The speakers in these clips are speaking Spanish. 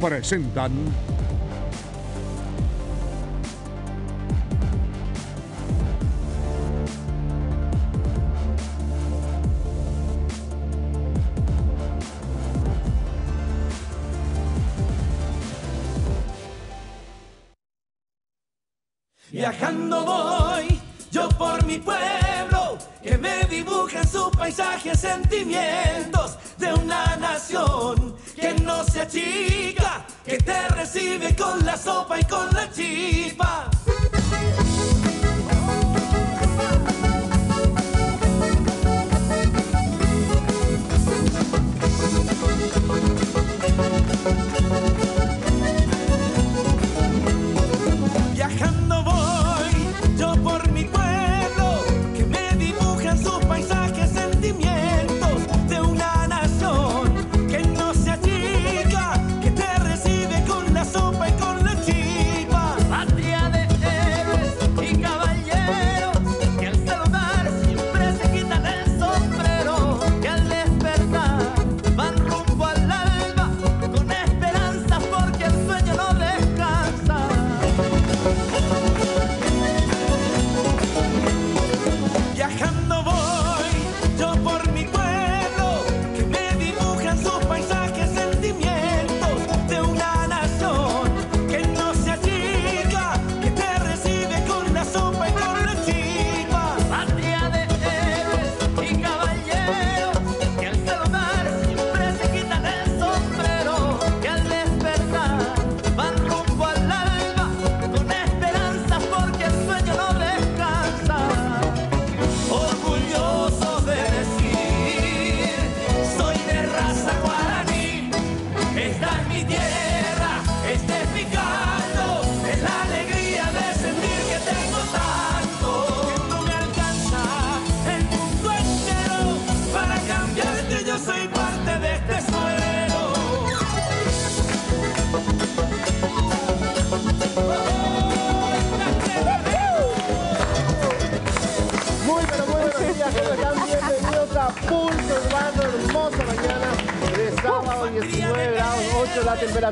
presentan. Viajando voy, yo por mi pueblo, que me dibujen sus paisajes, sentimientos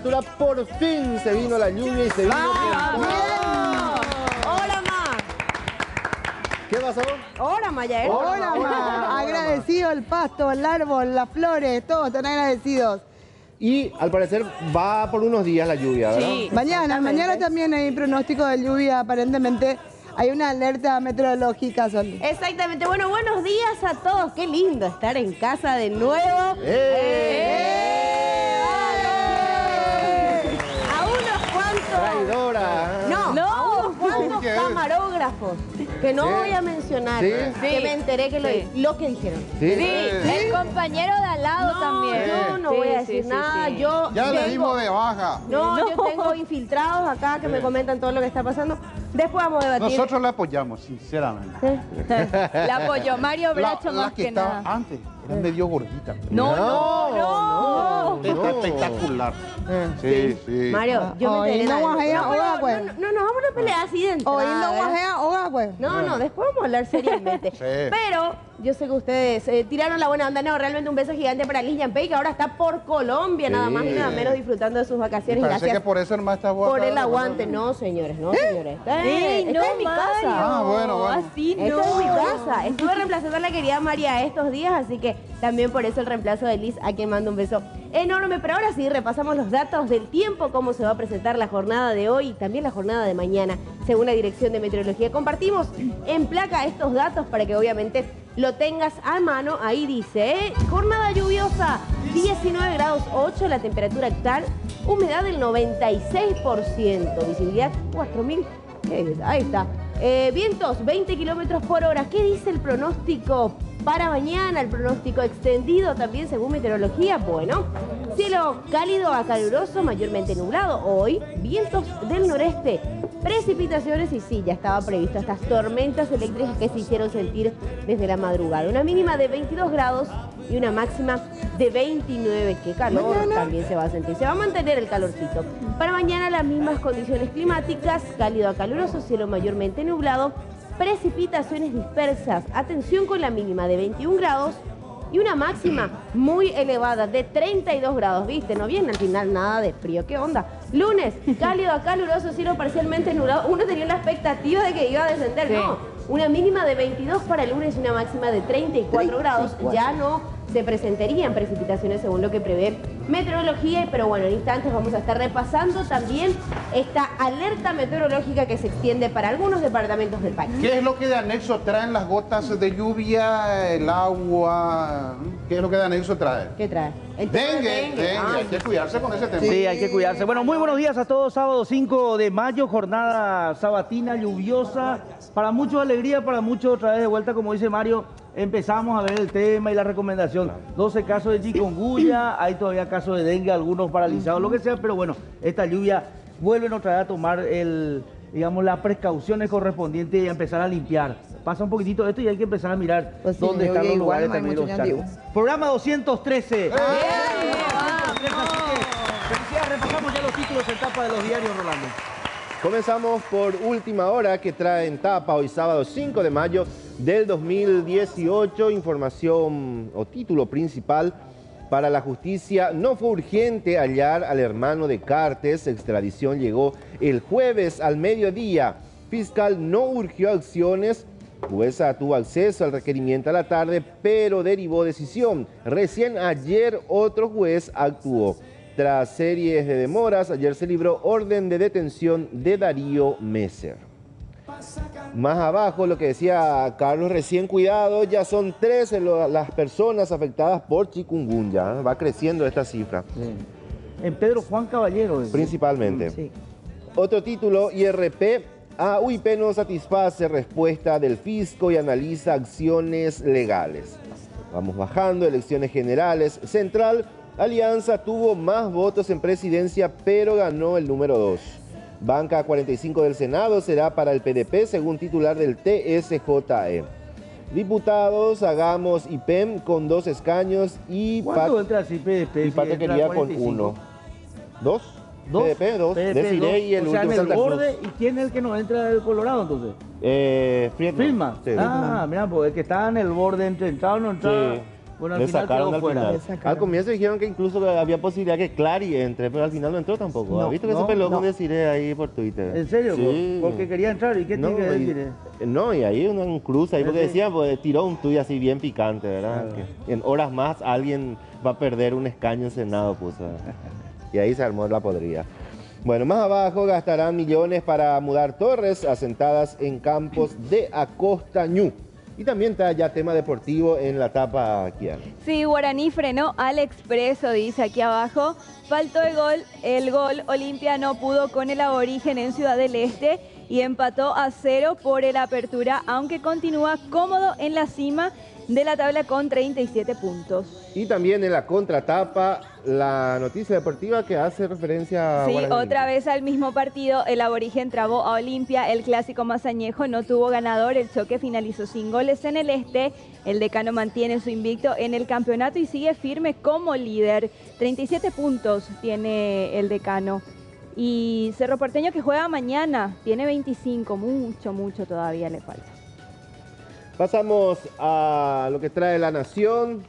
temperatura. Por fin se vino la lluvia y se vino el Hola, Ma. ¿Qué pasó? Hola, Maya. ¿eh? Hola, ma. Agradecido el pasto, el árbol, las flores, todos están agradecidos. Y al parecer va por unos días la lluvia, ¿verdad? Sí. Mañana, mañana también hay pronóstico de lluvia, aparentemente hay una alerta meteorológica, Sol. Exactamente. Bueno, buenos días a todos. Qué lindo estar en casa de nuevo. ¡Eh! A unos cuantos. Traidora. No, No. a unos cuantos que no Sí. voy a mencionar. Sí. Que Sí. me enteré que lo, Sí. lo que dijeron. ¿Sí? Sí, el compañero de al lado No, también. yo no Sí, voy a decir sí, nada. sí. Yo Ya le dimos de baja. No, yo tengo infiltrados acá que me comentan todo lo que está pasando. Después vamos a debatir. Nosotros le apoyamos, sinceramente. La apoyó Mario La, Bracho la más que nada. antes era medio gordita. No, no, no, no. Está espectacular. Sí, sí. Mario, yo me enteré. no no, pues. no, no, no, nos vamos a pelear así de entrada, Hoy no ¿eh? guajea, No, no, después vamos a hablar seriamente. Sí. Pero yo sé que ustedes eh, tiraron la buena onda. No, realmente un beso gigante para Liz Pay, que ahora está por Colombia, nada más y nada menos disfrutando de sus Y vacaciones. parece Gracias que por eso hermano está por el aguante. No, señores, no, señores. Esta es, Sí, no, es mi Mario. casa. Ah, bueno, bueno. Así no. Esta es mi casa. Estuve reemplazando a la querida María estos días, así que también por eso el reemplazo de Liz, a quien mando un beso enorme. Pero ahora sí, repasamos los datos del tiempo, cómo se va a presentar la jornada de hoy y también la jornada de mañana, según la Dirección de Meteorología. Compartimos en placa estos datos para que obviamente lo tengas a mano. Ahí dice, ¿eh? jornada lluviosa, 19 grados 8 la temperatura actual, humedad del 96%, visibilidad 4000 ¿Qué es? Ahí está. Eh, vientos 20 kilómetros por hora. ¿Qué dice el pronóstico para mañana? El pronóstico extendido también según meteorología. Bueno, cielo cálido a caluroso, mayormente nublado. Hoy, vientos del noreste. Precipitaciones y sí, ya estaba previsto estas tormentas eléctricas que se hicieron sentir desde la madrugada. Una mínima de 22 grados y una máxima de 29. Qué calor también se va a sentir. Se va a mantener el calorcito. Para mañana las mismas condiciones climáticas, cálido a caluroso, cielo mayormente nublado, precipitaciones dispersas. Atención con la mínima de 21 grados y una máxima muy elevada de 32 grados. ¿Viste? No viene al final nada de frío. ¿Qué onda? Lunes, cálido a caluroso, cielo parcialmente nublado. Uno tenía la expectativa de que iba a descender, Sí. no. Una mínima de 22 para el lunes y una máxima de 34 grados. Ya no se presentarían precipitaciones según lo que prevé meteorología, pero bueno, en instantes vamos a estar repasando también esta alerta meteorológica que se extiende para algunos departamentos del país. ¿Qué es lo que de anexo traen las gotas de lluvia, el agua? ¿Qué es lo que de anexo trae? ¿Qué trae? El Dengue, de dengue, Ah, hay que cuidarse con ese tema. Sí, hay que cuidarse. Bueno, muy buenos días a todos. Sábado 5 de mayo, jornada sabatina lluviosa. Para muchos alegría, para muchos otra vez de vuelta, como dice Mario, empezamos a ver el tema y la recomendación. 12 casos de chikungunya, hay todavía casos de dengue, algunos paralizados, lo que sea, pero bueno, esta lluvia vuelven otra vez a tomar el, digamos, las precauciones correspondientes y a empezar a limpiar. Pasa un poquitito esto y hay que empezar a mirar Pues sí, dónde están los igual, lugares también mucho los charcos. Programa 213. Así que, felicidades, repasamos ya los títulos en tapa de los diarios, Rolando. Comenzamos por última hora que trae en tapa hoy sábado 5 de mayo del 2018. Información o título principal para la justicia. No fue urgente hallar al hermano de Cartes. Extradición llegó el jueves al mediodía. Fiscal no urgió acciones. Jueza tuvo acceso al requerimiento a la tarde, pero derivó decisión. Recién ayer otro juez actuó. Tras series de demoras, ayer se libró orden de detención de Darío Messer. Más abajo, lo que decía Carlos recién, cuidado, ya son 13 lo- las personas afectadas por chikungunya. ¿eh? Va creciendo esta cifra, En Pedro Juan Caballero. principalmente. Sí. Otro título, IRP, a UIP no satisface respuesta del fisco y analiza acciones legales. Vamos bajando, elecciones generales. Central, Alianza tuvo más votos en presidencia, pero ganó el número 2. Banca 45 del Senado será para el PDP, según titular del TSJE. Diputados, Hagamos y PEM con dos escaños y, ¿Cuánto Pat- entra así PDP? y Si entra Patequería con 45. uno. ¿Dos? ¿Dos? PDP, dos. PDP, dos. y el o sea, en el Santa Cruz. borde, ¿y quién es el que no entra del Colorado entonces? Eh, Friedman. Sí. Ah, mira, pues el que estaba en el borde entre entrado o no entraba. Sí. Bueno, al Le final sacaron al fuera. final. Sacaron. Al comienzo dijeron que incluso había posibilidad que Clary entre, pero al final no entró tampoco. ¿Has No, visto que no, se peló no. con Desiree ahí por Twitter? ¿En serio? Sí. Por- Porque quería entrar. ¿Y qué tiene que decir? no, y ahí un, un cruce ahí, porque Sí. decía, pues tiró un tuit así bien picante, ¿verdad? Ah. Que en horas más alguien va a perder un escaño en Senado, puso. y ahí se armó la podrida. Bueno, más abajo gastarán millones para mudar torres asentadas en campos de Acosta Ñu. Y también está ya tema deportivo en la tapa Kian. Sí, Guaraní frenó al expreso, dice aquí abajo. Faltó el gol, el gol. Olimpia no pudo con el aborigen en Ciudad del Este y empató a cero por el apertura, aunque continúa cómodo en la cima de la tabla con 37 puntos. Y también en la contratapa, la noticia deportiva que hace referencia a Sí, Guaraní. otra vez al mismo partido, el aborigen trabó a Olimpia, el clásico mazañejo no tuvo ganador, el choque finalizó sin goles en el este, el decano mantiene su invicto en el campeonato y sigue firme como líder, 37 puntos tiene el decano. Y Cerro Porteño que juega mañana, tiene 25, mucho, mucho todavía le falta. Pasamos a lo que trae la Nación.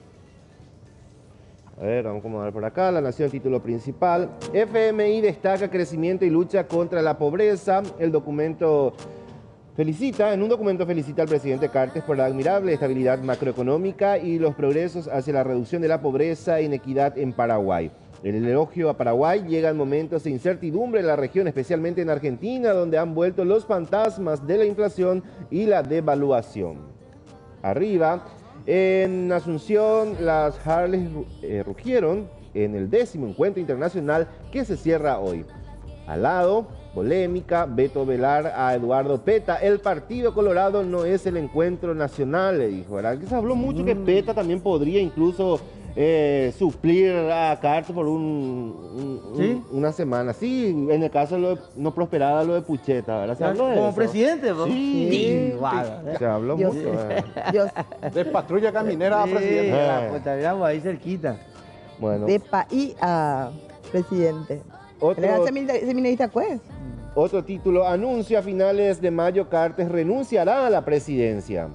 A ver, vamos a acomodar por acá. La Nación, título principal. FMI destaca crecimiento y lucha contra la pobreza. El documento felicita, en un documento felicita al presidente Cartes por la admirable estabilidad macroeconómica y los progresos hacia la reducción de la pobreza e inequidad en Paraguay. En el elogio a Paraguay llegan momentos de incertidumbre en la región, especialmente en Argentina, donde han vuelto los fantasmas de la inflación y la devaluación. Arriba, en Asunción, las Harleys eh, rugieron en el décimo encuentro internacional que se cierra hoy. Al lado, polémica, Beto Velar a Eduardo Peta. El Partido Colorado no es el encuentro nacional, le dijo. ¿verdad? Que se habló mucho que Peta también podría incluso eh, suplir a Carter por un, un- un- ¿Sí? una semana. Sí, en el caso de lo de- no prosperada lo de Pucheta, ¿verdad? Se habló de Como eso. presidente, ¿no? Sí. guau, eh. Se habló Dios. mucho. Dios, De patrulla caminera a Sí, presidente. la Eh. miramos ahí cerquita. Bueno, de país a presidente. otro, Era seminarista juez. Otro título, anuncio a finales de mayo, Cartes renunciará a la presidencia.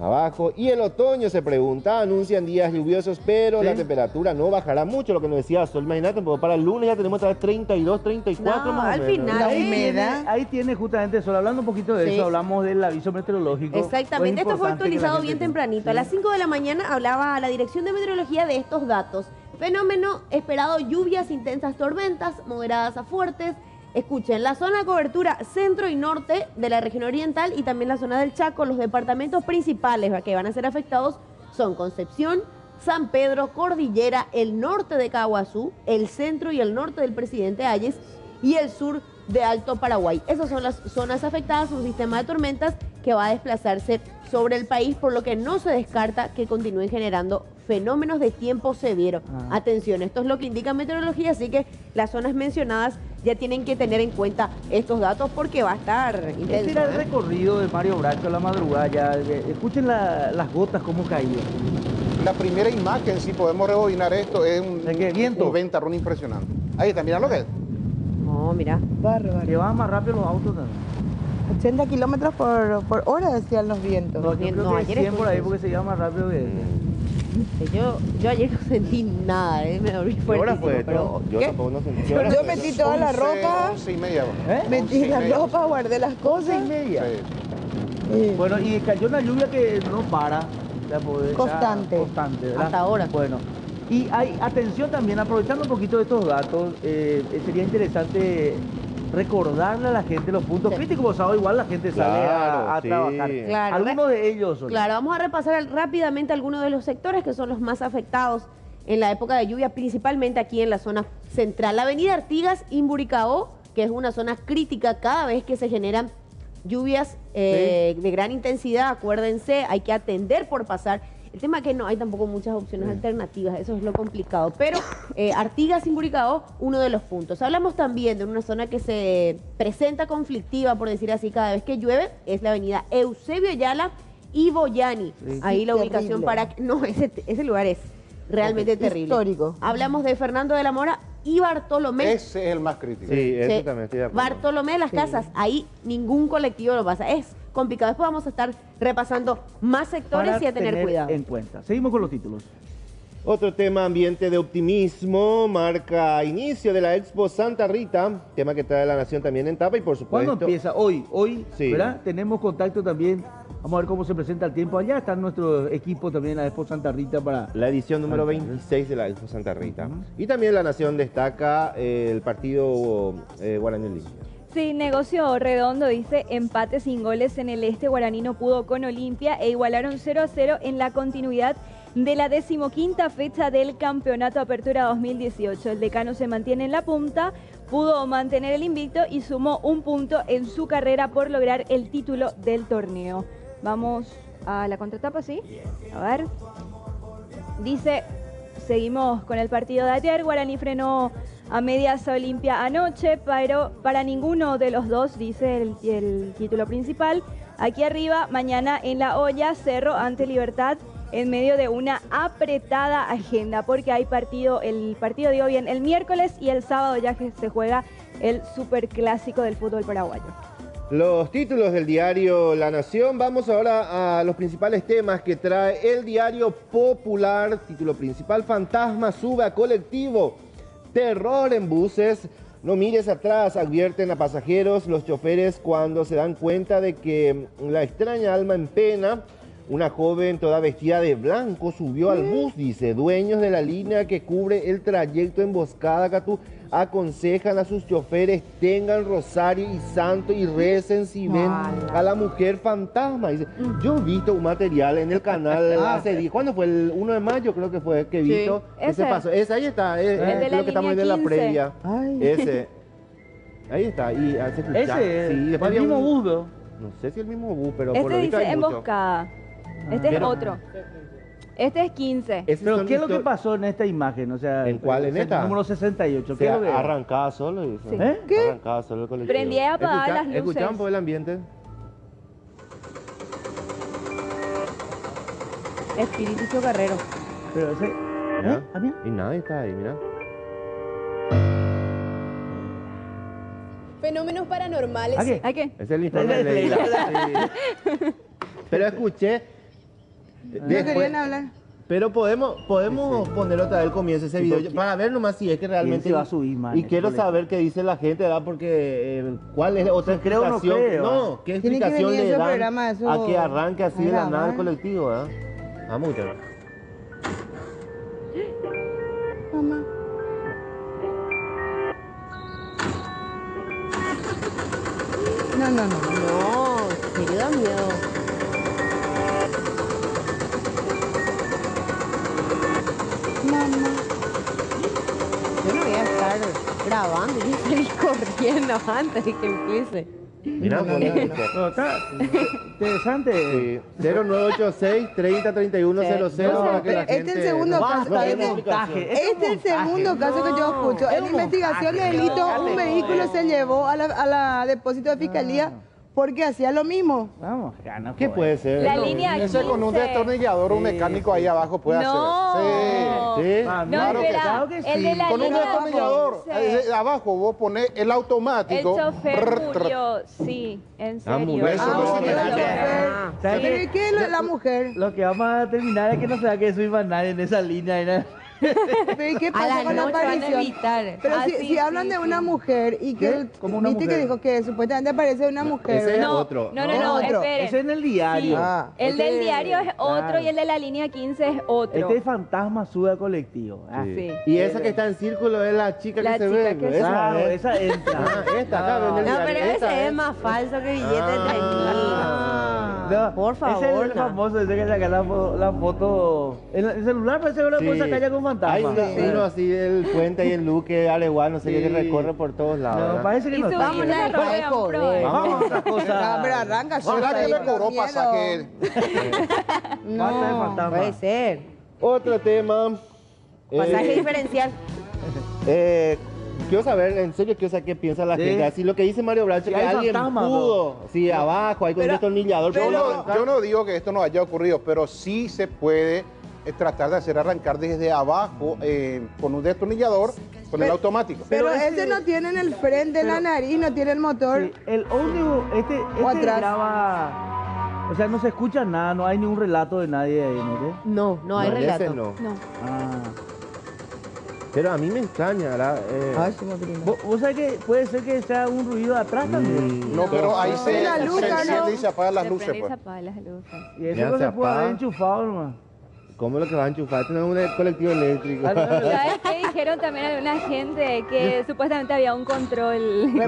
Abajo. Y el otoño se pregunta, anuncian días lluviosos, pero Sí. la temperatura no bajará mucho, lo que nos decía Sol. Imagínate, porque para el lunes ya tenemos otra vez 32, 34 No, más o al menos. final. La Ahí humedad. Tiene- ahí tiene justamente eso. Hablando un poquito de Sí. eso, hablamos del aviso meteorológico. Exactamente, Pues esto fue actualizado bien tempranito. A las 5 de la mañana hablaba la Dirección de Meteorología de estos datos. Fenómeno esperado, lluvias, intensas tormentas, moderadas a fuertes. Escuchen, la zona de cobertura centro y norte de la región oriental y también la zona del Chaco, los departamentos principales que van a ser afectados son Concepción, San Pedro, Cordillera, el norte de Caguazú, el centro y el norte del presidente Ayes y el sur de Alto Paraguay. Esas son las zonas afectadas, un sistema de tormentas que va a desplazarse sobre el país, por lo que no se descarta que continúen generando fenómenos de tiempo severo. Ah. Atención, esto es lo que indica meteorología, así que las zonas mencionadas ya tienen que tener en cuenta estos datos porque va a estar Este intenso. era el recorrido de Mario Bracho a la madrugada. ya. Eh, Escuchen la- las gotas cómo caían. La primera imagen, si podemos rebobinar esto, es un. Viento. un ventarrón impresionante. Ahí está, mira lo que es. No, mira. Bárbaro. Que van más rápido los autos también. 80 kilómetros por, por hora decían los vientos. No, yo creo No, que ayer 100 por ahí porque se lleva más rápido que... Yo, yo ayer no sentí nada, ¿eh? me dormí ¿Qué hora fue pero... Yo ¿Qué? tampoco no sentí. ¿Qué Yo fue? metí toda la 11, ropa, 11 y media. ¿Eh? metí Once y la media. ropa, guardé las Once cosas. y media. Sí. Eh, Bueno, y cayó una lluvia que no para. ya Constante. Constante, ¿verdad? Hasta ahora. Bueno, y hay, atención también, aprovechando un poquito de estos datos, eh, sería interesante recordarle a la gente los puntos Sí. críticos, porque sábado igual la gente sale Claro, a, a sí. trabajar. Claro, Algunos de ellos son. Claro, vamos a repasar rápidamente algunos de los sectores que son los más afectados en la época de lluvia, principalmente aquí en la zona central. La avenida Artigas, Imburicao, que es una zona crítica cada vez que se generan lluvias eh, de gran intensidad, acuérdense, hay que atender por pasar. El tema es que no hay tampoco muchas opciones alternativas, eso es lo complicado. Pero eh, Artigas, Imburicao, uno de los puntos. Hablamos también de una zona que se presenta conflictiva, por decir así, cada vez que llueve, es la avenida Eusebio Ayala y Boyani. Sí. Ahí la Terrible. ubicación para... No, ese, ese lugar es realmente terrible. histórico. Hablamos de Fernando de la Mora y Bartolomé. Ese es el más crítico. Sí, eso Sí. también estoy de acuerdo. Bartolomé de las Casas, ahí ningún colectivo lo pasa. Es complicado. Después vamos a estar repasando más sectores para y a tener, cuidado. en cuenta. Seguimos con los títulos. Otro tema, ambiente de optimismo, marca inicio de la Expo Santa Rita, tema que trae la Nación también en tapa y por supuesto... ¿Cuándo empieza? Hoy, hoy, Sí. ¿verdad? Tenemos contacto también. Vamos a ver cómo se presenta el tiempo allá. Está nuestro equipo también en la Expo Santa Rita para... La edición número Santa Rita. 26 de la Expo Santa Rita. Y también la Nación destaca eh, el partido eh, Guaraní Olimpia. Sí, negocio redondo, dice, empate sin goles en el este, Guaraní no pudo con Olimpia e igualaron 0 a 0 en la continuidad de la decimoquinta fecha del Campeonato Apertura 2018. El decano se mantiene en la punta, pudo mantener el invicto y sumó un punto en su carrera por lograr el título del torneo. Vamos a la contratapa, ¿sí? A ver. Dice, seguimos con el partido de ayer. Guaraní frenó a medias Olimpia anoche, pero para ninguno de los dos, dice el, título principal. Aquí arriba, mañana en la olla, Cerro ante Libertad, en medio de una apretada agenda, porque hay partido, el partido dio bien el miércoles y el sábado ya que se juega el superclásico del fútbol paraguayo. Los títulos del diario La Nación. Vamos ahora a los principales temas que trae el diario Popular. Título principal, Fantasma sube a colectivo. Terror en buses. No mires atrás, advierten a pasajeros los choferes cuando se dan cuenta de que la extraña alma en pena, una joven toda vestida de blanco, subió al bus, dice. Dueños de la línea que cubre el trayecto emboscada, Catú, aconsejan a sus choferes tengan rosario y santo y recen si ven a la mujer fantasma. Dice, yo he visto un material en el canal hace días. ¿Cuándo fue? El 1 de mayo creo que fue que he Sí. visto. Ese Ese. paso. Ese, ahí está. Es, El de es la lo que estamos viendo en la 15. previa. Ay. Ese. Ahí está. Y hace escuchar. Ese, Sí, el había mismo un- bus, ¿no? Sé si el mismo bus, pero por Este lo visto dice hay mucho. emboscada. Este es Pero- otro. Este es 15. Esos Pero ¿qué es lo que pasó en esta imagen? O sea, ¿En cuál? ¿En el esta? Número 68. O ¿Qué es sea, lo que arrancaba solo. Sí. ¿Eh? ¿Qué? Arrancaba solo el colectivo. Prendí a apagar Escucha- las luces. ¿Escuchaban por el ambiente? Espíritu Carrero. Pero ese... Mira. ¿Eh? ¿Ah, mira? Y nadie está ahí, mira. Fenómenos paranormales. ¿A qué? ¿Hay qué? Es el informe de Leila. Leila. Sí. Pero escuché No Después- querían hablar. Pero podemos, podemos poner otra vez el comienzo de ese video para ver nomás si es que realmente se va a subir, man, Y quiero saber qué dice la gente, ¿verdad? Porque eh, cuál es otra creo o no explicación. creo, no, ¿qué que explicación le dan programa, eso a que arranque así de la nada el colectivo, ¿verdad? Vamos a escuchar. Mamá. No, no, no. No, serio da miedo. Mamá. Yo no voy a estar grabando, yo salí corriendo antes de que empiece. Mira, No, no, no, está interesante. Sí, 0986 30 31 00 No, para que la este es el gente segundo no- caso, no, este- explicación. Este es Este el segundo caso que yo escucho. es En investigación de montaje. delito, un vehículo no. se llevó a la, a la depósito de fiscalía porque hacía lo mismo. Vamos, ya no ¿Qué puede ser? La No. línea Ese con un 15. destornillador, un Sí, mecánico sí. ahí abajo puede No. hacer. ¿Sí? Ah, No, claro que- claro que el sí. de la Sí. Con un destornillador, 15. eh, abajo vos ponés el El automático. chofer Brr, trr. murió, sí, en Ah, serio. Eso Ah, no, el chofer. ¿Sabes Pero qué? ¿y qué es la, mujer? Lo que vamos a terminar es que no se va que soy nadie en esa línea. ¿eh? Pero ¿y qué A pasa la con la noche van a aparición? evitar. Pero Ah, si, sí, si hablan sí, de una mujer y que el- ¿Cómo una viste que mujer? dijo que supuestamente aparece una mujer. Ese es. No, otro. no, no, No, no, otro. esperen. Ese es en el diario. Ah. El del diario es otro claro. y el de la línea 15 es otro. Este fantasma sube al colectivo. Ah, Sí. sí. Y esa que está en círculo es la chica La que se chica ve. que ¿no? se- Esa es. esa entra. Ah, esta acá, ven el No, diario. pero Esta ese es es. más falso que billete de 3 Ah. No, Por Ese es favor, el no. famoso, ese que saca la, la foto. En el celular parece que puede sacar ya con fantasma. Hay uno, Sí. uno así, el puente y el Luque, Areguá, no sé qué, que Sí. recorre por todos lados. No, ¿verdad? parece que no está. Vamos a un otra cosa. pero arranca ¿Será sola que le cobró pasaje? No, fantasma. Puede ser. Otro tema. Pasaje eh, diferencial. eh, quiero saber, en serio, quiero saber qué piensa la Sí. gente. Así lo que dice Mario Bracho, Si que hay alguien pudo, sí, abajo, ahí con un Pero- destornillador. Yo no, arrancar. yo no digo que esto no haya ocurrido, pero sí se puede eh, tratar de hacer arrancar desde abajo eh, con un destornillador, con el automático. Pero, Pero ese ese- no tiene en el frente la nariz, no tiene el motor. Sí, el ómnibus, este, este atrás. graba. O sea, no se escucha nada, no hay ni un relato de nadie ahí, ¿no? No, no hay No, ese relato. no. No. Ah. Pero a mí me extraña, ¿verdad? Eh, Ay, sí. ¿Vos, vos sabés que puede ser que sea un ruido de atrás también. mm, No, pero ahí se, la luz, se ¿no? enciende y se apagan las luces. Pues. se apagan las luces. Y eso no se se puede haber enchufado nomás. ¿Cómo lo que va a enchufar? Esto no es un colectivo eléctrico. Ah. ¿Sabes qué dijeron también alguna gente? Que supuestamente había un control. Colegio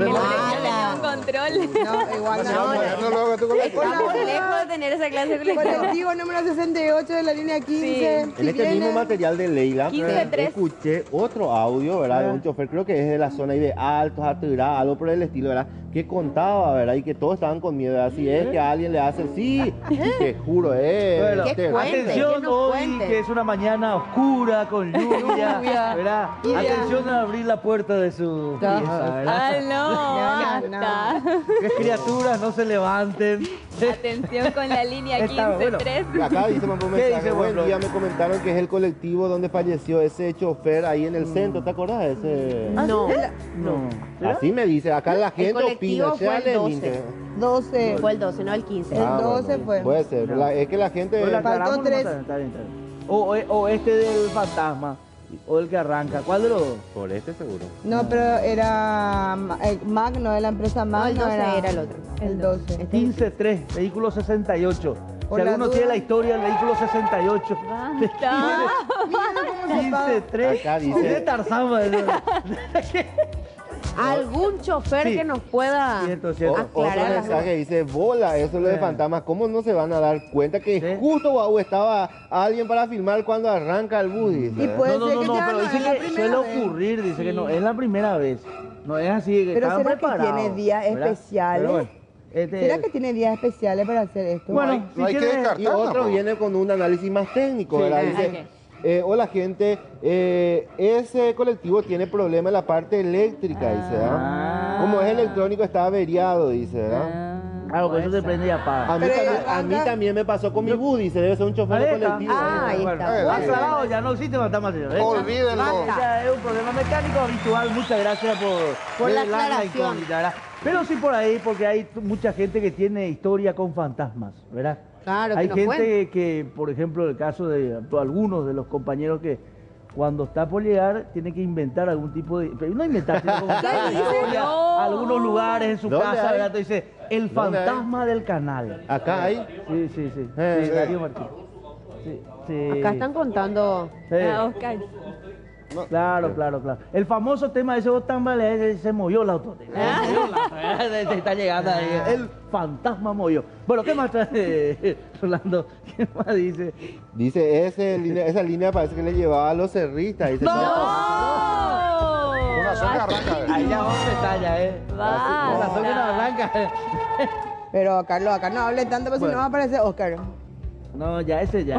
tenía un control. No, igual No, no. no, tú con Estamos lejos de tener esa clase de colectivo. Colectivo número 68 de la línea 15. Sí. Si En este viene- mismo material de Leila, 15-3. escuché otro audio, ¿verdad? De un chofer, creo que es de la zona ahí de Altos, Aturá, algo por el estilo, ¿verdad? Que contaba, ¿verdad? Y que todos estaban con miedo. Si es que alguien le hace, sí, te juro, eh. Bueno, ¿Qué te- cuente? Atención que hoy, cuente. que es una mañana oscura con lluvia. ¿verdad? Lluvia. Atención a abrir la puerta de su pieza, ¿verdad? Ay, no, No, no, basta. Que criaturas no se levanten. Atención con la línea Está bueno. 15-3. Acá dice, un ¿Qué mensaje, dice, buen día, me comentaron que es el colectivo donde falleció ese chofer ahí en el centro, ¿te acuerdas de ese? No. No. ¿Será? Así me dice, acá la gente opina, fue el sea 12. Lenin, 12. Fue el 12, no el 15. El Ah, 12 fue. Puede ser, No. la- es que la gente... Pues la Faltó aclaramos, tres. no, está bien, está bien. O, o- o este del fantasma, o el que arranca. ¿Cuál de los dos? Por este seguro. No, pero era eh, Mac, no de la empresa No, Mac. el 12 era el otro. El 12. 15-3, vehículo 68. Por si alguno duda. tiene la historia del vehículo 68. Basta. Mira cómo se paga. 15-3. Acá dice- Tiene Tarzán. ¿Algún chofer Sí. que nos pueda Cierto, cierto. otro aclarar las mensaje dice, bola, eso es lo de fantasmas. ¿Cómo no se van a dar cuenta que Sí. justo guau, estaba alguien para filmar cuando arranca el bus? dice, Y puede no, no, ser no, que no, ya pero no dice es la que primera suele vez. ocurrir, dice que no, es la primera vez. No es así que Pero ¿será que tiene días ¿verdad? especiales? Pero este- ¿Será que tiene días especiales para hacer esto? Bueno, hay- si no hay que descartar. Y otro tampoco. viene con un análisis más técnico, Sí, ¿verdad? Dice, ok. Eh, hola gente, eh, ese colectivo tiene problema en la parte eléctrica, dice, ¿verdad? Ah. Como es electrónico está averiado, dice, ¿verdad? Ah, Claro, por eso se prende y A apaga. mí, Pero también, a mí también me pasó con mi bus, dice, debe ser un chofer de Ahí está. colectivo. Ah, ahí está. Aclarado, ya no existe fantasma, señor. ¿eh? Olvídenlo. Es un problema mecánico habitual. Muchas gracias por, Por la aclaración. Pero sí por ahí, porque hay mucha gente que tiene historia con fantasmas, ¿verdad? Claro, Hay gente que, por ejemplo, el caso de algunos de los compañeros que cuando está por llegar tiene que inventar algún tipo de... pero No inventar, No. algunos lugares en su ¿Dónde casa? ¿verdad? Dice, el fantasma del canal. Acá hay. Sí, sí, sí. Eh, sí, sí. Darío Martín. Sí, sí. Acá están contando. Sí. Ah, Oscar. Claro, claro, claro. El famoso tema de ese ese se movió el auto. Se movió el auto. Se está llegando ahí. El fantasma movió. Bueno, ¿qué más trae Rolando? ¿Qué más dice? Dice, ese línea- esa línea parece que le llevaba a los cerristas. Dice, Una sola arranca. Ahí ya vamos a pestaña, ¿eh? Razón que no arranca. Pero Carlos, acá no hable tanto, porque si no va a aparecer Oscar. No, ya ese ya.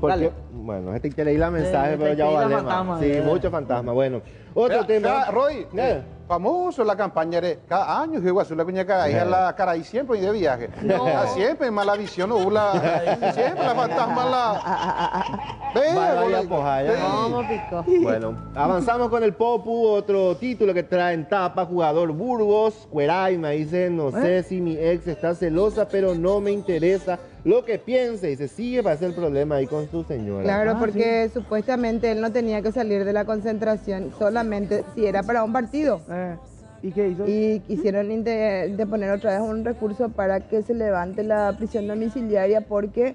Porque, Dale. Bueno, este que leí la mensaje, Sí, pero ya vale fantasma, más. Sí, eh. mucho fantasma. Bueno, otro tema. Roy, Eh. eh, famoso la campaña de cada año que Guazú la piña ahí a la cara y siempre y de viaje. Ah, siempre mala visión o la siempre la fantasma la Vea, Vaya, boludo. vaya, poja, ya. Sí. ¿Cómo picó? Bueno, avanzamos con el Popu, otro título que trae en tapa, jugador Burgos, Cueraima, dice, no sé si mi ex está celosa, pero no me interesa lo que piense, dice, sigue para ser el problema ahí con su señora. Claro, Ah, porque supuestamente él no tenía que salir de la concentración solamente si era para un partido. Eh, ¿Y qué hizo? Y quisieron inte- interponer otra vez un recurso para que se levante la prisión domiciliaria porque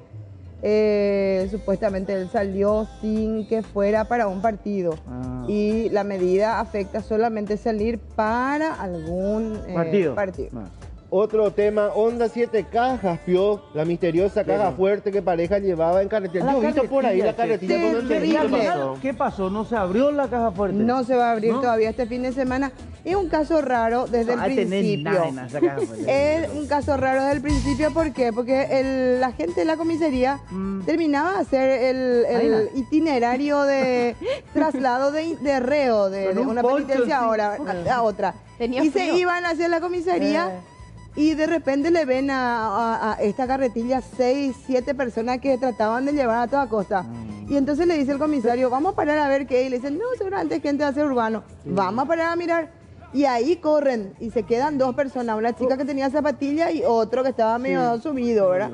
eh, supuestamente él salió sin que fuera para un partido. Ah. Y la medida afecta solamente salir para algún eh, Partido. partido. Ah. Otro tema, Honda 7 cajas, Pio, la misteriosa caja fuerte que pareja llevaba en carretilla. La Yo he visto por ahí la carretilla, qué pasó. ¿Qué pasó? ¿No se abrió la caja fuerte? No se va a abrir ¿No? todavía este fin de semana. Es un caso raro desde el No va a tener principio. nada en esa caja fuerte. Es un caso raro desde el principio, ¿por qué? Porque el- la gente de la comisaría Mm. terminaba de hacer el, itinerario de traslado de, de reo de, de un una penitencia ahora a, a otra. Tenía y frío. se iban hacia la comisaría Eh. Y de repente le ven a, a- a esta carretilla seis, siete personas que trataban de llevar a toda costa. Mm. Y entonces le dice el comisario, vamos a parar a ver qué. Y le dicen, no, seguramente es gente de hacer urbano. Vamos a parar a mirar. Y ahí corren y se quedan dos personas, una chica que tenía zapatilla y otro que estaba medio subido, ¿verdad?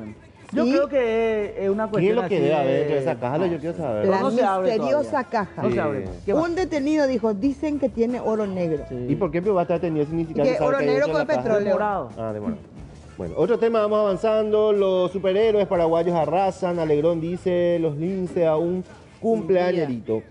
Yo creo que es- una ¿Qué cuestión es lo que debe haber de- dentro de esa caja? Lo yo quiero saber. La no misteriosa todavía. caja. No se Sí. abre. ¿Qué más? Un detenido dijo, dicen que tiene oro negro. Sí. ¿Y por qué va a estar tenido si ni siquiera Que oro qué negro de con petróleo. Morado. Ah, demorado. Bueno, otro tema, vamos avanzando. Los superhéroes paraguayos arrasan. Alegrón dice, los lince a un cumpleañerito.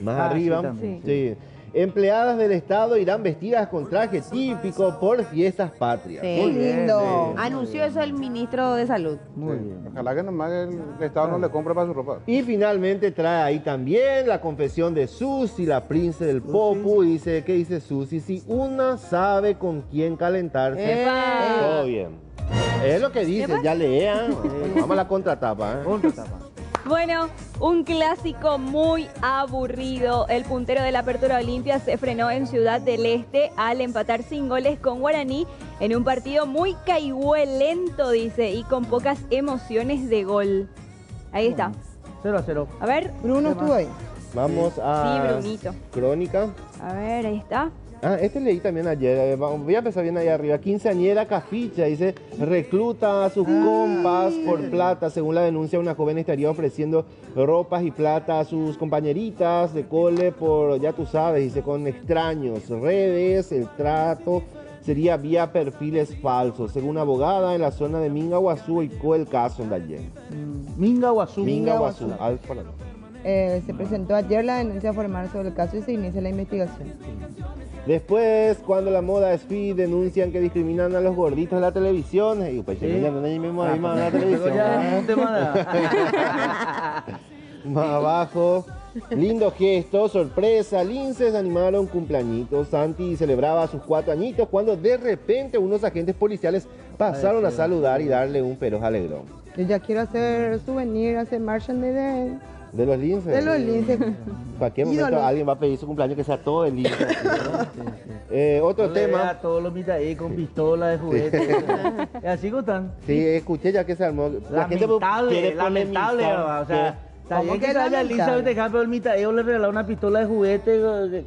Más Ah, sí, arriba. también. sí. Empleadas del Estado irán vestidas con traje típico por fiestas patrias. Sí. Qué lindo. sí. Anunció eso el ministro de Salud. Muy bien. Ojalá que nomás el Estado no le compre para su ropa. Y finalmente trae ahí también la confesión de Susi, la prince del Popu. Y dice, ¿qué dice Susi? Si una sabe con quién calentarse, ¡Epa! todo bien. Es lo que dice, ya lean. Bueno, vamos a la contratapa. ¿eh? Otra etapa. Bueno, un clásico muy aburrido. El puntero de la Apertura Olimpia se frenó en Ciudad del Este al empatar sin goles con Guaraní en un partido muy lento, dice, y con pocas emociones de gol. Ahí está. 0 a 0. A ver, Bruno estuvo ahí. Vamos a Sí, Brunito. Crónica. a ver, ahí está. Ah, este leí también ayer. eh, Voy a empezar bien ahí arriba. Quinceañera Caficha dice, recluta a sus compas por plata. Según la denuncia, una joven estaría ofreciendo ropas y plata a sus compañeritas de cole por, ya tú sabes, dice, con extraños. Redes, el trato sería vía perfiles falsos. Según abogada, en la zona de Mingaguazú, y el caso de ayer. Minga Guazú. Mingaguazú. Al- por ahí. Eh, se presentó ayer la denuncia formal sobre el caso y se inicia la investigación. Después, cuando la moda Speed denuncian que discriminan a los gorditos de la televisión, y pues Sí. ya no hay mismo Ah, ahí más en la pero televisión. Más abajo, lindo gesto, sorpresa, linces animaron cumpleañitos. Santi celebraba sus cuatro añitos cuando de repente unos agentes policiales pasaron a saludar y darle un peros alegrón. Yo ya quiero hacer souvenir, hacer merchandise de, los linces. de los linces. cualquier momento alguien va a pedir su cumpleaños que sea todo el lince. Eh, otro tema. a todos los mitad ahí con pistola de juguete. Y así están. Sí, escuché ya que se armó. La Lamentable, lamentable. O sea, ¿Cómo que que lamentable? Elizabeth de Campo el mitadeo le regaló una pistola de juguete.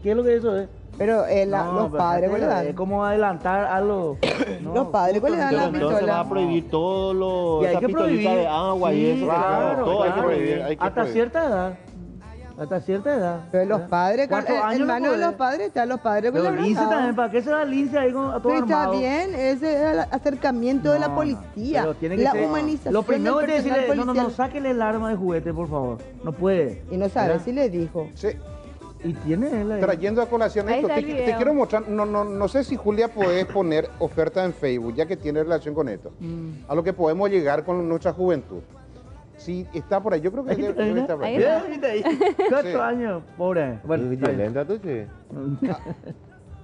¿Qué es lo que es eso? Eh? Pero eh, la- No, los pero padres, fíjate, ¿verdad? Es como adelantar algo. No, Los padres, ¿cuál le dan la justo, Entonces se va a pistola. prohibir todo lo, Y hay que prohibir. de agua y Sí, eso, claro, todo hay que claro. prohibir. hay que Hasta prohibir. cierta edad. Hasta cierta edad. Pero los padres, ¿Cuántos en- años en no manos de los padres están los padres con Pero la lince también, ¿para qué se da lince ahí con a todo Pero está armado? bien, ese es el acercamiento de la policía, pero tiene que la ser- humanización Lo primero que decirle, no, no, no, sáquele el arma de juguete, por favor. No puede. Y no sabe ¿Verdad? si le dijo. Sí, Y tiene él ahí. trayendo a colación esto, te, te quiero mostrar, no, no, no sé si Julia podés poner oferta en Facebook, ya que tiene relación con esto, Mm. a lo que podemos llegar con nuestra juventud. Si está por ahí, yo creo que Ahí debe- está, debe ahí estar por ahí. Cuatro Sí. años, pobre. Bueno, violenta, tú sí.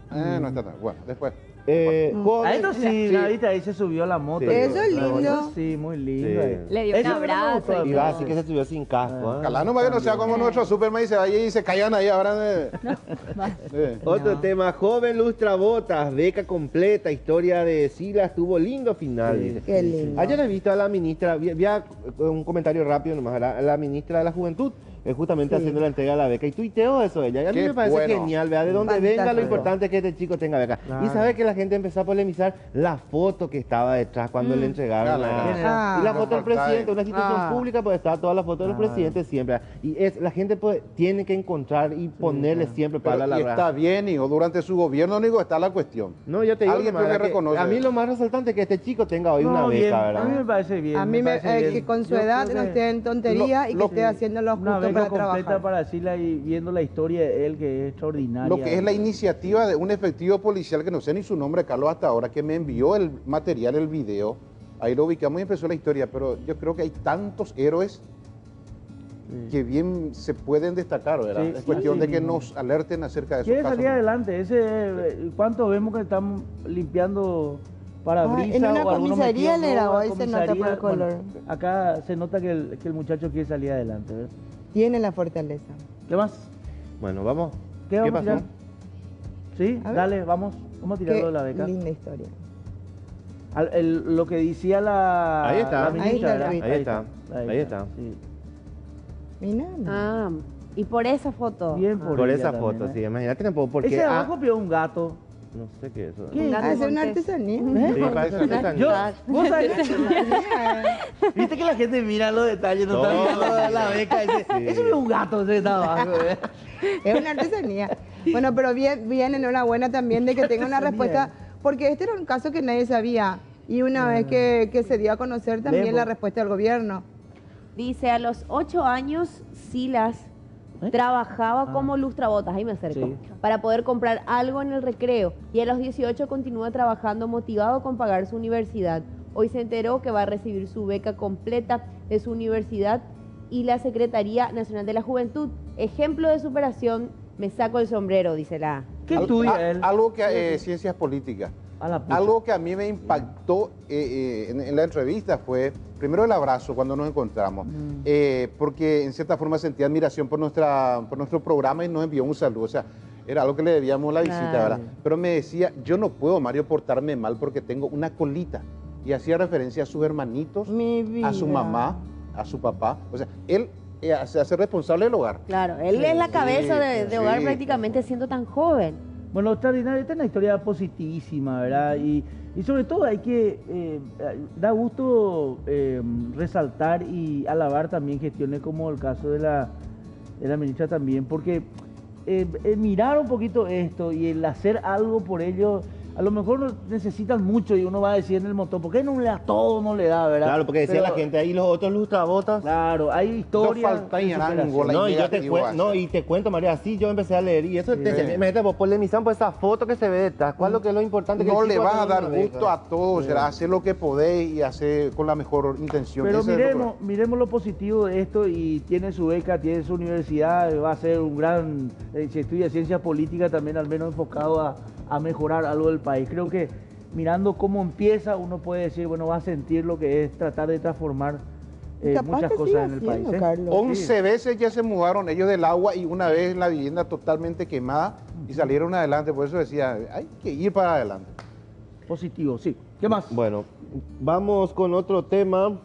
Ah, no está tan. Bueno, después. Eh, A joven- esto sí, Sí. ahí se subió la moto. Sí. Eso es lindo. eso Sí, muy lindo. Sí. Le dio un no abrazo y va así que se subió sin casco. ¿ah? Ojalá no, que no sea como nuestro Superman y se vaya y se caigan ahí ahora. De... Sí. Otro tema, joven lustra botas, beca completa, historia de Silas, tuvo lindo final. Qué lindo. Ayer he visto a la ministra, a- un comentario rápido nomás, a la, a la ministra de la Juventud, eh, justamente haciendo la entrega de la beca. Y tuiteó eso ella. Y a mí Qué me parece bueno. genial, vea, de donde venga lo Fantástico. importante es que este chico tenga beca. Y Claro. sabe que la gente empezó a polemizar la foto que estaba detrás cuando le entregaron Claro, la... ¿quién era? y la No foto del presidente, una institución Ah. pública, pues está todas las fotos de los Claro. presidentes siempre. Y es la gente pues, tiene que encontrar y ponerle siempre para Pero, la y está bien, hijo, durante su gobierno, digo, está la cuestión. no, yo te digo, Alguien que reconocer. a mí lo más resaltante es que este chico tenga hoy una beca, bien, ¿verdad? A mí me parece bien. A mí me, parece eh, bien. que con su edad no esté en tontería y que lo- esté haciendo lo Una justo beca para completa trabajar. para decirle y viendo la historia de él que es extraordinaria. Lo que es la iniciativa de un efectivo policial que no sé ni su nombre, Carlos, hasta ahora, que me envió el material, el video. Ahí lo ubicamos y empezó la historia, pero yo creo que hay tantos héroes que bien se pueden destacar, ¿verdad? Sí, es sí, cuestión de que mismo. nos alerten acerca de esos Quiere casos. salir adelante. Ese, eh, ¿Cuánto vemos que están limpiando para Ah, en una comisaría le era, hoy se nota por el color. acá se nota que el, que el muchacho quiere salir adelante. ¿verdad? Tiene la fortaleza. ¿Qué más? Bueno, vamos. ¿Qué vamos a pasó? tirar? Sí, A dale, vamos. Vamos a Qué tirarlo de la beca. linda historia. Al- el- lo que decía la. Ahí está. la Ahí ministra, está el ¿verdad? tweet. Ahí está, ahí está. sí. Mira. Ah, y por esa foto. Bien por, Por, ella esa también, foto, ¿eh? sí, imagínate, po- porque... Ese de ah, abajo pidió un gato. No sé qué es eso. ¿Qué? Ah, es una artesanía. ¿Eh? Sí, parece artesanía. Yo, vos sabés, viste que la gente mira los detalles, no, No. está la- beca. Ese, Sí. ese es un gato ese está abajo. ¿eh? Es una artesanía. Bueno, pero bien, bien, enhorabuena también de que tenga una respuesta, porque este era un caso que nadie sabía. Y una vez que, que se dio a conocer también la respuesta del gobierno. Dice, a los ocho años, Silas ¿Eh? trabajaba Ah. como lustrabotas, ahí me acerco, Sí. para poder comprar algo en el recreo. Y a los 18 continúa trabajando motivado con pagar su universidad. Hoy se enteró que va a recibir su beca completa de su universidad y la Secretaría Nacional de la Juventud. Ejemplo de superación, me saco el sombrero, dice la... ¿Qué estudia él? Algo que, eh, ciencias políticas. Algo que a mí me impactó eh, eh, en, en la entrevista fue, primero el abrazo cuando nos encontramos, eh, porque en cierta forma sentí admiración por, nuestra, por nuestro programa y nos envió un saludo. O sea, era algo que le debíamos la visita. ¿verdad? Pero me decía, yo no puedo, Mario, portarme mal porque tengo una colita. Y hacía referencia a sus hermanitos, a su mamá, a su papá. O sea, él eh, se hace responsable del hogar. Claro, él es la cabeza de, de hogar sí. prácticamente siendo tan joven. Bueno, extraordinario, esta es una historia positivísima, ¿verdad? Y, y sobre todo hay que, eh, da gusto eh, resaltar y alabar también gestiones como el caso de la, de la ministra también, porque eh, el mirar un poquito esto y el hacer algo por ellos, a lo mejor no necesitan mucho y uno va a decir en el montón, ¿por qué no le da todo, no le da, verdad? Claro, porque decía Pero, la gente, ahí los otros lustrabotas. Claro, hay historias. No, y yo te no, y cuento, María, así yo empecé a leer y eso, Sí. te, imagínate, vos polemizan por esa foto que se ve detrás, ¿cuál es lo que es lo importante? que No le vas a dar gusto a todos, será hacer lo que podéis y hacer con la mejor intención. Pero es lo miremos, miremos lo positivo de esto y tiene su beca, tiene su universidad, va a ser un gran, eh, si estudia ciencias políticas también al menos enfocado a, a mejorar algo del país. Creo que mirando cómo empieza uno puede decir, bueno, va a sentir lo que es tratar de transformar eh, muchas cosas en el haciendo, país. ¿eh? Carlos. 11 veces ya se mudaron ellos del agua y una vez la vivienda totalmente quemada y salieron adelante. Por eso decía, hay que ir para adelante. Positivo, sí. ¿Qué más? Bueno, vamos con otro tema.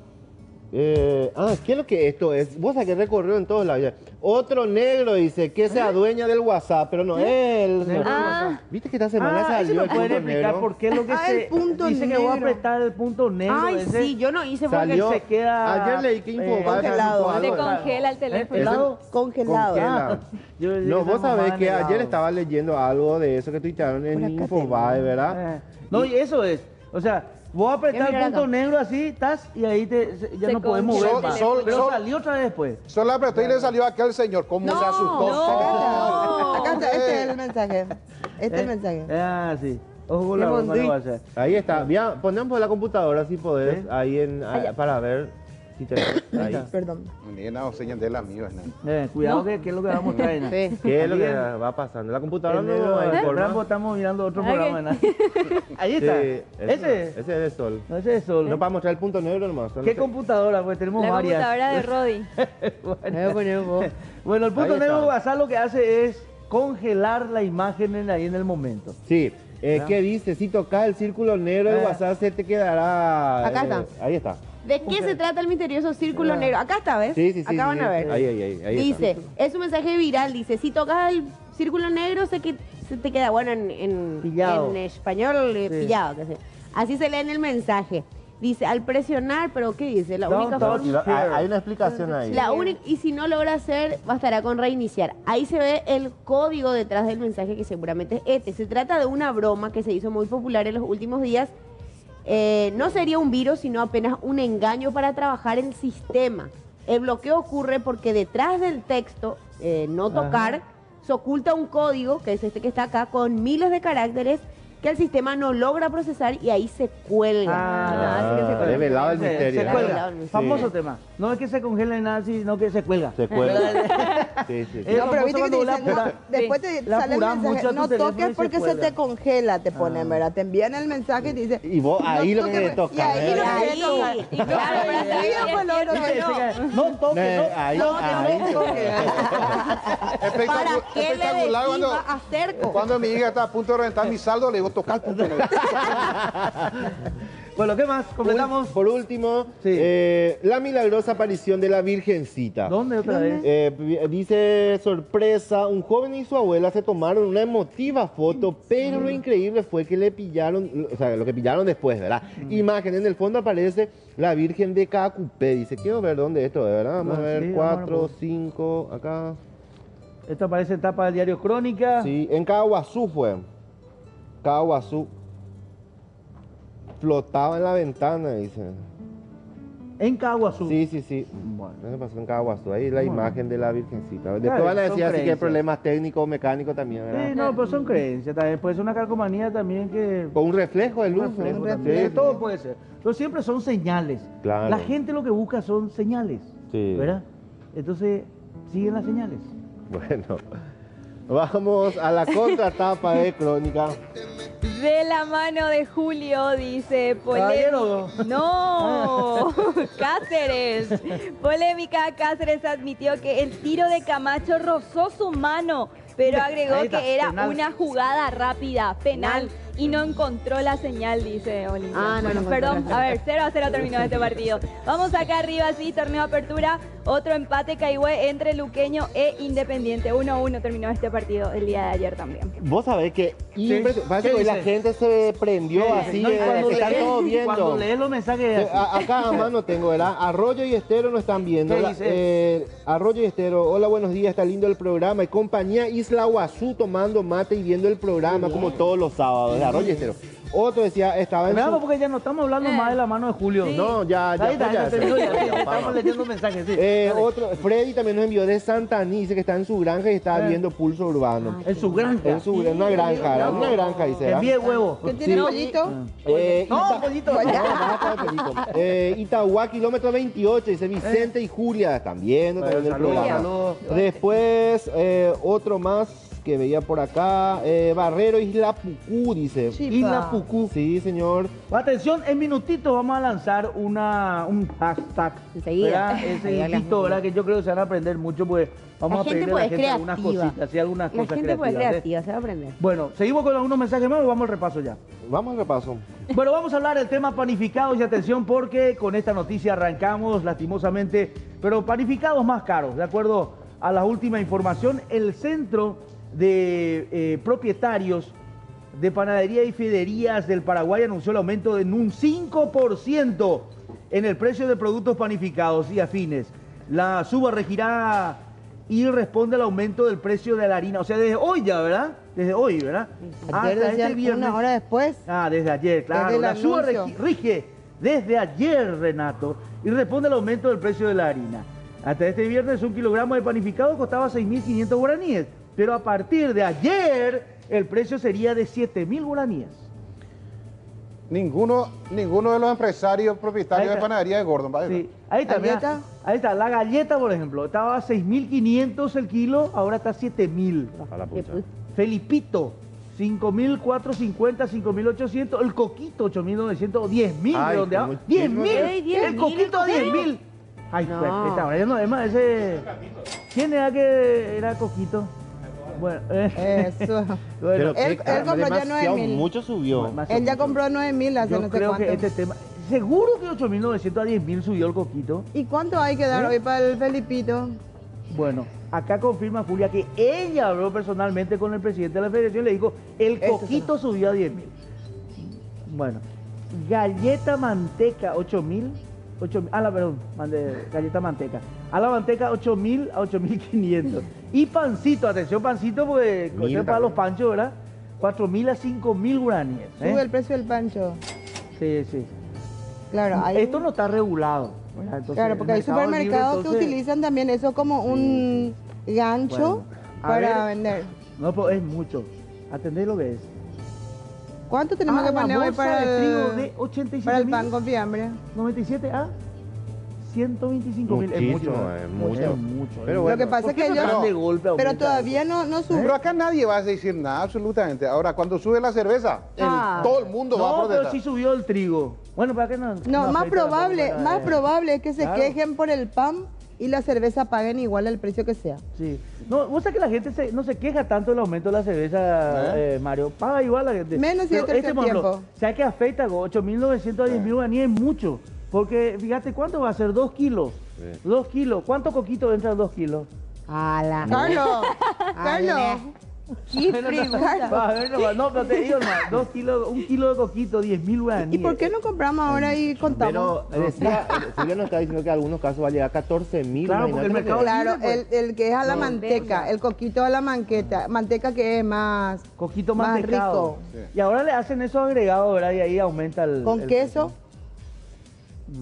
Eh, ah, ¿qué es lo que esto es? Vos sabés que recorrió en todos lados. Otro negro dice que se adueña del WhatsApp, pero no él. Del Ah. ¿Viste que esta semana Ah, ¿eso salió el punto explicar negro? por qué es lo que Ah, se el punto dice que voy a apretar el punto negro Ay, ese? sí, yo no hice porque Salió- se queda Ayer leí que Infobae congelado. publicó Se algo. congela el ¿Eh? teléfono. ¿Helado? Congelado. Yo le No, vos sabés que ayer estaba leyendo algo de eso que tuitearon en Infobae, ¿verdad? Eh, No, y eso es. O sea, Voy a el mirar punto acá. negro así, estás y ahí te, ya Se no podés congela mover el. Pero Sol- salió otra vez después. Solo apretó y le salió a aquel señor. ¿Cómo se asustó? no. Acá está, este es el mensaje. Este es el Eh, mensaje. Ah, sí. Ojo con la bondí. no va a ser. Ahí está. Mira, ponemos la computadora si podés, Sí. ahí en, para ver ahí. está. Perdón. Ni nada, señal de la mía. ¿no? Eh, cuidado que, que es lo que vamos a. ¿no? Sí. ¿Qué es lo que va pasando? La computadora El no el forma. Rambo, estamos mirando otro programa. ¿no? Ahí está. Sí, ese. ese es de sol. No, ese es sol. No para mostrar el punto negro nomás. ¿Qué que- computadora? Pues tenemos La varias. computadora de Rodi. bueno, bueno, el punto negro WhatsApp lo que hace es congelar la imagen en, ahí en el momento. Sí. Eh. ¿Qué dice? Si tocas el círculo negro del Ah. WhatsApp se te quedará. Acá eh, está. ahí está. ¿De qué se trata el misterioso círculo negro? Acá está, ¿ves? Sí, sí, sí. Acá sí, van sí. a ver. Ahí, ahí, ahí. ahí dice, está. es un mensaje viral, dice, si tocas el círculo negro se, que, se te queda, bueno, en, en, Pillado. en español, eh, Sí. pillado. sé. Así se lee en el mensaje. Dice, al presionar, pero ¿qué dice? La Don't única forma... Hay una explicación ahí. La única, y si no logra hacer, bastará con reiniciar. Ahí se ve el código detrás del mensaje que seguramente es este. Se trata de una broma que se hizo muy popular en los últimos días. Eh, no sería un virus, sino apenas un engaño para trabajar el sistema. El bloqueo ocurre porque detrás del texto, eh, no tocar, se oculta un código, que es este que está acá, con miles de caracteres que el sistema no logra procesar y ahí se cuelga. Ah, así que se Ah, cuelga. revelado el Se- misterio. Se ¿no? cuelga. Sí. Famoso tema. No es que se congele nada, sino que se cuelga. Se cuelga. sí, sí, sí. No, pero viste que te dicen, no, después te La sale el mensaje, no toques se porque se cuelga. te congela, te ponen, ¿verdad? Te envían el mensaje y te dice... Y vos ahí lo que toques, le toca, Y ahí lo que le toca. que no. No toque, Eh, no. ahí, no, ahí. no toque. Espectacu- ¿Para qué le espectacular decís cuando, va a cerco? cuando mi hija está a punto de reventar mi saldo, le digo, Bueno, ¿qué más? Completamos. Por último, Sí. eh, la milagrosa aparición de la Virgencita. ¿Dónde otra vez? Eh, dice sorpresa, un joven y su abuela se tomaron una emotiva foto, pero lo increíble fue que le pillaron, o sea, lo que pillaron después, ¿verdad? Imagen, en el fondo aparece la Virgen de Cacupé. Dice, quiero ver dónde esto es, ¿verdad? Vamos a Ah, ver, sí, a cuatro, cinco, acá. Esto aparece en tapa del diario Crónica. Sí, en Caguazú fue. Caguazú. Flotaba en la ventana, dice. En Caguazú. Sí, sí, sí. Bueno. Eso pasó en Caguazú. Ahí la Bueno. imagen de la Virgencita. Después Claro, van a decir así que hay problemas técnicos, mecánicos también, ¿verdad? Sí, no, pues son creencias también. Puede ser una calcomanía también que... Con un reflejo de luz. Un reflejo ¿no? Sí, Todo puede ser. Pero siempre son señales. Claro. La gente lo que busca son señales. Sí. ¿Verdad? Entonces, siguen las señales. Bueno, vamos a la contratapa de Crónica. De la mano de Julio, dice polémica. No, Cáceres. Polémica, Cáceres admitió que el tiro de Camacho rozó su mano, pero agregó que era penal. una jugada rápida, penal, y no encontró la señal, dice Olimpia. Ah, no, Bueno, no perdón, a ver, 0 a 0 terminó este partido. Vamos acá arriba, sí, torneo apertura, otro empate Caigüe entre Luqueño e Independiente. 1 a 1 terminó este partido el día de ayer también. Vos sabés que impres- parece ¿Qué que la gente se prendió Sí, así, no, eh, cuando están lees- todos viendo. Cuando lees los mensajes... Así. a- acá a mano tengo, ¿verdad? Arroyo y Estero no están viendo. ¿Qué La- dice? eh, Arroyo y Estero, hola, buenos días, está lindo el programa. Y compañía Isla Guazú tomando mate y viendo el programa como todos los sábados. Otro decía, estaba en Veamos su... porque ya no estamos hablando Eh. más de la mano de Julio. Sí. No, ya, ya, Ahí pues ya estamos leyendo mensajes, sí. Eh, otro, Freddy también nos envió de Santaní, dice que está en su granja y está Eh. viendo pulso urbano. En su granja. En su una granja, ¿verdad? una granja dice. Envíe huevo. ¿Qué tiene Sí. pollito? Eh, No, Ita- pollito. No, pollito. Itagua, kilómetro 28, dice Vicente y Julia, están viendo también el programa. Después, otro más que veía por acá, eh, Barrero Isla Pucú, dice. Chipa. Isla Pucú. Sí, señor. Atención, en minutitos vamos a lanzar una, un hashtag. Enseguida. Ese ¿verdad? Que yo creo que se van a aprender mucho, pues vamos La a pedirle a la gente algunas cositas, sí, algunas La cosas gente creativas. ¿eh? creativa, se va a aprender. Bueno, seguimos con algunos mensajes más y vamos al repaso ya. Vamos al repaso. Bueno, vamos a hablar del tema panificados y atención porque con esta noticia arrancamos lastimosamente, pero panificados más caros. De acuerdo a la última información, el Centro de eh, Propietarios de Panadería y Fiderías del Paraguay anunció el aumento de un 5% en el precio de productos panificados y afines. La suba regirá y responde al aumento del precio de la harina. O sea, desde hoy ya, ¿verdad? Desde hoy, ¿verdad? Ayer Hasta este una hora después. Ah, desde ayer, claro. Desde la suba rige desde ayer, Renato, y responde al aumento del precio de la harina. Hasta este viernes un kilogramo de panificado costaba 6.500 guaraníes, pero a partir de ayer el precio sería de 7.000 guaraníes. Ninguno, ninguno de los empresarios propietarios de panadería de Gordon. ¿vale? Sí, ahí está, mira, ahí está, la galleta, por ejemplo, estaba a 6.500 el kilo, ahora está a 7.000. A la pucha. Felipito, 5.450, 5.800. El coquito, 8.900, 10.000 Ay, redondeado. muchísimo. 10.000. Ey, 10.000 El coquito, el 10.000. Ay, No. pues, esta no es más ese... ¿Quién era que era coquito? Bueno, eh, Eso. bueno, Pero Él- qué- él compró ya demasiado, 9.000. mucho subió. más- Él ya compró 9 mil hace yo no sé creo cuánto. que este tema... Seguro que 8.900 a 10.000 subió el coquito. ¿Y cuánto hay que dar ¿Eh? hoy para el Felipito? Bueno, acá confirma Julia que ella habló personalmente con el presidente de la federación y le dijo, el Esto coquito subió a 10 mil. Bueno, galleta manteca, 8 mil. Ah, la, perdón, mande- galleta manteca. A la manteca 8 mil a 8 mil 500. Y pancito, atención pancito, porque Mil para los panchos, ¿verdad? 4 mil a 5 mil guaraníes. ¿eh? Sube el precio del pancho. Sí, sí. Claro, hay, Esto no está regulado. claro porque hay libre, supermercados que utilizan también eso como un gancho Bueno, a para ver. vender. No, pero es mucho. Atendé lo que es. ¿Cuánto tenemos Ah, que la poner hoy para de trigo el, de 87 para el pan con fiambre? 97 a 125 mil. Es mucho. ¿eh? es mucho. Es mucho. Pero es bueno. Lo que pasa ¿Por es que no yo... de golpe Pero todavía no, no sube. Pero acá nadie va a decir nada, absolutamente. Ahora, cuando sube la cerveza, el- Ah. todo el mundo va a No, pero protestar. sí subió el trigo. Bueno, ¿para qué no? No, más probable, más eh. probable es que se Claro. quejen por el pan y la cerveza paguen igual el precio que sea. Sí. No, vos sabés que la gente se- no se queja tanto del aumento de la cerveza, eh, Mario. Paga igual la gente. Menos si Pero es tercer por ejemplo, tiempo. ¿Sabes que afecta? 8.900 a 10.000 guaraníes es mucho. Porque fíjate, ¿cuánto va a ser? Dos kilos. Sí. Dos kilos. ¿Cuánto coquito entra en dos kilos? Ala. Carlos, Carlos, ¿Qué pregunta? Va, a ver, nomás. no, pero te digo, hermano, dos kilos, un kilo de coquito, 10.000 guaraníes. ¿y por qué no compramos ahora y contamos? Pero decía, Julia nos está diciendo que en algunos casos va a llegar a 14 mil. Claro, porque el mercado- Claro, libre, el, pues. el que es a la No, manteca, el coquito a la manqueta, manteca que es más Coquito más rico. Y ahora le hacen esos agregados, ¿verdad? Y ahí aumenta el... Con el queso.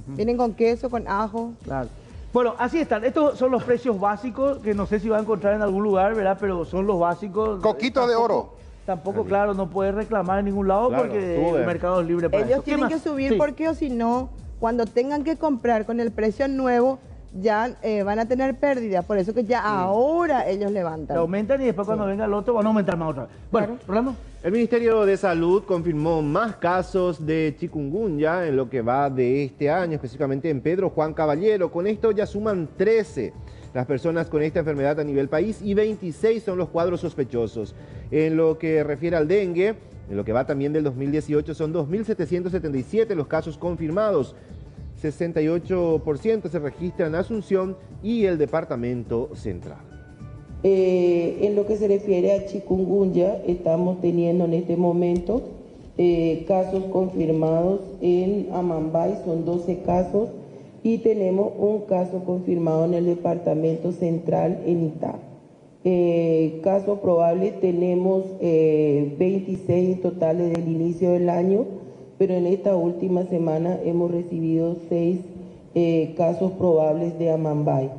Vienen con queso, con ajo. Claro. Bueno, así están. Estos son los precios básicos que no sé si va a encontrar en algún lugar, ¿verdad? Pero son los básicos. Coquito de oro. Tampoco, claro, no puede reclamar en ningún lado Claro, porque sube. el mercado es libre para Ellos eso. ¿Qué tienen que subir Sí. porque o si no, cuando tengan que comprar con el precio nuevo, ya eh, van a tener pérdida. Por eso que ya ahora ellos Le levantan. aumentan y después cuando venga el otro van a aumentar más otra vez. Bueno, Rolando. El Ministerio de Salud confirmó más casos de chikungunya en lo que va de este año, específicamente en Pedro Juan Caballero. Con esto ya suman 13 las personas con esta enfermedad a nivel país y 26 son los cuadros sospechosos. En lo que refiere al dengue, en lo que va también del 2018 son 2.777 los casos confirmados. 68% se registra en Asunción y el Departamento Central. Eh, en lo que se refiere a chikungunya, estamos teniendo en este momento eh, casos confirmados en Amambay, son 12 casos, y tenemos un caso confirmado en el departamento central en Itá. Eh, casos probables tenemos eh, 26 totales del inicio del año, pero en esta última semana hemos recibido 6 eh, casos probables de Amambay.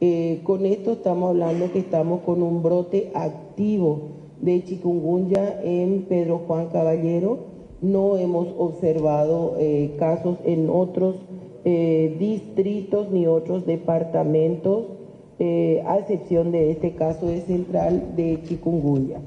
Eh, con esto estamos hablando que estamos con un brote activo de chikungunya en Pedro Juan Caballero. No hemos observado eh, casos en otros distritos ni otros departamentos, a excepción de este caso de central de chikungunya.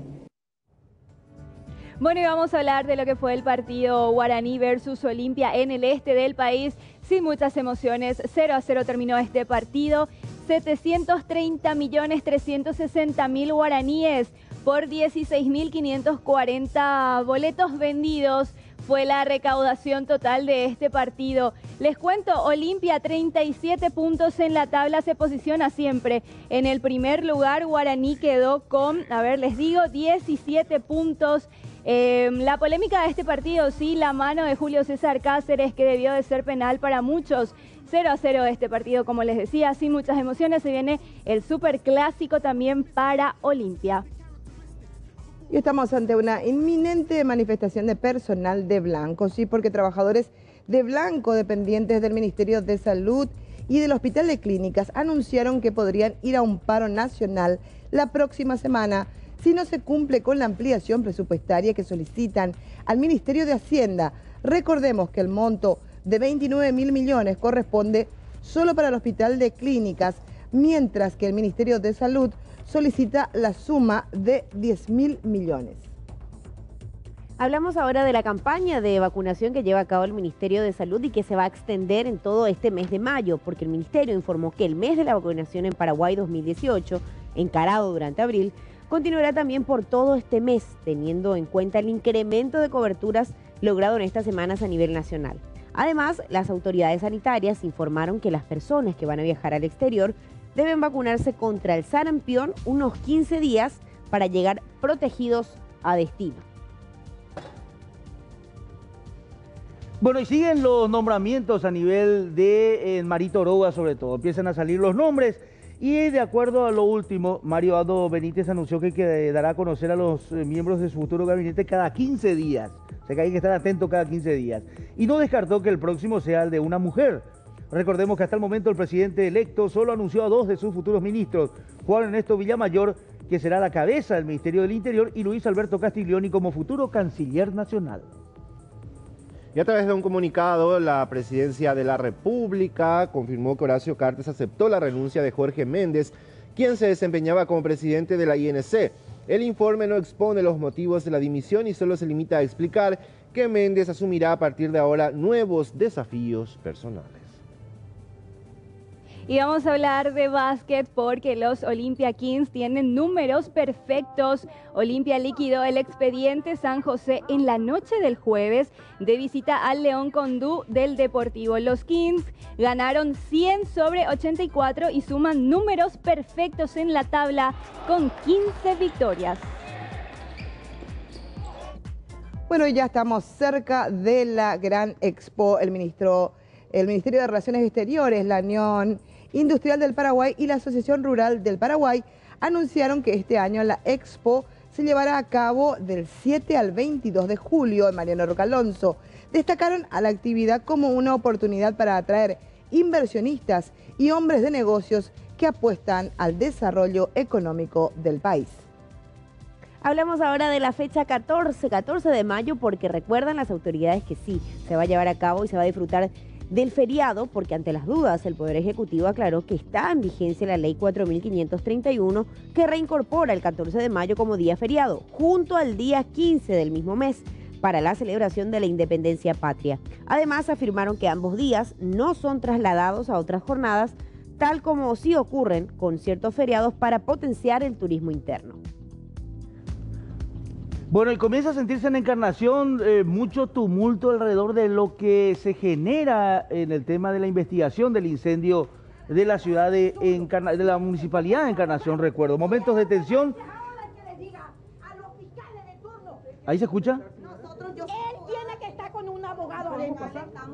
Bueno, y vamos a hablar de lo que fue el partido Guaraní versus Olimpia en el este del país. Sin muchas emociones, 0 a 0 terminó este partido. 730 millones 360 mil guaraníes por 16.540 boletos vendidos fue la recaudación total de este partido. Les cuento, Olimpia 37 puntos en la tabla, se posiciona siempre en el primer lugar. Guaraní quedó con, a ver, les digo, 17 puntos. Eh, la polémica de este partido, sí, la mano de Julio César Cáceres, que debió de ser penal para muchos. 0 a 0 este partido, como les decía, sin muchas emociones. Se viene el super clásico también para Olimpia. Y estamos ante una inminente manifestación de personal de blanco, sí, porque trabajadores de blanco dependientes del Ministerio de Salud y del Hospital de Clínicas anunciaron que podrían ir a un paro nacional la próxima semana si no se cumple con la ampliación presupuestaria que solicitan al Ministerio de Hacienda. Recordemos que el monto de 29 mil millones corresponde solo para el Hospital de Clínicas, mientras que el Ministerio de Salud solicita la suma de 10 mil millones. Hablamos ahora de la campaña de vacunación que lleva a cabo el Ministerio de Salud y que se va a extender en todo este mes de mayo, porque el Ministerio informó que el mes de la vacunación en Paraguay 2018, encarado durante abril, continuará también por todo este mes, teniendo en cuenta el incremento de coberturas logrado en estas semanas a nivel nacional. Además, las autoridades sanitarias informaron que las personas que van a viajar al exterior deben vacunarse contra el sarampión unos 15 días para llegar protegidos a destino. Bueno, y siguen los nombramientos a nivel de Marito Oroga sobre todo. Empiezan a salir los nombres y de acuerdo a lo último, Mario Aldo Benítez anunció que, que dará a conocer a los eh, miembros de su futuro gabinete cada 15 días. O sea que hay que estar atento cada 15 días. Y no descartó que el próximo sea el de una mujer. Recordemos que hasta el momento el presidente electo solo anunció a dos de sus futuros ministros, Juan Ernesto Villamayor, que será la cabeza del Ministerio del Interior, y Luis Alberto Castiglioni como futuro canciller nacional. Y a través de un comunicado, la presidencia de la República confirmó que Horacio Cartes aceptó la renuncia de Jorge Méndez, quien se desempeñaba como presidente de la INC. El informe no expone los motivos de la dimisión y solo se limita a explicar que Méndez asumirá a partir de ahora nuevos desafíos personales. Y vamos a hablar de básquet porque los Olympia Kings tienen números perfectos. Olimpia liquidó el expediente San José en la noche del jueves de visita al León Condú del Deportivo. Los Kings ganaron 100 sobre 84 y suman números perfectos en la tabla con 15 victorias. Bueno, ya estamos cerca de la gran expo. El, ministro, el Ministerio de Relaciones Exteriores, la Unión Industrial del Paraguay y la Asociación Rural del Paraguay anunciaron que este año la expo se llevará a cabo del 7 al 22 de julio en Mariano Roca Alonso. Destacaron a la actividad como una oportunidad para atraer inversionistas y hombres de negocios que apuestan al desarrollo económico del país. Hablamos ahora de la fecha 14, 14 de mayo, porque recuerdan las autoridades que sí, se va a llevar a cabo y se va a disfrutar del feriado, porque ante las dudas el Poder Ejecutivo aclaró que está en vigencia la Ley 4531 que reincorpora el 14 de mayo como día feriado, junto al día 15 del mismo mes para la celebración de la independencia patria. Además, afirmaron que ambos días no son trasladados a otras jornadas, tal como sí ocurren con ciertos feriados para potenciar el turismo interno. Bueno, y comienza a sentirse en Encarnación eh, mucho tumulto alrededor de lo que se genera en el tema de la investigación del incendio de la ciudad de, Encarna de la municipalidad de Encarnación, recuerdo. Momentos de tensión. ¿Ahí se escucha? Él tiene que estar con un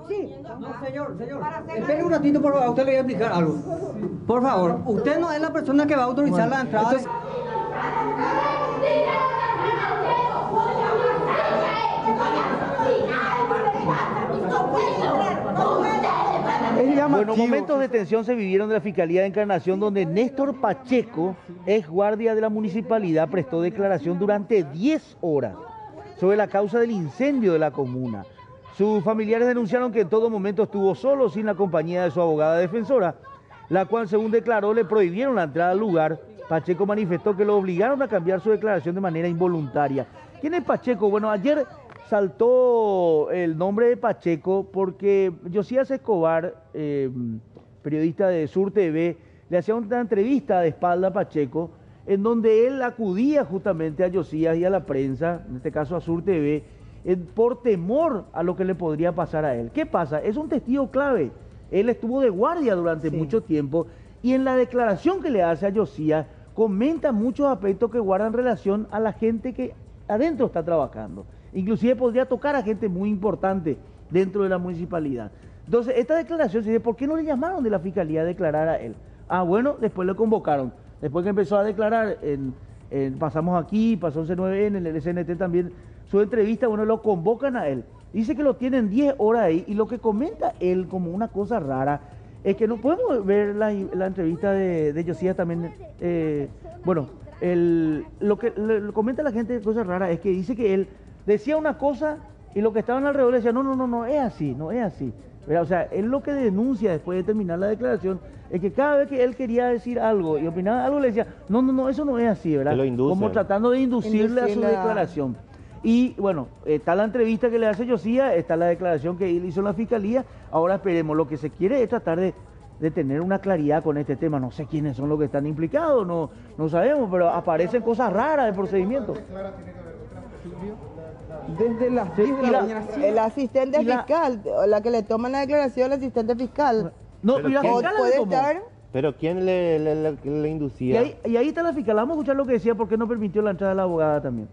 Sí. No, señor, señor. Espere un ratito, por favor, a usted le voy a explicar algo. Por favor, usted no es la persona que va a autorizar la entrada. de- Bueno, momentos de tensión se vivieron de la Fiscalía de Encarnación donde Néstor Pacheco, ex guardia de la municipalidad, prestó declaración durante 10 horas sobre la causa del incendio de la comuna. Sus familiares denunciaron que en todo momento estuvo solo sin la compañía de su abogada defensora, la cual según declaró le prohibieron la entrada al lugar. Pacheco manifestó que lo obligaron a cambiar su declaración de manera involuntaria. ¿Quién es Pacheco? Bueno, ayer saltó el nombre de Pacheco porque Josías Escobar, eh, periodista de Sur TV, le hacía una entrevista de espalda a Pacheco en donde él acudía justamente a Josías y a la prensa, en este caso a Sur TV, por temor a lo que le podría pasar a él. ¿Qué pasa? Es un testigo clave. Él estuvo de guardia durante mucho tiempo y en la declaración que le hace a Josías comenta muchos aspectos que guardan relación a la gente que adentro está trabajando. Inclusive podría tocar a gente muy importante dentro de la municipalidad. Entonces, esta declaración se dice, ¿por qué no le llamaron de la fiscalía a declarar a él? Ah, bueno, después le convocaron. Después que empezó a declarar, en, en- pasamos aquí, pasó en C9N, en el SNT también, su entrevista, bueno, lo convocan a él. Dice que lo tienen 10 horas ahí y lo que comenta él como una cosa rara es que no podemos ver la, la entrevista de, de Josías también. eh, bueno, el- lo que le- le comenta la gente, cosa rara, es que dice que él decía una cosa y lo que estaban alrededor le decían, no, no, no, no, es así, no es así. ¿Verdad? O sea, él lo que denuncia después de terminar la declaración es que cada vez que él quería decir algo y opinaba algo le decía, no, no, no, eso no es así, ¿verdad? Lo induce. Como tratando de inducirle a su a- declaración. Y bueno, está la entrevista que le hace Josía, está la declaración que él hizo en la fiscalía. Ahora esperemos, lo que se quiere es tratar de, de tener una claridad con este tema. No sé quiénes son los que están implicados, no, no sabemos, pero aparecen cosas raras del procedimiento. Desde las 10 de la mañana. El asistente la- fiscal, la que le toma la declaración, el asistente fiscal. No, Pero y la fiscal puede estar. Pero ¿quién le, le, le- le Y inducía? ahí, y ahí está la fiscal. Vamos a escuchar lo que decía, por qué no permitió la entrada de la abogada también.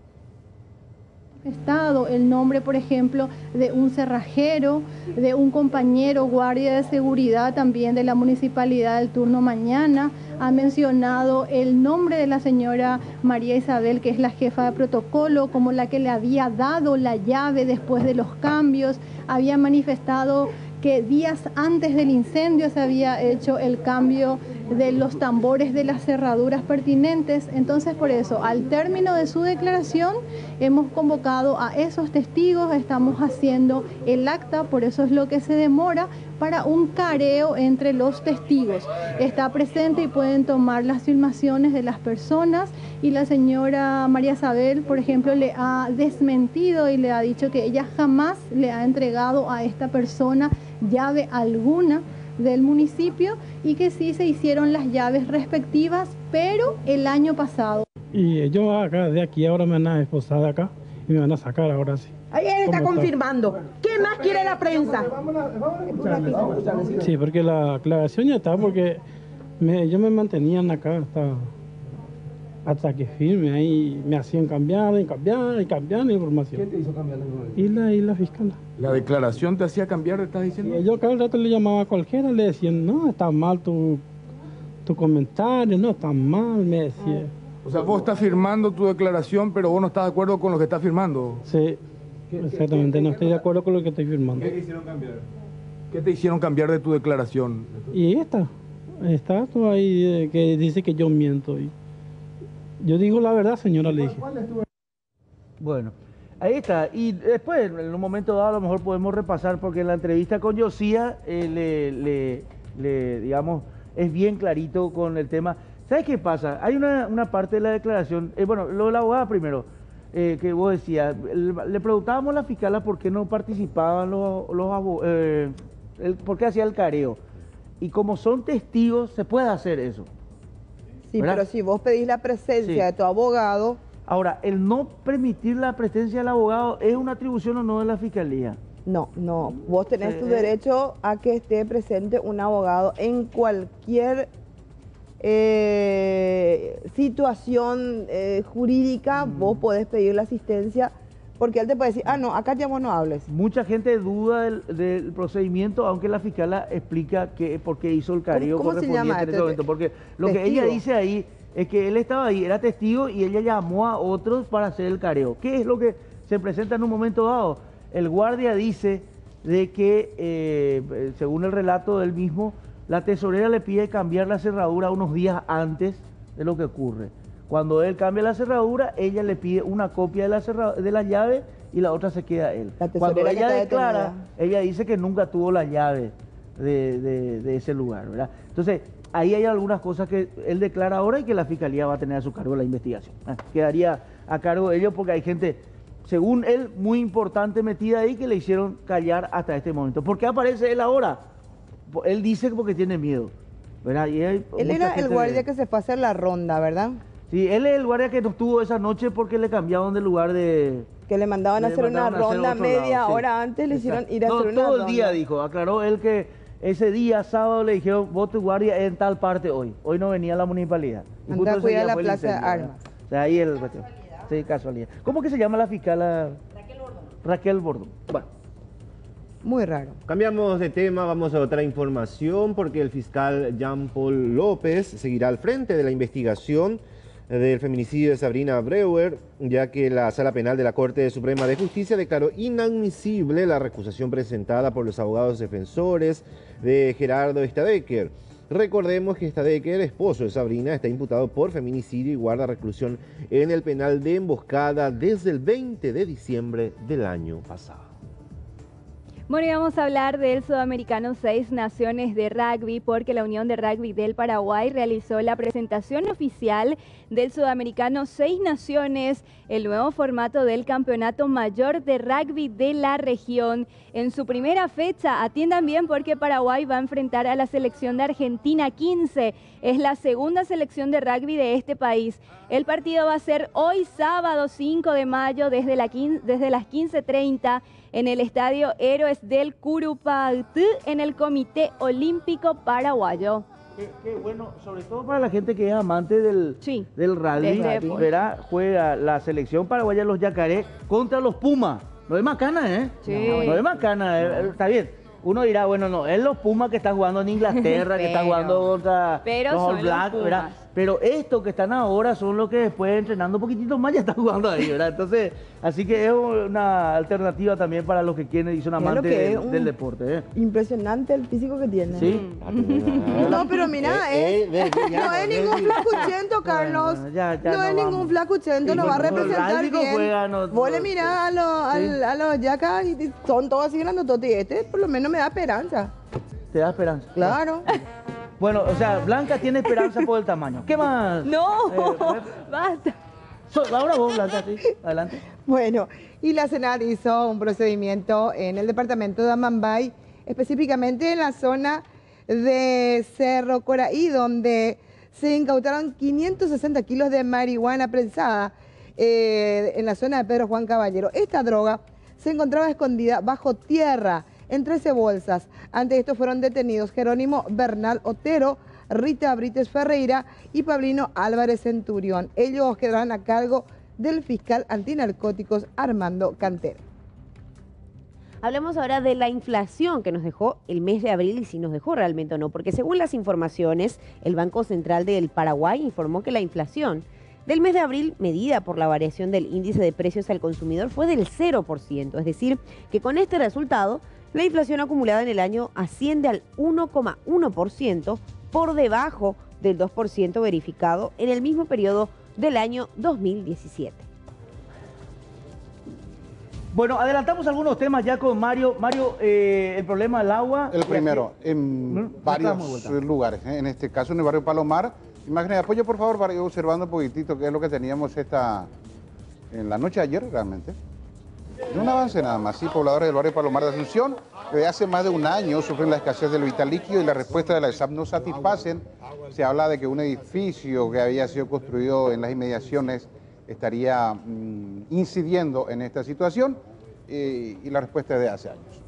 Estado, el nombre, por ejemplo, de un cerrajero, de un compañero guardia de seguridad también de la municipalidad del turno mañana. Ha mencionado el nombre de la señora María Isabel, que es la jefa de protocolo, como la que le había dado la llave después de los cambios. Había manifestado que días antes del incendio se había hecho el cambio de los tambores de las cerraduras pertinentes. Entonces, por eso, al término de su declaración, hemos convocado a esos testigos, estamos haciendo el acta, por eso es lo que se demora, para un careo entre los testigos. Está presente y pueden tomar las filmaciones de las personas y la señora María Isabel, por ejemplo, le ha desmentido y le ha dicho que ella jamás le ha entregado a esta persona llave alguna del municipio y que sí se hicieron las llaves respectivas, pero el año pasado. Y ellos acá, de aquí ahora me van a esposar de acá y me van a sacar ahora sí. Ahí él está confirmando. ¿Qué más quiere la prensa? Sí, porque la aclaración ya está, porque me, ellos me mantenían acá hasta, hasta que firme, ahí me hacían cambiar y cambiar y cambiar la información. ¿Quién te hizo cambiar la información? Y la, y la fiscal. La declaración te hacía cambiar, estás diciendo. Y yo cada rato le llamaba a cualquiera, le decían, no, está mal tu, tu comentario, no, está mal, me decía. O sea, vos estás firmando tu declaración, pero vos no estás de acuerdo con lo que estás firmando. Sí, exactamente, no estoy de acuerdo con lo que estoy firmando. hicieron cambiar? ¿Qué te hicieron cambiar de tu declaración? Y esta, está todo ahí eh, que dice que yo miento. Y yo digo la verdad, señora, le dije. Bueno, ahí está. Y después, en un momento dado, a lo mejor podemos repasar, porque en la entrevista con Josía, eh, le, le- le, digamos, es bien clarito con el tema. ¿Sabes qué pasa? Hay una, una parte de la declaración, eh, bueno, lo de la abogada primero, eh, que vos decías, le preguntábamos a la fiscala por qué no participaban los, los abo- eh, el- por qué hacía el careo. Y como son testigos, se puede hacer eso. Sí, ¿Verdad? pero si vos pedís la presencia Sí. de tu abogado, Ahora, el no permitir la presencia del abogado es una atribución o no de la fiscalía. no, no. Vos tenés tu Eh, derecho a que esté presente un abogado en cualquier eh, situación eh, jurídica. Mm. Vos podés pedir la asistencia porque él te puede decir, ah, no, acá ya vos no hables. Mucha gente duda del, del procedimiento, aunque la fiscala explica que, por qué hizo el careo ¿Cómo- cómo se correspondiente en ese esto? momento. Porque lo que ella dice ahí es que él estaba ahí, era testigo y ella llamó a otros para hacer el careo. ¿Qué es lo que se presenta en un momento dado? El guardia dice de que, eh, según el relato del mismo, la tesorera le pide cambiar la cerradura unos días antes de lo que ocurre. Cuando él cambia la cerradura, ella le pide una copia de la, cerra- de la llave y la otra se queda a él. Cuando ella declara, detenida. ella dice que nunca tuvo la llave de, de- de ese lugar, ¿verdad? Entonces, ahí hay algunas cosas que él declara ahora y que la fiscalía va a tener a su cargo la investigación. Ah, Quedaría a cargo de ellos porque hay gente, según él, muy importante metida ahí que le hicieron callar hasta este momento. ¿Por qué aparece él ahora? Él dice que porque tiene miedo, ¿verdad? Y Él era el guardia que se fue a hacer la ronda, ¿verdad? Sí, él es el guardia que no estuvo esa noche porque le cambiaron de lugar de... Que le mandaban a hacer una mandaron a hacer ronda media lado, sí. hora antes, le hicieron ir a No, hacer una todo ronda. el día dijo, aclaró él que ese día sábado le dijeron, vos tu guardia en tal parte hoy. Hoy no venía la municipalidad. Y justo a ese cuidar día la plaza de armas. O sea, ahí el cuestión. Sí, casualidad. ¿Cómo que se llama la fiscal? Raquel Bordón. Raquel Bordón. Bueno. Muy raro. Cambiamos de tema, vamos a otra información porque el fiscal Jean Paul López seguirá al frente de la investigación del feminicidio de Sabrina Breuer, ya que la Sala Penal de la Corte Suprema de Justicia declaró inadmisible la recusación presentada por los abogados defensores de Gerardo Stadecker. Recordemos que Stadecker, esposo de Sabrina, está imputado por feminicidio y guarda reclusión en el penal de emboscada desde el 20 de diciembre del año pasado. Bueno, y vamos a hablar del Sudamericano Seis Naciones de Rugby porque la Unión de Rugby del Paraguay realizó la presentación oficial del Sudamericano Seis Naciones, el nuevo formato del Campeonato Mayor de Rugby de la región. En su primera fecha, atiendan bien porque Paraguay va a enfrentar a la selección de Argentina 15. Es la segunda selección de rugby de este país. El partido va a ser hoy sábado 5 de mayo desde, desde las 15.30 en el Estadio Héroes del Curupaytí en el Comité Olímpico Paraguayo. Qué, qué bueno, sobre todo para la gente que es amante del, rugby, del deporte. verá, juega la selección paraguaya los Yacaré contra los Pumas. No es macana, ¿eh? Sí. No, no es macana, eh, eh, está bien. Uno dirá, bueno, no, es los Pumas que están jugando en Inglaterra, que están jugando contra los All Pumas. ¿verdad? Pero estos que están ahora son los que después entrenando un poquitito más ya están jugando ahí, ¿verdad? Entonces, así que es una alternativa también para los que quieren y son amantes del, deporte, ¿eh? Impresionante el físico que tiene. Sí. No, pero mira, Eh, eh, ya, no es ningún flacuchento, Carlos. Bueno, ya, ya no, no es vamos. ningún flacuchento, no va a representar bien. juega, no- Vos le mirás a los, al- a los yacas y son todos así grandototes. Y este por lo menos me da esperanza. Te da esperanza. Claro. Bueno, o sea, Blanca tiene esperanza por el tamaño. ¿Qué más? No, Eh, basta. so- ahora vos, Blanca, sí. Adelante. Bueno, y la Senat hizo un procedimiento en el departamento de Amambay, específicamente en la zona de Cerro Coraí, donde se incautaron 560 kilos de marihuana prensada eh, en la zona de Pedro Juan Caballero. Esta droga se encontraba escondida bajo tierra en 13 bolsas. Ante esto fueron detenidos Jerónimo Bernal Otero, Rita Brites Ferreira y Pablino Álvarez Centurión. Ellos quedarán a cargo del fiscal antinarcóticos Armando Cantero. Hablemos ahora de la inflación que nos dejó el mes de abril y si nos dejó realmente o no, porque según las informaciones, el Banco Central del Paraguay informó que la inflación del mes de abril, medida por la variación del índice de precios al consumidor, fue del 0%, es decir, que con este resultado, la inflación acumulada en el año asciende al 1,1% por debajo del 2% verificado en el mismo periodo del año 2017. Bueno, adelantamos algunos temas ya con Mario. Mario, eh, el problema del agua. El primero, en No, varios lugares, ¿eh? en este caso en el barrio Palomar. Imágenes de apoyo, por favor, para ir observando un poquitito qué es lo que teníamos esta, en la noche de ayer realmente. No un avance nada más, sí, pobladores del barrio Palomar de Asunción, desde hace más de un año sufren la escasez del vital líquido y la respuesta de la ESAP no satisfacen. Se habla de que un edificio que había sido construido en las inmediaciones estaría mm, incidiendo en esta situación eh, y la respuesta es de hace años.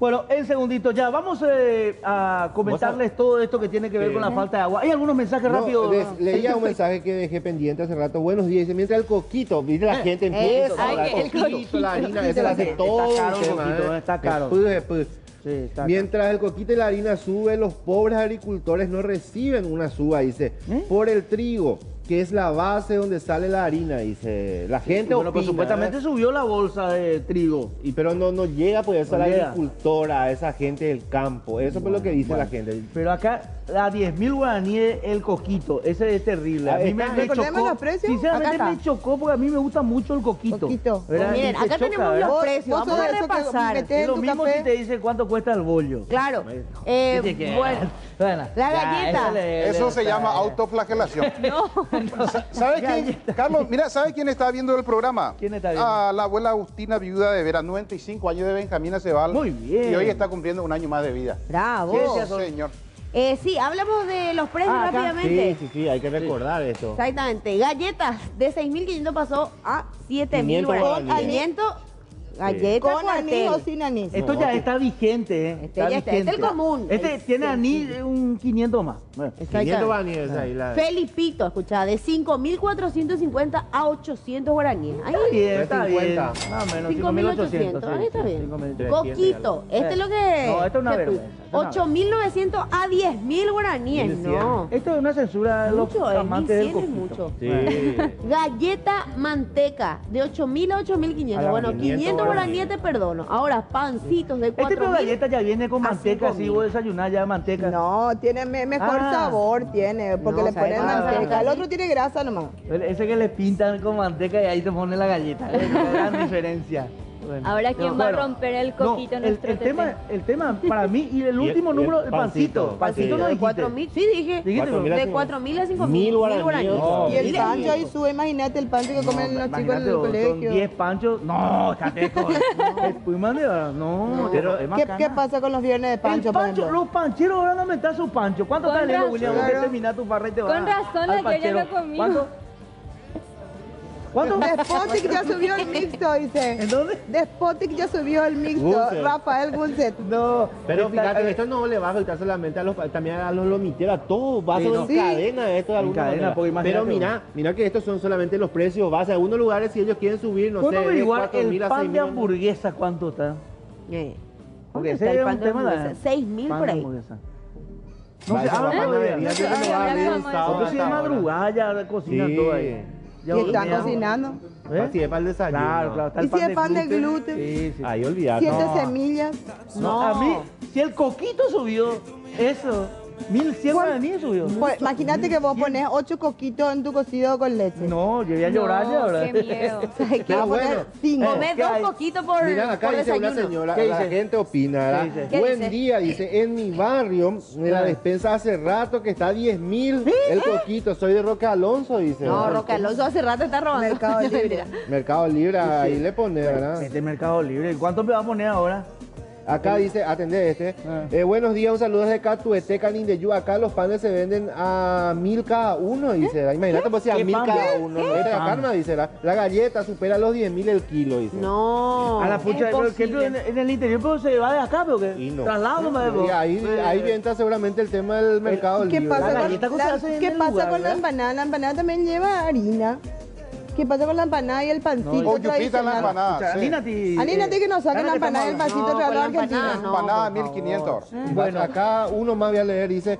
Bueno, en segundito ya. Vamos eh, a comentarles todo esto que tiene que ver con la falta de agua. ¿Hay algunos mensajes No, rápidos? les- leía un mensaje que dejé pendiente hace rato. Buenos días. Dice, mientras el coquito, viste, la Eh, gente eso, empieza a hablar ay, el coquito, la harina, ese la hace está todo. caro el coquito, ¿eh? está caro. Después. Sí, está Mientras el coquito y la harina sube, los pobres agricultores no reciben una suba, dice, ¿Eh? por el trigo, que es la base donde sale la harina, dice. La gente bueno, pues supuestamente subió la bolsa de trigo. Y pero no, no llega pues a la llega. agricultora, a esa gente del campo. Eso es lo que dice Bueno, la gente. Pero acá, a 10 mil guaraníes el coquito. Ese es terrible. A Ah, mí me, está. me ¿Recordemos chocó. los precios? Sinceramente me chocó porque a mí me gusta mucho el coquito. Coquito. Pues miren, acá choca, tenemos ¿verdad? los precios, vamos a que repasar. Es lo mismo café. si te dice cuánto cuesta el bollo. Claro. Eh, que- bueno, Bueno, La galleta. eso le- Eso le- se llama autoflagelación. Sa- ¿Sabes quién? Carlos, mira, ¿sabe quién está viendo el programa? ¿Quién está viendo? Ah, la abuela Agustina, viuda de Vera, 95 años de Benjamín Aceval. Muy bien. Y hoy está cumpliendo un año más de vida. bravo. ¿Qué Oh, señor. Eh, sí, hablamos de los precios Ah, acá. rápidamente. Sí, sí, sí, hay que recordar esto. Exactamente. Galletas de 6.500 pasó a 7.000 500 guaraníes. Guaraníes. 500 galletas ¿Con anís cuartel. o sin anís? Esto ya está vigente, ¿eh? Este ya está, este es el común. Este El- tiene anís eh, un 500 más. Bueno. 500 guaraníes ahí. La... Felipito, escuchá, de 5.450 a 800 guaraníes. Ahí Está bien, está bien. 350. Más o menos, 5.800, ahí está bien. 5.800. Coquito, este es lo que... No, esto es una que- vergüenza, esto es una 8.900 a 10.000 guaraníes, 1100. no. Esto es una censura de los Mucho, es amantes del 1100 es coquito. mucho. Sí. Galleta manteca de 8.000 a 8.500. A Bueno, 500 500 guaraníes guaraníes. te perdono. Ahora, pancitos de Este tipo de 4.000. galleta ya viene con manteca, así 5.000. vos desayunás ya manteca. No, tiene me- mejor Ah. sabor, tiene, porque No, le sabe ponen más manteca. El otro tiene grasa nomás. Ese que le pintan con manteca y ahí te ponen la galleta. Es una gran diferencia. Bueno. Ahora, ¿quién No, va a bueno, romper el no, coquito en el, nuestro el tema, el tema para mí y el Y último el- número, el pancito. pancito. Pancito no de dijiste. 4.000, sí dije. Dijiste, Cuatro mil a De cinco- 4.000 a 5.000. Mil guaraníes. No. Y el pancho ahí sube, imagínate el pancho que comen los chicos en el vos, Son colegio. 10 panchos. No, mande, No, pero es más ¿Qué, qué pasa con los viernes de pancho, el los pancheros ahora no metas su pancho. ¿Cuánto está razón. William? Terminás tu barra y te Con razón, ayer ya lo comí. ¿Cuánto? ¿Cuánto? Despotic ya subió el mixto, dice. ¿En dónde? Despotic ya subió el mixto. Gulset. Rafael Gulset. No, Pero fíjate, esto no le va a afectar solamente a los, también a los lomiteros, a todo va Sí, sobre no. Sí. cadena esto de En alguna cadena, manera. Pero mira, mira que estos son solamente los precios base. Algunos lugares si ellos quieren subir, no sé, ¿Puedo de averiguar 4.000 el a pan de 6.000. hamburguesa cuánto está? Eh. Porque ¿Dónde ese es un de tema de- hamburguesa? 6.000 pan por de ahí. hamburguesa. No se habla No sábado Porque si hasta es ahora. madrugada ya cocinan Sí. todo ahí. Ya Y están olvidado. cocinando. ¿Eh? Así es para el desayuno. Claro, claro. Está ¿Y si es pan de gluten. gluten? Sí, sí. Ahí olvidate. Siete No. semillas. No, a mí, si el coquito subió, eso, 1100 ¿Cuál? guaraníes subió. Pues, imagínate que vos pones ocho coquitos en tu cocido con leche. No, yo voy a llorar ya ahora. qué miedo. Hay que Pero poner bueno, cinco. Comés ¿qué dos hay? coquitos por, Mira, acá por dice una señora, ¿Qué la dice? gente opina, ¿verdad? ¿Qué dice? ¿Qué Buen dice? día, dice, en mi barrio, en la despensa hace rato que está a 10 mil el coquito, soy de Roque Alonso, dice. No, ¿verdad? Roca Alonso hace rato está robando. Mercado Libre. Mercado Libre, ahí le pone, ¿verdad? Este Mercado Libre, ¿cuánto me va a poner ahora? Acá dice, atendé este. Ah. Eh, buenos días, un saludo desde Catuete, Canindeyú. Acá los panes se venden a mil cada uno, dice. Imagínate, pues si a ¿Qué mil pan? cada uno. ¿Qué? ¿no? Este, no dice, la, la galleta supera los 10 mil el kilo, dice. No. a la pucha, ejemplo, en, en el interior, pero se va de acá, porque Y no. traslado me Y ahí, ahí entra seguramente el tema del mercado ¿Qué libre. pasa, La con, que la- ¿qué pasa lugar, con la empanada? La empanada también lleva harina. ¿Qué pasa con la empanada y el pancito O yupita la empanada. sí. Anímate. Anímate que nos saquen la empanada y el pancito No, la la empanada Argentina. no. Empanada por favor. 1500. Bueno, acá uno más voy a leer, dice.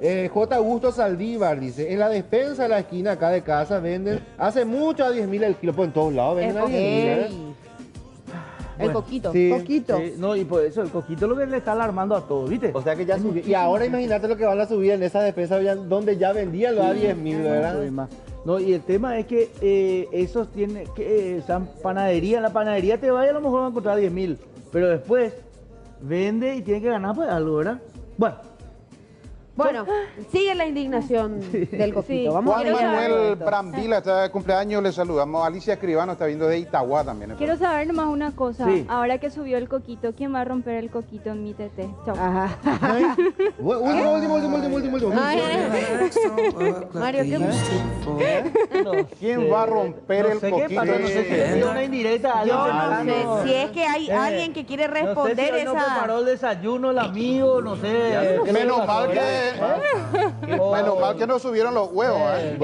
eh, J. Augusto Saldívar dice, en la despensa de la esquina acá de casa venden, hace mucho a 10 mil el kilo, pues en todos lados venden a 10 mil. ¿eh? El Bueno, coquito. Sí. Poquito. Sí, no, y por eso el coquito lo que le está alarmando a todos, ¿viste? O sea que ya subió. Y ahora imagínate lo que van a subir en esa despensa donde ya vendían los a 10 mil, ¿verdad? No, y el tema es que eh, esos tienen que, eh, panadería, la panadería te vaya a lo mejor va a encontrar 10 mil, pero después vende y tiene que ganar pues algo, ¿verdad? Bueno, Bueno, sigue la indignación del coquito. Sí. Vamos a Juan saber- Manuel Brambila está de cumpleaños, le saludamos. Alicia Escribano está viendo de Itagua también. Quiero saber nomás una cosa. Sí. Ahora que subió el coquito, ¿quién va a romper el coquito en mi TT? Chau. Último, último, último, último, último, Mario, ¿qué ¿Quién va a romper no el sé qué coquito? no sé si es una indirecta. a Yo sé si es que hay Eh, alguien que quiere No sé si responder hoy no esa. preparó el desayuno, el amigo, no sé. ¿qué Menos mal que, Oh. menos mal que no subieron los huevos. ¿eh?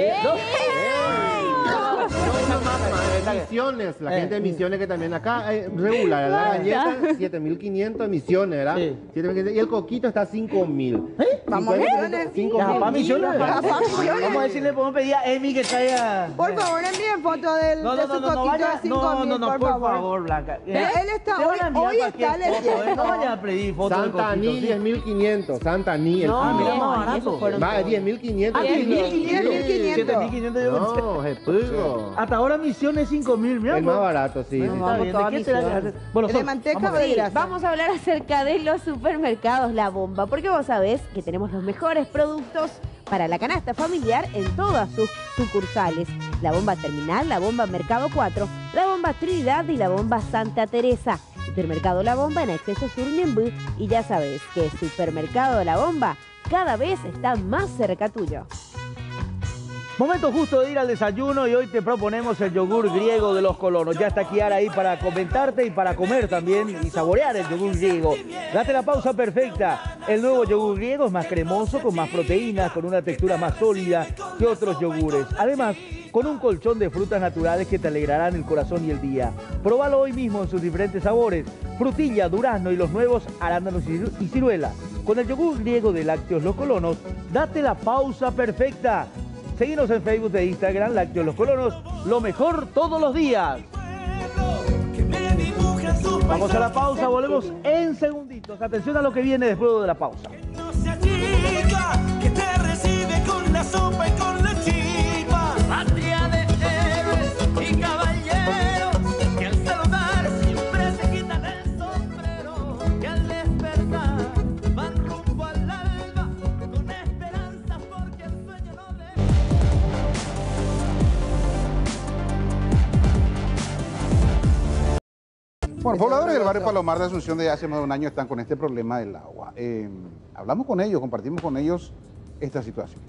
Misiones, la Eh. gente de Misiones que también acá eh, regular, la galleta 7500 Misiones, ¿verdad? Sí. 7500, y el coquito está 5000. Vamos a Misiones. 5000. Vamos a ver si le podemos pedir a Emi que traiga. Por favor, envíen foto del, No, de no, su no, no, no coquito de 5 No, no, no, por, por favor. favor, Blanca. Pero él está hoy- hoy está foto, leyendo. ¿eh? No vaya a pedir fotos del Santa Ni coquito. 10500, Santa Ni el No, Ah, mira, más barato. Va, 10500. Ah, el kilo. 10.500. 7.500 yo. No, es Hasta ahora Misiones 5.000, mira. El más barato, sí. Bueno, sí. está vamos bien. ¿De qué será que Misión. hace? Bueno, ¿Es de Sol, manteca vamos o a de grasa? vamos a hablar acerca de los supermercados La Bomba, porque vos sabés que tenemos los mejores productos para la canasta familiar en todas sus sucursales. La Bomba Terminal, la Bomba Mercado 4, la Bomba Trinidad y la Bomba Santa Teresa. Supermercado La Bomba en Acceso Sur Ñemby y ya sabes que Supermercado La Bomba cada vez está más cerca tuyo. Momento justo de ir al desayuno y hoy te proponemos el yogur griego de los colonos. Ya está Kiara ahí para comentarte y para comer también y saborear el yogur griego. Date la pausa perfecta. El nuevo yogur griego es más cremoso, con más proteínas, con una textura más sólida que otros yogures. Además, con un colchón de frutas naturales que te alegrarán el corazón y el día. Próbalo hoy mismo en sus diferentes sabores. Frutilla, durazno y los nuevos arándanos y ciruela. Con el yogur griego de Lácteos Los Colonos, date la pausa perfecta. Seguinos en Facebook e Instagram, Lácteos Los Colonos, lo mejor todos los días. Vamos a la pausa, volvemos en segunditos. Atención a lo que viene después de la pausa. Bueno, pobladores del barrio Palomar de Asunción de hace más de un año están con este problema del agua. Eh, hablamos con ellos, compartimos con ellos esta situación.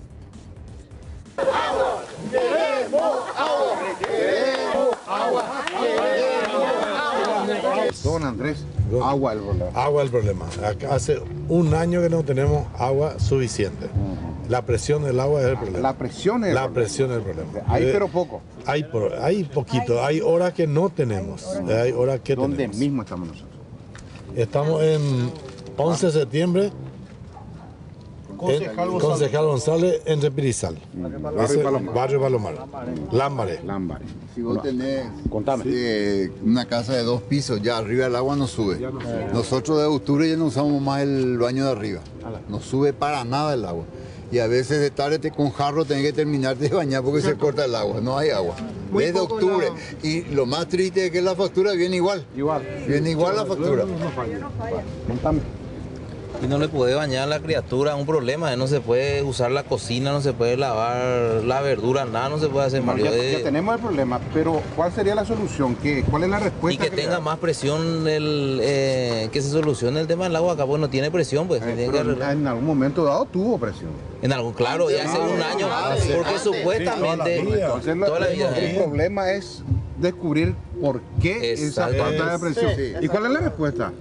Don Andrés, agua el problema. Agua el problema. Hace un año que no tenemos agua suficiente. La presión del agua es el problema. La presión es el La problema. presión es el problema. Hay Eh, pero poco. Hay, por- hay poquito. Hay horas que no tenemos. Hay horas que ¿Dónde tenemos. mismo estamos nosotros? Estamos en 11 de septiembre. Concejal en- González. Concejal González en Repirizal. Barrio Palomar. Barrio Palomar. Lámbare. Lámbare. Si vos tenés Contame. eh, una casa de dos pisos, ya arriba el agua no sube. Nosotros de octubre ya no usamos más el baño de arriba. No sube para nada el agua. Y a veces de tarde te- con jarro tenés que terminar de bañar porque se corta el agua, no hay agua. Muy Desde octubre. Y lo más triste es que la factura viene igual. Igual. Viene igual la factura. Contame. Y no le puede bañar a la criatura, un problema, ¿eh? no se puede usar la cocina, no se puede lavar la verdura, nada, no se puede hacer, No, Mario. ya, eh, ya tenemos el problema, pero ¿cuál sería la solución? ¿Qué, ¿Cuál es la y respuesta? que le tenga más presión, el, eh, que se solucione el tema del agua acá, pues no tiene presión, pues. se tiene que en algún momento dado tuvo presión. En algún, claro, ya hace Ah, un año, antes, porque antes. supuestamente Entonces, la- toda la vida. el eh. problema es descubrir por qué esa falta de presión. Sí. ¿Y cuál es la respuesta?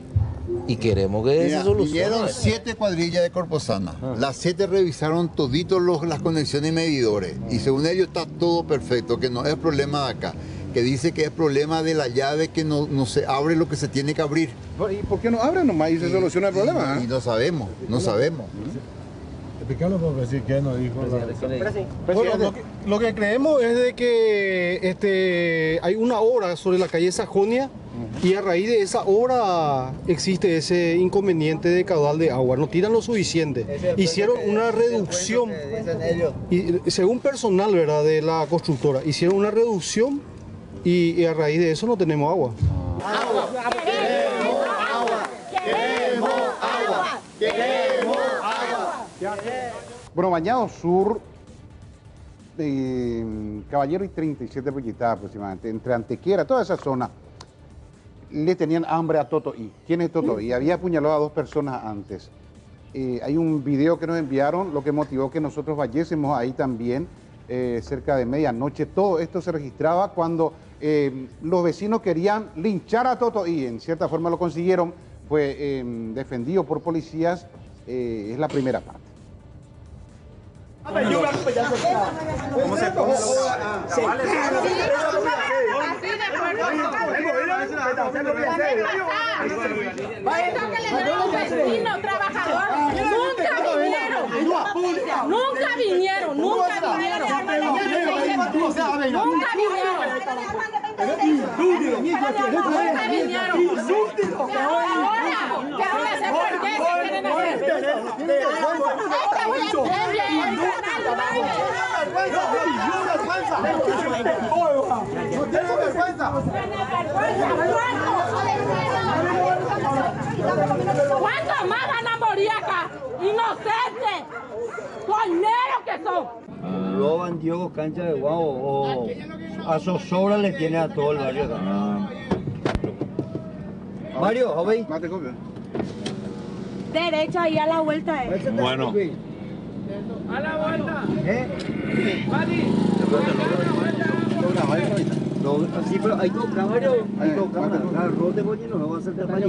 Y queremos que Mira, se solucione. vinieron siete cuadrillas de Corposana. Las siete revisaron toditos los, las conexiones y medidores. Y según ellos está todo perfecto, que no es problema de acá. Que dice que es problema de la llave que no, no se abre lo que se tiene que abrir. ¿Y por qué no abren nomás y se soluciona el problema? Y, no sabemos, no sabemos. Explícalo porque sí que nos dijo. Bueno, lo que, lo que creemos es de que este, hay una obra sobre la calle Sajonia y a raíz de esa obra existe ese inconveniente de caudal de agua. No tiran lo suficiente. Hicieron una reducción, y, según personal ¿verdad? de la constructora, hicieron una reducción y, y a raíz de eso no tenemos agua. Bueno, Bañado Sur, eh, Caballero y 37 Puchitá aproximadamente, entre Antequera, toda esa zona, le tenían hambre a Toto I. ¿Quién es Toto I? Había apuñalado a dos personas antes. Eh, hay un video que nos enviaron, lo que motivó que nosotros vayésemos ahí también, eh, cerca de medianoche. Todo esto se registraba cuando eh, los vecinos querían linchar a Toto I. En cierta forma lo consiguieron, fue eh, defendido por policías. Es la primera parte. ¿Cómo se come Vecino, trabajador, nunca vinieron, nunca vinieron, nunca vinieron, nunca vinieron, nunca vinieron. Ahora, ¿qué van a hacer? ¿Por qué se quieren hacer? ¿Cuántos más van a morir acá? Inocentes, corneros que son. Roban Diego cancha de guau o a zozobra le tiene a todo el barrio. Mario, joven. Derecho ahí a la vuelta. eh. Bueno, A la vuelta. ¿Eh? Mati. No, sí, pero hay dos cámaras, hay dos cámaras. Cada rote, coño, no va a yo.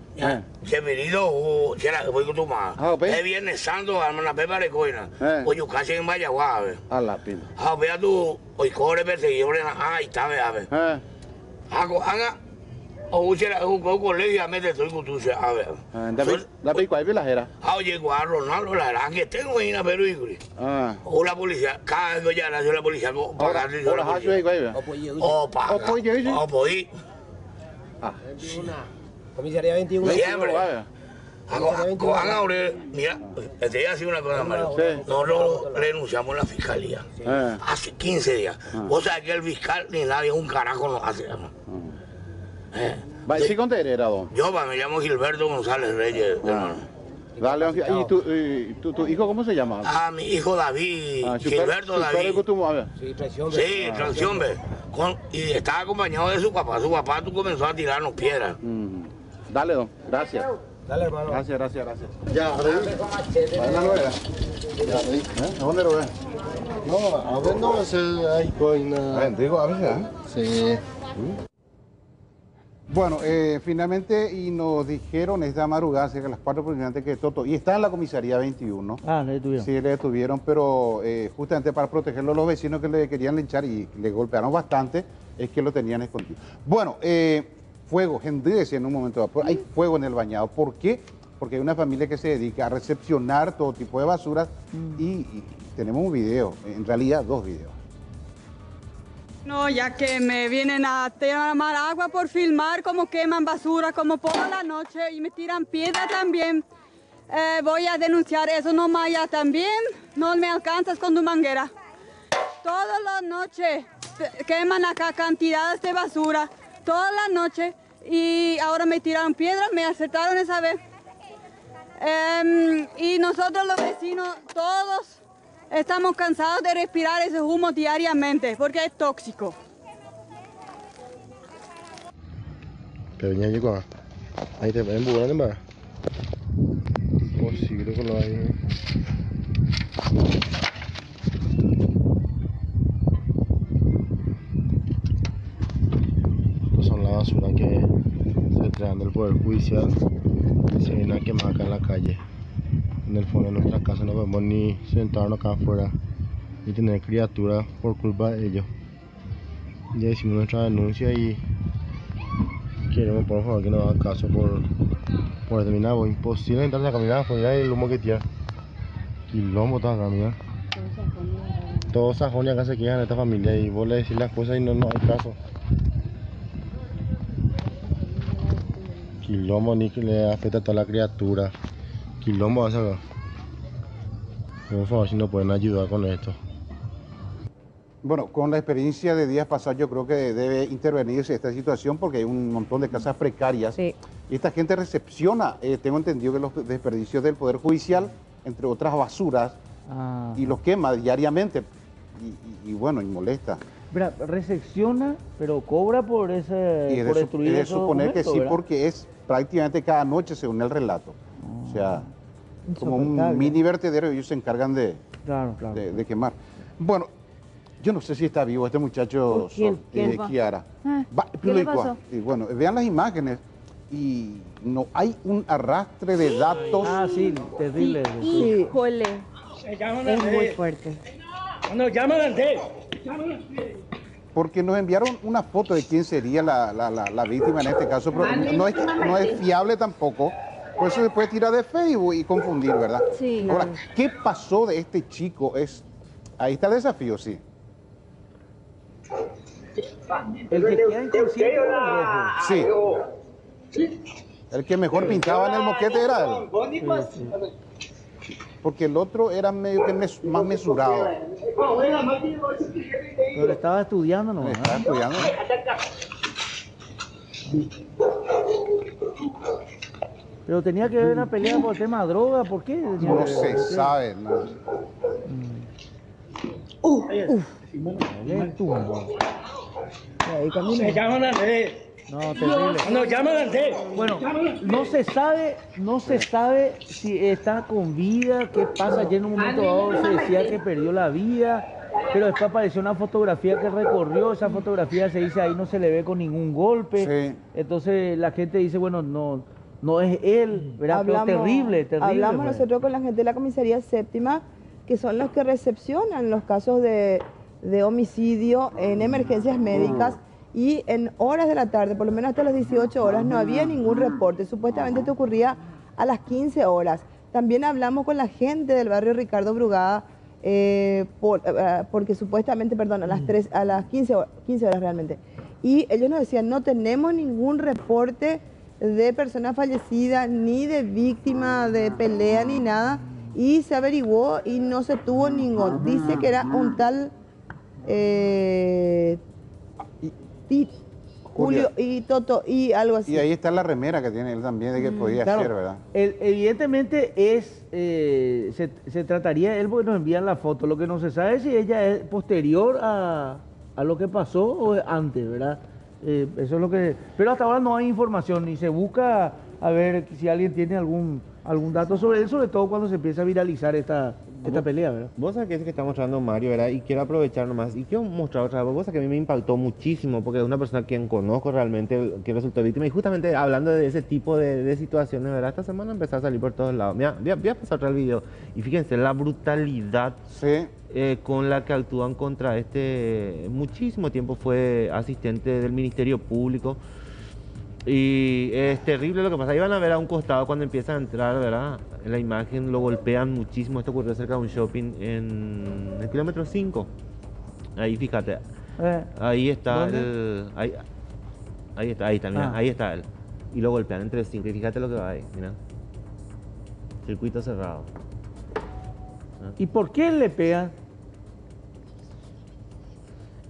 ahí con la icona. Ey, qué venido será. Ani quiere a. Ya, Qué venido, uh, será que voy con tu mamá. Ah, ok. Es viernes santo, hermana Pepa de Coina. Eh. Oye, casi en Vallaguá, a ver. A la pila. Ah, vea tú, hoy corre perseguidores. Ah, ahí está, vea, a ver. Eh. Hago, haga. O será, un colegio, me estoy con tu, a ver. La pico ahí la jera. Ah, oye, igual, Ronaldo, la verdad que tengo ahí en la Perú, Iguri. Ah. O la policía, cada vez ya nació la policía, o Ahora, pagarle yo la policía. güey. O paga. O pues, yo, yo. O pues, Comisaría 21. Siempre. Cojan mira, te voy a decir una cosa, Mario. Nosotros renunciamos a la fiscalía Eh. hace 15 días. Vos sabés que el fiscal ni nadie, un carajo nos hace. hermano. Eh. Va, sí con Terera, don. Yo pa, me llamo Gilberto González Reyes, hermano. Dale, ¿y tu, y tu, tu hijo cómo se llama? Ah, mi hijo David, Ah, super- Gilberto super David. A. Sí, traición. Sí, Ah, traición, ve. Con- y estaba acompañado de su papá. Su papá tú comenzó a tirarnos piedras. Mm. Dale, don. Gracias. Dale, hermano. Gracias, gracias, gracias. Ya, la nueva. ¿Eh? ¿Dónde lo ves? No, a ver, no, ese hay coina. Ven, digo, a veces, ¿eh? Sí. Bueno, eh, finalmente y nos dijeron esta madrugada, cerca de las 4 aproximadamente, que Toto, y está en la comisaría 21. Ah, le detuvieron. Sí, le detuvieron, pero eh, justamente para protegerlo a los vecinos que le querían linchar y le golpearon bastante, es que lo tenían escondido. Bueno, eh, fuego, Gendry decía en un momento, hay fuego en el bañado. ¿Por qué? Porque hay una familia que se dedica a recepcionar todo tipo de basuras y, y tenemos un video, en realidad dos videos. No, ya que me vienen a tomar agua por filmar cómo queman basura, como por la noche y me tiran piedra también. Eh, voy a denunciar eso nomás ya también. No me alcanzas con tu manguera. Todas las noches queman acá cantidades de basura. Todas las noches. Y ahora me tiraron piedras, me acertaron esa vez. Em, y nosotros los vecinos, todos estamos cansados de respirar ese humo diariamente porque es tóxico. Con. Ahí te ven buena, ¿no? Posible que lo que se traen del Poder Judicial y se vienen a quemar acá en la calle. En el fondo de nuestra casa no podemos ni sentarnos acá afuera ni tener criaturas por culpa de ellos. Ya hicimos nuestra denuncia y queremos por favor que nos hagan caso por, por determinar o imposible entrar a caminar por y el humo que tiene. Quilombo está acá, mira. Todos sajones acá se quedan en esta familia y vos le decís las cosas y no, no hay caso. Quilombo ni que le afecta a toda la criatura. Quilombo vas acá. Por favor, si nos pueden ayudar con esto. Bueno, con la experiencia de días pasados, yo creo que debe intervenirse esta situación porque hay un montón de casas precarias. Y esta gente recepciona, eh, tengo entendido que los desperdicios del Poder Judicial, entre otras basuras, Ah. y los quema diariamente. Y, y- y bueno, y molesta. Mira, recepciona, pero cobra por ese Y es por de, su- destruir es de suponer que sí, ¿verdad? porque es prácticamente cada noche según el relato. O sea, como un mini vertedero y ellos se encargan de, Claro, claro. de, de quemar. Bueno, yo no sé si está vivo este muchacho, ¿Quién? Sol- ¿Quién? eh, Kiara. Ah, Va, ¿qué pero le igual, pasó? y bueno, vean las imágenes y no hay un arrastre de datos. Ah, sí, terrible. Híjole. Es muy fuerte. No, llámala antes. Porque nos enviaron una foto de quién sería la, la- la- la víctima en este caso, pero no es, no es fiable tampoco. Por eso se puede tirar de Facebook y confundir, ¿verdad? Sí. Ahora, ¿qué pasó de este chico? Es, ahí está el desafío, sí. El que queda inconsciente es el rojo. Sí. El que mejor pintaba en el moquete era él. Porque el otro era medio que mes- más mesurado. Pero estaba estudiando, ¿no? Estaba estudiando. Pero tenía que ver una pelea por el tema de droga, ¿por qué? No se sabe nada. Bien tumbo. Me llaman Andrés. No, terrible. No, llaman Andrés. Bueno, no se sabe, no se sabe si está con vida, qué pasa. Ayer en un momento dado se decía que perdió la vida, pero después apareció una fotografía que recorrió, esa fotografía se dice ahí no se le ve con ningún golpe. Entonces la gente dice, bueno, no, no es él, ¿verdad? Pero terrible, terrible. Hablamos pues. nosotros con la gente de la comisaría séptima, que son los que recepcionan los casos de, de homicidio en emergencias médicas. Y en horas de la tarde, por lo menos hasta las 18 horas, no había ningún reporte. Supuestamente esto ocurría a las 15 horas. También hablamos con la gente del barrio Ricardo Brugada, eh, eh, porque supuestamente, perdón, a las, 3, a las 15, hor- 15 horas realmente. Y ellos nos decían, no tenemos ningún reporte de persona fallecida, ni de víctima de pelea, ni nada. Y se averiguó y no se tuvo ningún. Dice que era un tal eh, Ti- Julio y Toto y algo así. Y ahí está la remera que tiene él también de que podía Claro, ser, ¿verdad? el- evidentemente es, eh, se, se trataría él porque nos envían la foto. Lo que no se sabe es si ella es posterior a, a lo que pasó o es antes, ¿verdad? Eh, eso es lo que. Pero hasta ahora no hay información ni se busca a ver si alguien tiene algún algún dato sobre él, sobre todo cuando se empieza a viralizar esta, esta pelea, ¿verdad? Vos sabés que es que está mostrando Mario, ¿verdad? Y quiero aprovechar nomás. Y quiero mostrar otra cosa que a mí me impactó muchísimo, porque es una persona a quien conozco realmente, que resultó víctima. Y justamente hablando de ese tipo de, de situaciones, ¿verdad? Esta semana empezó a salir por todos lados. Mira, voy a, voy a pasar otra el video. Y fíjense la brutalidad eh, con la que actúan contra este. Muchísimo tiempo fue asistente del Ministerio Público. Y es terrible lo que pasa. Ahí van a ver a un costado cuando empieza a entrar, ¿verdad? En la imagen lo golpean muchísimo. Esto ocurrió cerca de un shopping en el kilómetro 5. Ahí fíjate. Eh, Ahí está el. Ahí, ahí está, ahí está, mira, Ah. ahí está él. Y lo golpean entre 5. Y fíjate lo que va ahí, mira. Circuito cerrado. ¿Y por qué le pegan?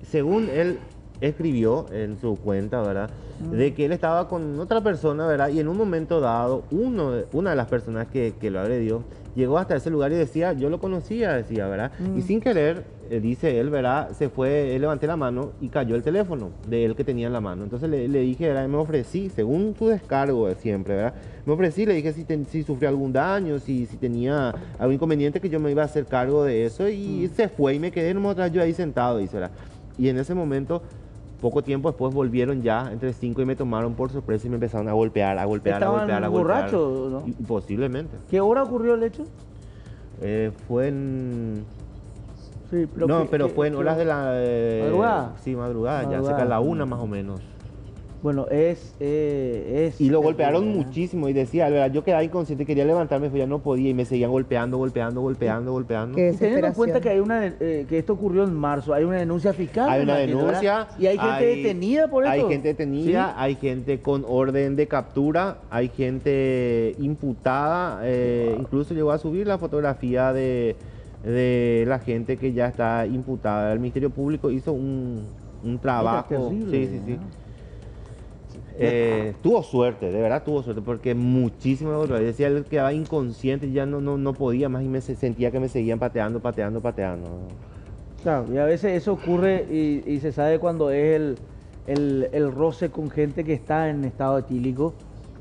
según él escribió en su cuenta, ¿verdad? De que él estaba con otra persona, ¿verdad? Y en un momento dado, uno una de las personas que, que lo agredió llegó hasta ese lugar y decía, yo lo conocía, decía, ¿verdad? Mm. Y sin querer, eh, dice él, ¿verdad? Se fue, él levanté la mano y cayó el teléfono de él que tenía en la mano. Entonces le, le dije, ¿verdad? Me ofrecí, según tu descargo de siempre, ¿verdad? Me ofrecí, le dije si, ten- si sufrió algún daño, si, si tenía algún inconveniente, que yo me iba a hacer cargo de eso. Y se fue y me quedé nomás atrás yo ahí sentado, dice, ¿verdad? Y en ese momento, poco tiempo después volvieron ya entre cinco y me tomaron por sorpresa y me empezaron a golpear, a golpear, a ¿Estaban golpear, a golpear. borrachos, no? Posiblemente. ¿Qué hora ocurrió el hecho? Eh, fue en... Sí, pero no, ¿qué- pero fue en horas de la... eh, ¿Madrugada? Sí, madrugada, ya cerca de la una más o menos. Bueno, es, eh, es... Y lo golpearon muchísimo y decía, ¿verdad? yo quedaba inconsciente, quería levantarme, pero ya no podía y me seguían golpeando, golpeando, golpeando, golpeando. Teniendo en cuenta que hay una eh, que esto ocurrió en marzo, hay una denuncia fiscal. Hay una denuncia. Y hay gente detenida por eso. Hay gente detenida, Sí. hay gente con orden de captura, hay gente imputada. eh, incluso llegó a subir la fotografía de, de la gente que ya está imputada. El Ministerio Público hizo un, un trabajo. terrible, sí, sí, sí. Eh, tuvo suerte, de verdad tuvo suerte, porque muchísimo dolor. Decía él que quedaba inconsciente y ya no, no, no podía más y me se- sentía que me seguían pateando, pateando, pateando. Claro, y a veces eso ocurre y, y se sabe cuando es el, el, el roce con gente que está en estado etílico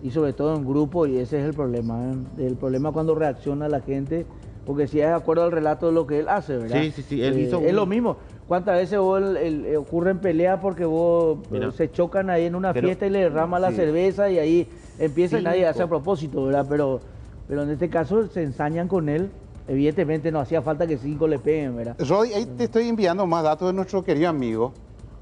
y sobre todo en grupo y ese es el problema. ¿eh? El problema cuando reacciona la gente, porque si es de acuerdo al relato de lo que él hace, ¿verdad? Sí, sí, sí, él Eh, hizo Es un- lo mismo. ¿Cuántas veces vos el- el- ocurren peleas porque vos eh, Mira. se chocan ahí en una Pero- fiesta y le derrama la sí. cerveza y ahí empieza y nadie hace a propósito, ¿verdad? Pero, pero en este caso se ensañan con él. Evidentemente no hacía falta que cinco le peguen, ¿verdad? Rodi, ahí te estoy enviando más datos de nuestro querido amigo.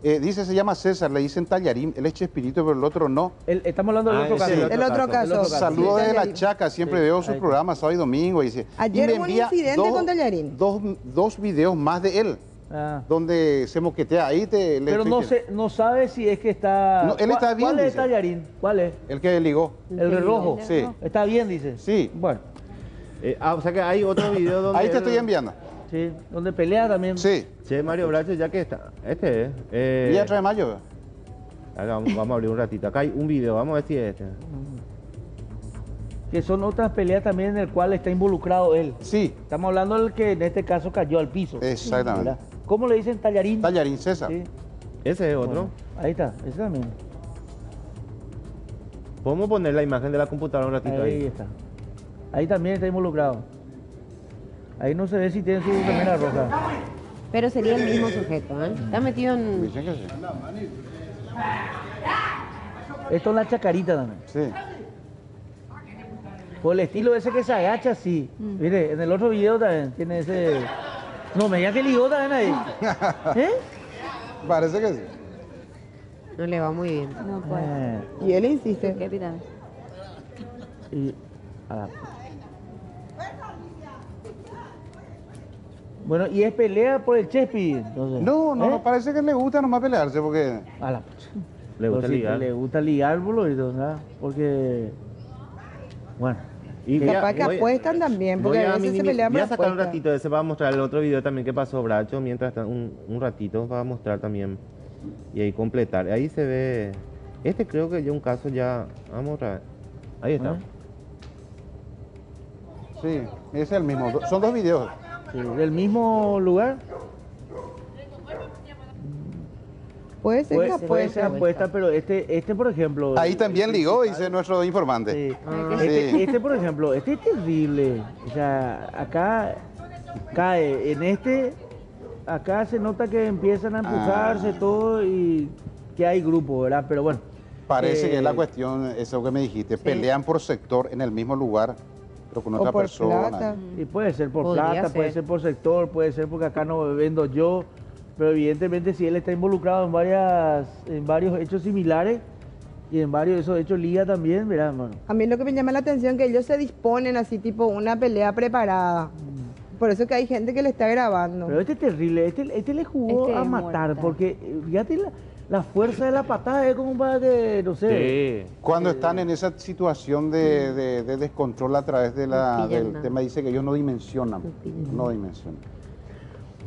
Eh, dice, se llama César, le dicen tallarín, él es Chespirito, pero el otro no. estamos hablando del del otro caso. El otro caso. El otro caso. Saludos Sí, desde la. Chaca, siempre Sí, veo sus programas sábado y domingo. y Dice, Ayer y me hubo un envía incidente dos- con tallarín. Dos, dos videos más de él, Ah. donde se moquetea. Ahí te le Pero no se, no sabe si es que está. No, él ¿Cuál- está bien, ¿Cuál es el tallarín? ¿Cuál es? El que ligó. El de rojo. Sí. Está bien, dice. Sí. Bueno. Eh, ah, o sea que hay otro video donde... Ahí te él- estoy enviando. Sí, donde pelea también. Sí. Che, Mario Bracho, ya que está. Este es. Eh, Villa 3 de mayo. acá vamos, vamos a abrir un ratito. Acá hay un video, vamos a ver si es este. que son otras peleas también en el cual está involucrado él. Sí. Estamos hablando del que en este caso cayó al piso. Exactamente. ¿verdad? ¿Cómo le dicen tallarín? Tallarín César. Sí. Ese es otro. Bueno, ahí está, ese también. Podemos poner la imagen de la computadora un ratito Ahí ahí. está. Ahí también está involucrado. Ahí no se ve si tiene su remera roja. Pero sería el mismo sujeto, ¿eh? Está metido en... Dicen que sí. Esto es la chacarita también. Sí. Por el estilo ese que se agacha, sí. Mire, en el otro video también tiene ese... No, me diga que ligó también ahí. ¿Eh? Parece que sí. No le va muy bien. No puede. Eh, Y él insiste. Capitán. y- a la- Bueno, y es pelea por el Chespi. Entonces, No, no, ¿eh? no, parece que le gusta nomás pelearse porque... A la Le gusta ligar. Le gusta ligar, boludo. Porque. Bueno. Y Capaz que voy- apuestan también, porque a a, veces se pelean voy a sacar un ratito ese para mostrar el otro video también que pasó Bracho, mientras está un, un ratito para mostrar también y ahí completar. Ahí se ve, este creo que ya un caso ya, vamos vez. Ahí está. ¿Eh? Sí, es el mismo. Son dos videos. Sí, ¿Del mismo lugar? Puede ser Puede, que puede ser apuesta. apuesta, pero este, este por ejemplo. Ahí también ligó, dice nuestro informante. Sí. Sí. Este, este, por ejemplo, este es terrible. O sea, acá cae. En este, acá se nota que empiezan a empujarse Ah. todo y que hay grupo, ¿verdad? Pero bueno. Parece que es la eh, cuestión, eso que me dijiste, pelean por sector en el mismo lugar, pero con O otra por persona. plata. Y puede ser por Podría plata, puede ser. ser por sector, puede ser porque acá no vendo yo, pero evidentemente si él está involucrado en varias, en varios hechos similares y en varios de esos hechos liga también, verá, hermano. A mí lo que me llama la atención es que ellos se disponen así, tipo una pelea preparada. Por eso que hay gente que le está grabando. Pero este es terrible, este, este le jugó Este a matar, porque eh, fíjate la, la fuerza de la patada es como para que, no sé. Sí. Cuando están en esa situación de, de- de descontrol a través de la, del tema, dice que ellos no dimensionan. No dimensionan.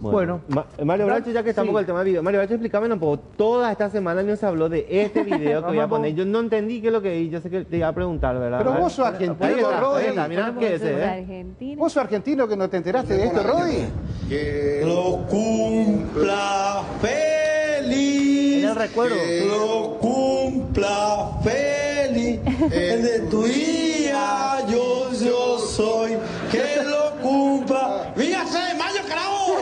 Bueno. Ma- Mario Bra- Bracho, ya que estamos sí. con el tema de video, Mario Bracho, explícame un poco. Toda esta semana nos habló de este video que voy a poner. Yo no entendí qué es lo que yo sé que te iba a preguntar, ¿verdad? Pero vos sos argentino, está, mira qué es ese, De ¿eh? ¿Vos sos argentino que no te enteraste de esto, Rodi? Que lo cumpla feliz. En el recuerdo. Que lo cumpla feliz. El de tu día, yo, yo soy. Que lo cumpla. ¡Viva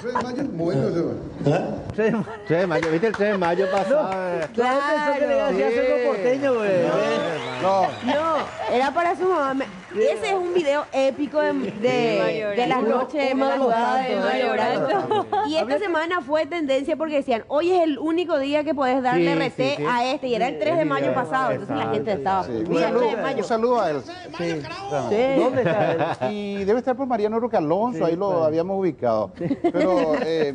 3 de mayo, carajo! ¿Eh? 3 3 de mayo, ¿viste el 3 de mayo pasado? eh? Claro, pensó que le decía sí. hacerlo porteño, güey. No. No, era para su mamá. Ese es un video épico de, de, de las noches de Mario Bracho. Y esta semana fue tendencia porque decían, hoy es el único día que podés darle Sí, RT sí, sí. a este. Y era el 3 de mayo pasado. Entonces la gente estaba, Sí, Un 3 de saludo, mayo. un saludo a él. ¿Dónde está él? Y debe estar por Mariano Roque Alonso, Sí, ahí lo claro. habíamos ubicado. Pero eh,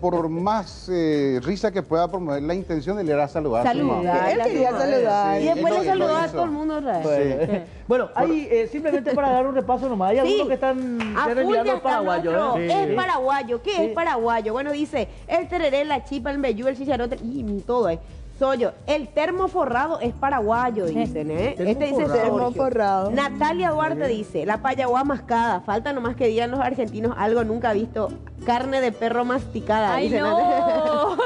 por más eh, risa que pueda promover, la intención de él era saludar a su mamá. Saludar. Él quería saludar. Y después le saludó a todo el mundo vez. Bueno, bueno, ahí eh, simplemente para dar un repaso nomás, hay algunos Sí. que están A ya paraguayos. nuestro- ¿eh? Es paraguayo. ¿Qué Sí. es paraguayo? Bueno, dice el tereré, la chipa, el meyú, el chicharote y todo es. Soyo, el termo forrado es paraguayo, dicen, ¿eh? Este dice. Termo forrado. Natalia Duarte dice, la payaguá mascada. Falta nomás que digan los argentinos algo nunca visto. Carne de perro masticada. ¡Ay, dicen. no!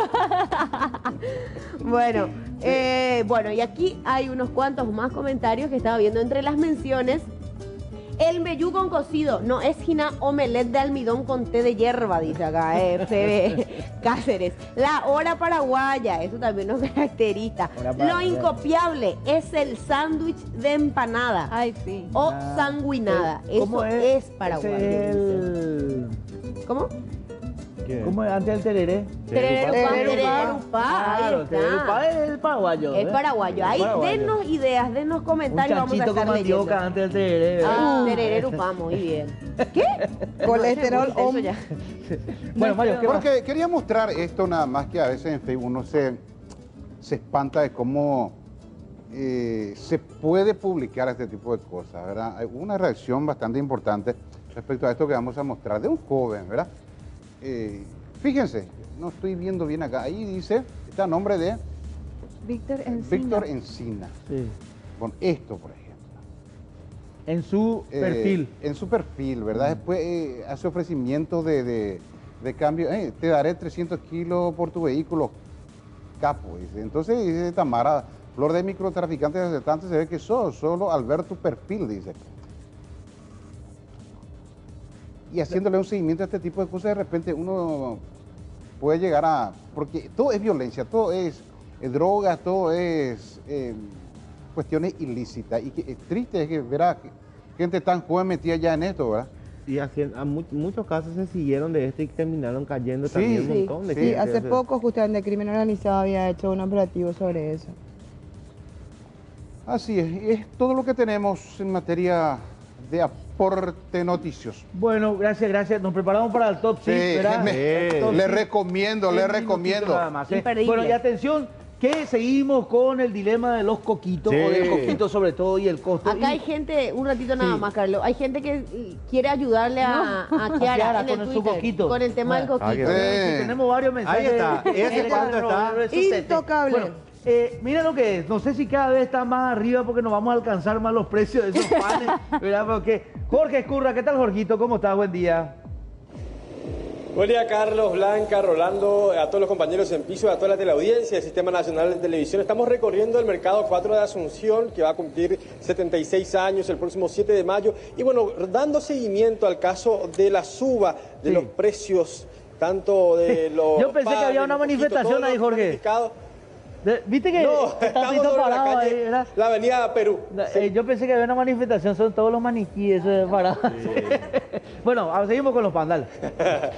bueno, eh, bueno, y aquí hay unos cuantos más comentarios que estaba viendo entre las menciones. El meyú con cocido no es gina omelette de almidón con té de hierba, dice acá, eh, FB Cáceres. La hora paraguaya, eso también nos caracteriza. Lo incopiable es el sándwich de empanada Ay, sí. o Ah, sanguinada. eh, ¿cómo Eso es? es, paraguayo. El... ¿Cómo? ¿Cómo es antes del tereré? Ahí Claro, es el paraguayo. Es ¿eh? paraguayo. Ahí denos ideas, denos Un comentarios, vamos a estar con leyendo. mandioca antes del tereré. Ah, tererupá, muy bien. ¿Qué? Colesterol No, eso om- ya. Bueno, Mario, ¿qué más? Porque quería mostrar esto nada más que a veces en Facebook uno se, se espanta de cómo eh, se puede publicar este tipo de cosas, ¿verdad? Hay una reacción bastante importante respecto a esto que vamos a mostrar de un joven, ¿verdad? Eh, fíjense, no estoy viendo bien acá, ahí dice, está a nombre de Víctor Encina. Víctor Encina, Sí. con esto, por ejemplo. En su eh, perfil. En su perfil, ¿verdad? Después eh, hace ofrecimientos de, de- de cambio. Eh, te daré 300 kilos por tu vehículo, capo. Dice. Entonces dice Tamara, flor de microtraficantes aceptantes, se ve que sos, solo al ver tu perfil, dice. Y haciéndole un seguimiento a este tipo de cosas, de repente uno puede llegar a... Porque todo es violencia, todo es eh, drogas, todo es eh, cuestiones ilícitas. Y que, es triste es que verá que gente tan joven metida ya en esto, ¿verdad? Y así, a mu- muchos casos se siguieron de esto y terminaron cayendo Sí, también un sí, montón de Sí, gente. hace poco justamente el crimen organizado había hecho un operativo sobre eso. Así es, y es todo lo que tenemos en materia de aporte noticioso. Bueno, gracias, gracias. Nos preparamos para el top 6, Sí, ¿verdad? me- El top le six. recomiendo, le recomiendo. nada más, ¿eh? Bueno, y atención, que seguimos con el dilema de los coquitos, Sí. o del coquito sobre todo, y el costo. Acá Y- hay gente, un ratito nada Sí. más, Carlos. Hay gente que quiere ayudarle a, a A Kiara, Kiara en con el su Twitter, coquito. con el tema del Bueno, coquito. Eh. Sí, tenemos varios mensajes. Ahí está. de- ¿Ese cuánto está? Intocable. Bueno, eh, mira lo que es. No sé si cada vez está más arriba porque nos vamos a alcanzar más los precios de esos panes. ¿verdad? Porque Jorge Escurra, ¿qué tal, Jorgito? ¿Cómo estás? Buen día. Buen día, Carlos, Blanca, Rolando, a todos los compañeros en piso, a toda la teleaudiencia del Sistema Nacional de Televisión. Estamos recorriendo el mercado 4 de Asunción, que va a cumplir 76 años el próximo 7 de mayo. Y bueno, dando seguimiento al caso de la suba de Sí. los precios, tanto de los. Yo pensé que había una manifestación ahí, Jorge. ¿Viste que No, está estamos Tito sobre la parado ahí, calle, verdad? la avenida Perú. Eh, yo pensé que había una manifestación, son todos los maniquíes bueno, ahora seguimos con los pandales.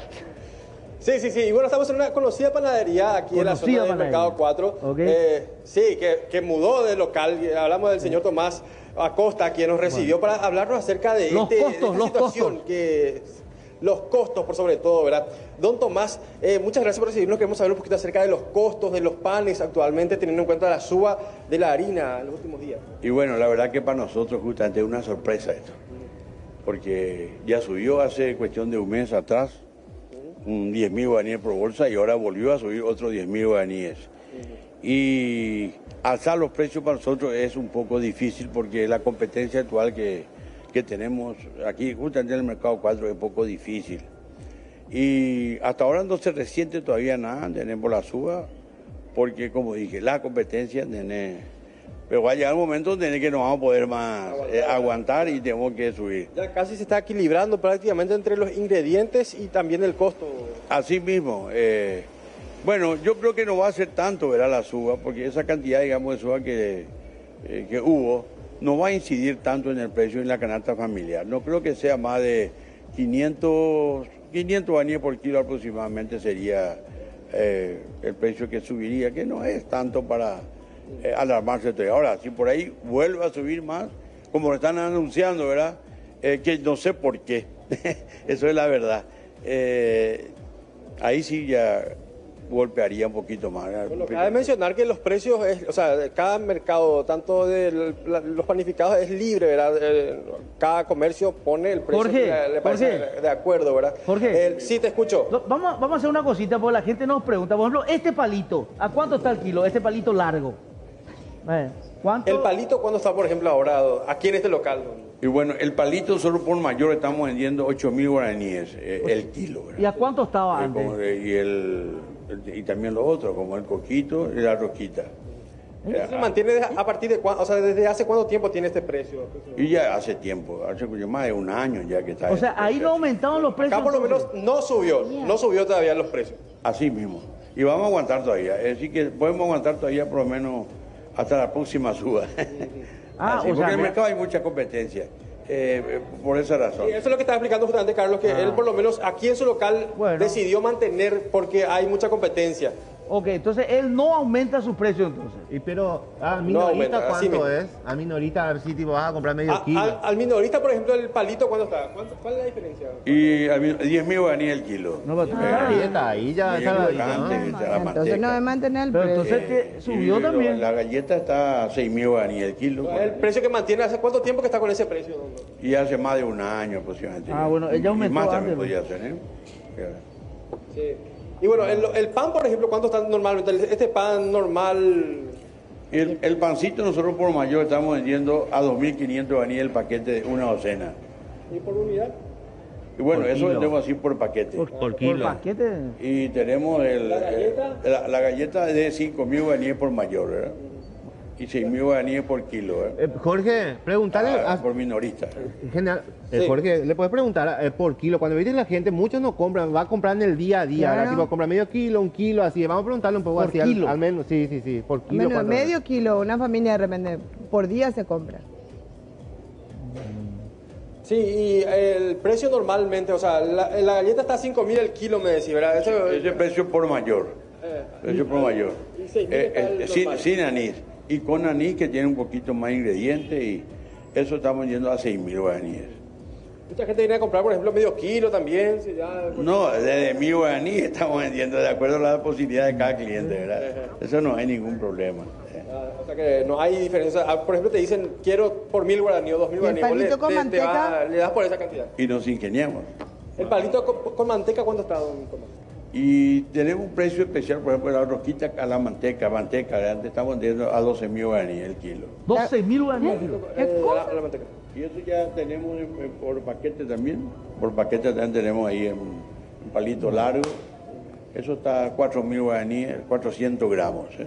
Sí, sí, sí. Y bueno, estamos en una conocida panadería aquí en la zona del. Mercado 4. Ok. Eh, sí, que, que mudó de local. Hablamos del señor Tomás Acosta, quien nos recibió para hablarnos acerca de, Los este- de costos, esta los situación costos. que los costos por sobre todo, ¿verdad? Don Tomás, eh, muchas gracias por recibirnos. Queremos saber un poquito acerca de los costos de los panes actualmente, teniendo en cuenta la suba de la harina en los últimos días. Y bueno, la verdad que para nosotros justamente es una sorpresa esto, porque ya subió hace cuestión de un mes atrás un 10 mil guaraníes por bolsa y ahora volvió a subir otros 10 mil guaraníes. Y alzar los precios para nosotros es un poco difícil porque la competencia actual que, que tenemos aquí justamente en el mercado 4 es un poco difícil. Y hasta ahora no se resiente todavía nada, tenemos la suba, porque como dije, la competencia tiene... Pero va a llegar un momento donde que no vamos a poder más eh, aguantar y tenemos que subir. Ya casi se está equilibrando prácticamente entre los ingredientes y también el costo. Así mismo, eh, bueno, yo creo que no va a ser tanto, ¿verdad? La suba, porque esa cantidad, digamos, de suba que, eh, que hubo, no va a incidir tanto en el precio en la canasta familiar. No creo que sea más de 500, 500 guaraníes por kilo aproximadamente sería eh, el precio que subiría, que no es tanto para eh, alarmarse todavía. Ahora, si por ahí vuelve a subir más, como lo están anunciando, ¿verdad? Eh, que no sé por qué, eso es la verdad. Ahí sí ya golpearía un poquito más. Bueno, cabe mencionar que los precios, es- o sea, cada mercado, tanto de los panificados, es libre, ¿verdad? Eh, cada comercio pone el precio Jorge, que le, parece Jorge. de acuerdo, ¿verdad? Jorge. El- sí, te escucho. No, Vamos, a- vamos a hacer una cosita, porque la gente nos pregunta. Por ejemplo, este palito, ¿a cuánto está el kilo? Este palito largo. Eh, ¿Cuánto? El palito, ¿cuándo está, por ejemplo, ahora aquí en este local? Y bueno, el palito solo por mayor estamos vendiendo 8 mil guaraníes eh, el kilo. ¿verdad? ¿Y a cuánto estaba Eh, antes? y, el- y también lo otro, como el coquito y la rosquita. Eh, ¿Se mantiene de- a partir de cuándo? O sea, ¿desde hace cuánto tiempo tiene este precio? y ya hace tiempo, hace más de un año ya que está. O sea, ahí no aumentaron los precios. Acá por lo menos no subió, no subió todavía los precios. Así mismo. Y vamos a aguantar todavía. Es decir, que podemos aguantar todavía por lo menos hasta la próxima suba. Ah, Así, o porque sea, en el mercado hay mucha competencia. Eh, por esa razón. Y eso es lo que estaba explicando justamente Carlos, que Ah. él por lo menos aquí en su local decidió mantener porque hay mucha competencia. Ok, entonces él no aumenta sus precios entonces. Y pero, ¿a No minorista aumenta, así cuánto es? A minorista, a ver si tipo, vas a comprar medio A- kilo. al, al minorista, por ejemplo, el palito, ¿cuánto está? ¿Cuánto- ¿Cuál es la diferencia? Y al mismo- 10 mil guaraníes el kilo. No, Eh, Ah, ahí está, ahí ya y ¿no? está la Entonces manteca. no debe mantener el Pero precio. entonces que subió Y lo- también. La galleta está a 6 mil guaraníes el kilo. El precio que mantiene, ¿hace cuánto tiempo que está con ese precio? Y hace más de un año aproximadamente. Ah, bueno, ella Y aumentó más también antes, podía ¿no? ser, ¿eh? Sí. Y bueno, el, el pan, por ejemplo, ¿cuánto está normalmente? Este pan normal, El, el pancito nosotros por mayor estamos vendiendo a 2.500 guaraníes el paquete de una docena. ¿Y por unidad? Y bueno, Por eso kilo. vendemos así por paquete. Por- por kilo. Por paquete. Y tenemos el, ¿La galleta? eh, la, la galleta de 5.000 guaraníes por mayor, ¿verdad? Y 6.000 guaraníes por kilo, ¿verdad? Eh, Jorge, pregúntale Ah, a- por minorista. En general, eh, Sí. Jorge, le puedes preguntar eh, por kilo. Cuando viste la gente, muchos no compran, va a comprar en el día a día. Claro. Tipo, compra medio kilo, un kilo, así. Vamos a preguntarle un poco Por así, al- kilo. Al, menos, sí, sí, sí, por kilo. Menos medio kilo, una familia de repente por día se compra. Sí, y el precio normalmente, o sea, la, la galleta está a 5 mil el kilo, me decís, ¿verdad? Eso, Ese precio por mayor. eh, Precio por mayor. y 6.000 Eh, está el eh, sin, sin anís. Y con anís que tiene un poquito más ingredientes y eso estamos yendo a 6.000 guaraníes. Mucha gente viene a comprar, por ejemplo, medio kilo también. si ya- No, desde mi guaraní estamos vendiendo de acuerdo a la posibilidad de cada cliente, ¿verdad? Eso no hay ningún problema. Ah, O sea que no hay diferencia. Ah, Por ejemplo, te dicen, quiero por mil guaraní o dos mil ¿Y el palito con le- te va- manteca? le das por esa cantidad. Y nos ingeniamos. ¿El palito con, con manteca cuánto está, don Tomás? Y tenemos un precio especial, por ejemplo, la rosquita a la manteca, manteca, ¿verdad? estamos vendiendo a 12 mil guaraníes el kilo. 12 mil guaraníes el kilo. Eh, la, la manteca. Y eso ya tenemos en- en- por paquete también. Por paquete también tenemos ahí en, en palito largo. Eso está a 4 mil guaraníes, 400 gramos. ¿eh?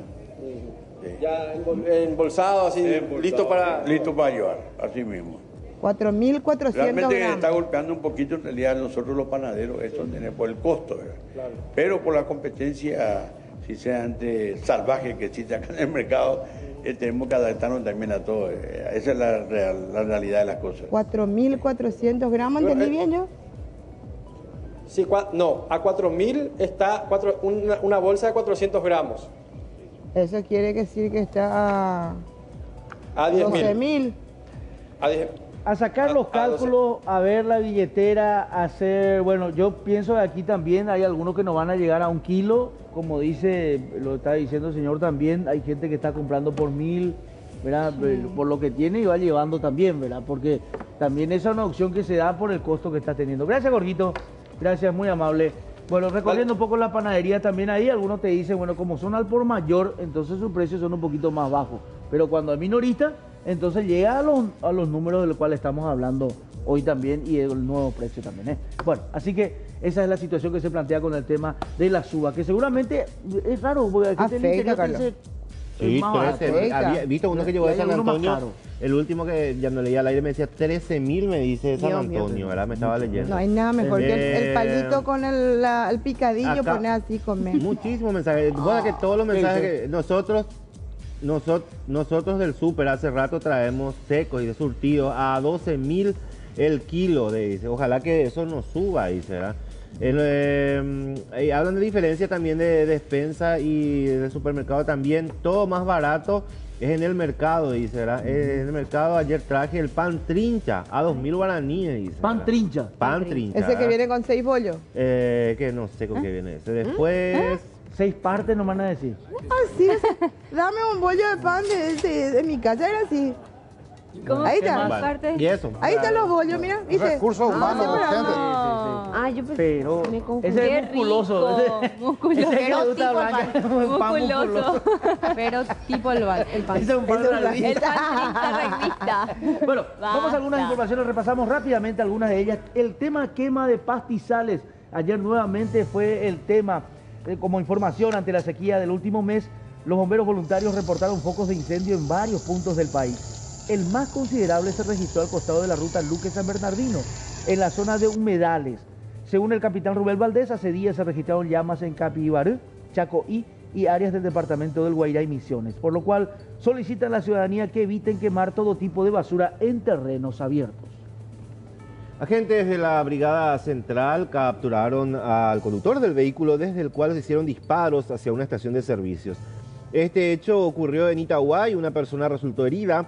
Ya embol- embolsado, así, listo para... Listo para llevar, así mismo. 4.400 Realmente gramos. está golpeando un poquito en realidad nosotros los panaderos, esto tiene por el costo, ¿verdad? Claro. pero por la competencia, sinceramente, salvaje que existe acá en el mercado, eh, tenemos que adaptarnos también a todo. eh, esa es la, real- la realidad de las cosas. 4.400 gramos, ¿entendí Eh, bien yo? Sí, cua- no, a 4.000 está cuatro- una, una bolsa de 400 gramos. Eso quiere decir que está a A 10.000. 12.000. A 10 A sacar los cálculos, a ver la billetera, a hacer, bueno, yo pienso que aquí también hay algunos que no van a llegar a un kilo, como dice, lo está diciendo el señor también, hay gente que está comprando por mil, ¿verdad? Por lo que tiene y va llevando también, ¿verdad? Porque también esa es una opción que se da por el costo que está teniendo. Gracias, Gorguito, gracias, muy amable. Bueno, recorriendo un poco la panadería también ahí, algunos te dicen, bueno, como son al por mayor, entonces sus precios son un poquito más bajos. Pero cuando es minorista, entonces llega a los, a los números de los cuales estamos hablando hoy también y el nuevo precio también. ¿eh? Bueno, así que esa es la situación que se plantea con el tema de la suba, que seguramente es raro, porque del Afecta, interior Carlos. dice, Sí, es más barato. 13, había visto uno que llegó de San Antonio, el último que ya no leía al aire me decía 13 mil, me dice San mío. Antonio, ¿verdad? Me estaba leyendo. No hay nada mejor que el, el Eh, palito con el, la- el picadillo, poner así, comer. Muchísimos mensajes. Bueno, que todos los mensajes que nosotros, nosotros, nosotros del súper hace rato traemos secos y de surtido a 12 mil el kilo, de, dice. Ojalá que eso no suba, dice, ¿verdad? En, eh, y hablan de diferencia también de despensa y de supermercado también. Todo más barato es en el mercado, dice, ¿verdad? Eh, En el mercado ayer traje el pan trincha a 2.000 guaraníes, dice. Pan trincha. Pan trincha. Ese que viene con seis bollos. Eh, que no sé con qué viene ese. Después... Seis partes nos van a decir. Así es. Dame un bollo de pan de, de- de mi casa, era así. ¿Cómo Ahí está. ¿Y eso? Ahí están los bollos, mira. ¿viste? Recursos humanos, Ah, gente. Ah, yo pensé Pero me confundí. ese Qué es musculoso. rico, ese- musculoso. ese es Pero tipo blanca, pan. un pan Musculoso. musculoso. Pero tipo el, el pan. Ese es un pan. El pan. Bueno, vamos a algunas informaciones, repasamos rápidamente algunas de ellas. El tema quema de pastizales. Ayer nuevamente fue el tema como información ante la sequía del último mes. Los bomberos voluntarios reportaron focos de incendio en varios puntos del país. El más considerable se registró al costado de la ruta Luque-San Bernardino, en la zona de humedales. Según el capitán Rubén Valdés, hace días se registraron llamas en Capibarú, Chacoí y áreas del departamento del Guairá y Misiones, por lo cual solicitan a la ciudadanía que eviten quemar todo tipo de basura en terrenos abiertos. Agentes de la Brigada Central capturaron al conductor del vehículo desde el cual se hicieron disparos hacia una estación de servicios. Este hecho ocurrió en Itagua y una persona resultó herida.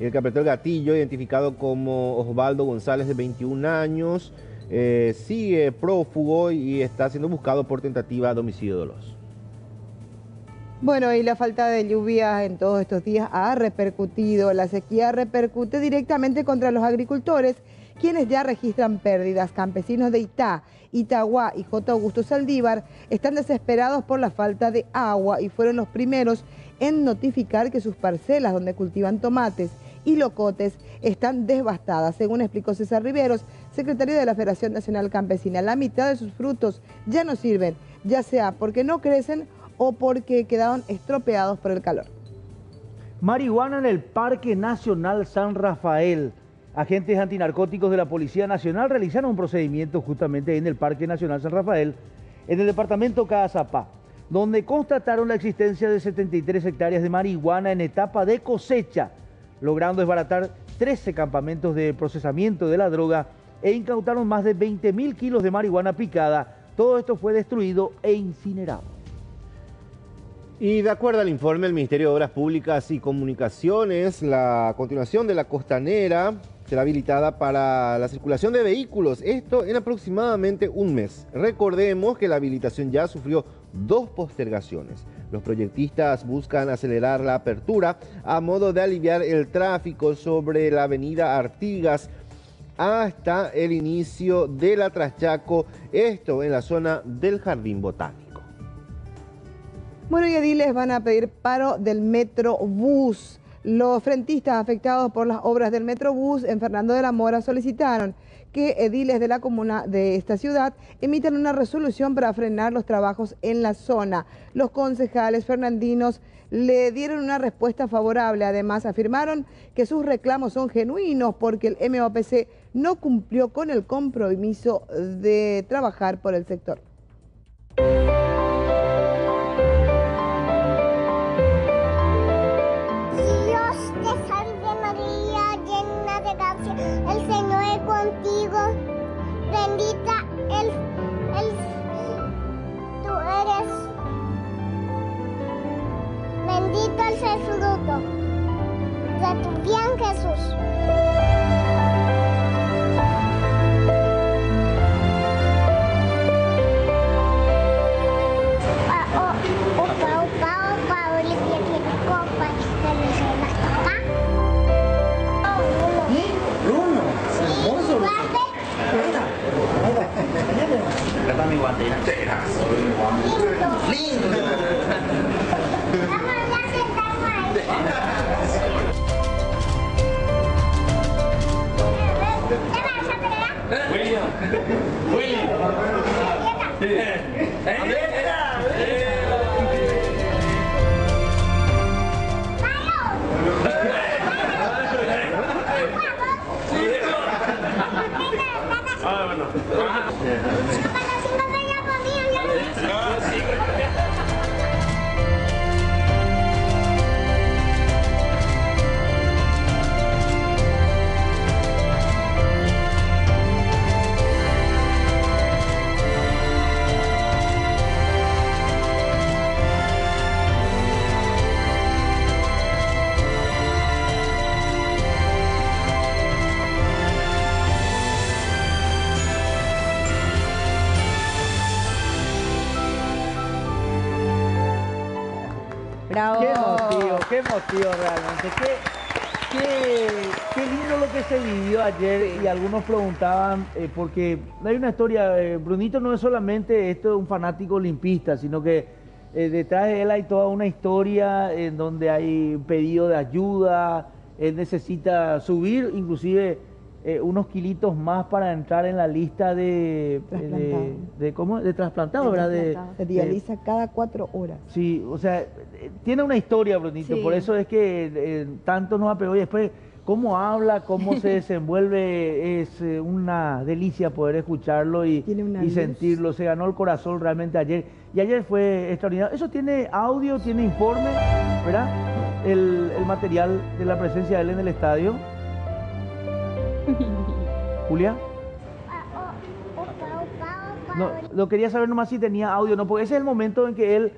El que apretó gatillo, identificado como Osvaldo González de 21 años, eh, sigue prófugo y está siendo buscado por tentativa de homicidio doloso. Bueno, y la falta de lluvias en todos estos días ha repercutido. La sequía repercute directamente contra los agricultores quienes ya registran pérdidas. Campesinos de Itá, Itagua y J. Augusto Saldívar están desesperados por la falta de agua y fueron los primeros en notificar que sus parcelas donde cultivan tomates y locotes están devastadas. Según explicó César Riveros, secretario de la Federación Nacional Campesina, la mitad de sus frutos ya no sirven, ya sea porque no crecen o porque quedaron estropeados por el calor. Marihuana en el Parque Nacional San Rafael. Agentes antinarcóticos de la Policía Nacional realizaron un procedimiento justamente en el Parque Nacional San Rafael, en el departamento Cazapá, donde constataron la existencia de 73 hectáreas de marihuana en etapa de cosecha, logrando desbaratar 13 campamentos de procesamiento de la droga e incautaron más de 20 mil kilos de marihuana picada. Todo esto fue destruido e incinerado. Y de acuerdo al informe del Ministerio de Obras Públicas y Comunicaciones, la continuación de la costanera será habilitada para la circulación de vehículos, esto en aproximadamente un mes. Recordemos que la habilitación ya sufrió dos postergaciones. Los proyectistas buscan acelerar la apertura a modo de aliviar el tráfico sobre la avenida Artigas hasta el inicio de la Traschaco, esto en la zona del Jardín Botánico. Bueno, y ediles van a pedir paro del Metrobús. Los frentistas afectados por las obras del Metrobús en Fernando de la Mora solicitaron que ediles de la comuna de esta ciudad emitan una resolución para frenar los trabajos en la zona. Los concejales fernandinos le dieron una respuesta favorable. Además, afirmaron que sus reclamos son genuinos porque el MOPC no cumplió con el compromiso de trabajar por el sector. Contigo, bendita el, el, tú eres, bendito es el fruto de tu bien Jesús. Acá mi guante. Lindo. Qué motivo realmente. Qué, qué, qué lindo lo que se vivió ayer y algunos preguntaban, eh, porque hay una historia, eh, Brunito no es solamente esto un fanático olimpista, sino que eh, detrás de él hay toda una historia en donde hay pedido de ayuda, él necesita subir inclusive eh, unos kilitos más para entrar en la lista de, Trasplantado. de, de, ¿cómo? de trasplantado, ¿verdad? De- Se de- dializa cada cuatro horas. Sí, o sea, eh, tiene una historia, Brunito, Sí. por eso es que eh, tanto nos apegó y después cómo habla, cómo se desenvuelve, es eh, una delicia poder escucharlo y, y sentirlo. Se ganó el corazón realmente ayer y ayer fue extraordinario. Eso tiene audio, tiene informe, ¿verdad? El, el material de la presencia de él en el estadio. Julia. No, lo quería saber nomás si tenía audio, no, porque ese es el momento en que él,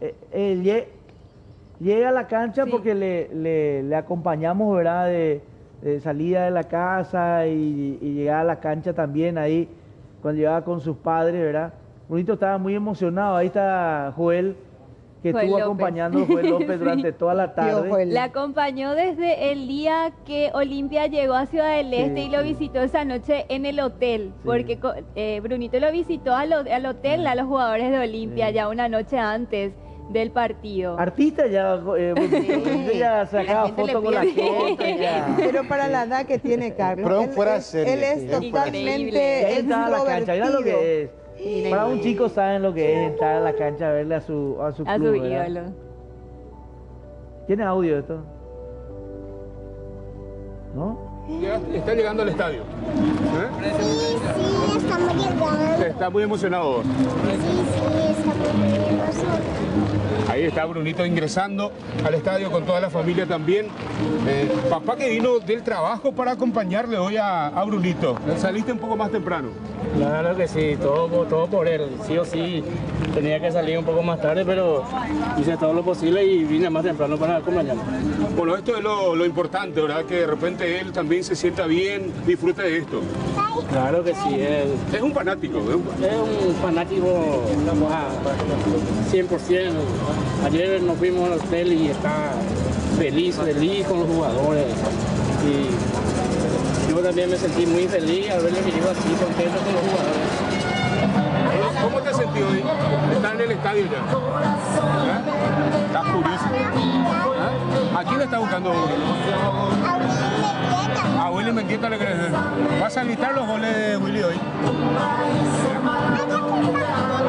eh, él lle- llega a la cancha porque le, le- le acompañamos, ¿verdad? De, de salida de la casa y, y llegaba a la cancha también ahí, cuando llegaba con sus padres, ¿verdad? Bonito estaba muy emocionado, ahí está Joel, que estuvo López. acompañando fue López durante toda la tarde. La acompañó desde el día que Olimpia llegó a Ciudad del Este Sí, y lo sí. visitó esa noche en el hotel, porque eh, Brunito lo visitó al, al hotel a los jugadores de Olimpia ya una noche antes del partido. Artista ya, eh, Brunito ya sacaba fotos con la gente. ya. Pero para la edad que tiene Carlos, Pero él, fuera es, serie, él es sí. totalmente ahí estaba la cancha, mira lo que es. Mira, Para un chico saben lo que es entrar a la cancha a verle a su, a su a club, su ¿verdad? ídolo. ¿Tiene audio esto? ¿No? Está llegando al estadio. Sí, estamos llegando. Está muy emocionado. Sí, sí, estamos muy emocionados. Ahí está Brunito ingresando al estadio con toda la familia también. Eh, papá que vino del trabajo para acompañarle hoy a, a Brunito. Saliste un poco más temprano. Claro que sí, todo, todo por él. Sí o sí, tenía que salir un poco más tarde, pero hice todo lo posible y vine más temprano para acompañarlo. Bueno, esto es lo, lo importante, ¿verdad? Que de repente él también se sienta bien, disfrute de esto. Claro que sí, Es un fanático. ¿eh? es un fanático ah, 100%. Ayer nos fuimos al hotel y está feliz, feliz con los jugadores. Y yo también me sentí muy feliz al verle que llegó así contento con los jugadores. ¿Cómo te sentido hoy? Estar en el estadio ya. ¿Eh? Estás purísimo. ¿Eh? ¿A quién le está buscando A Willy Mendieta le crees. ¿Vas a gritar los goles de Willy hoy?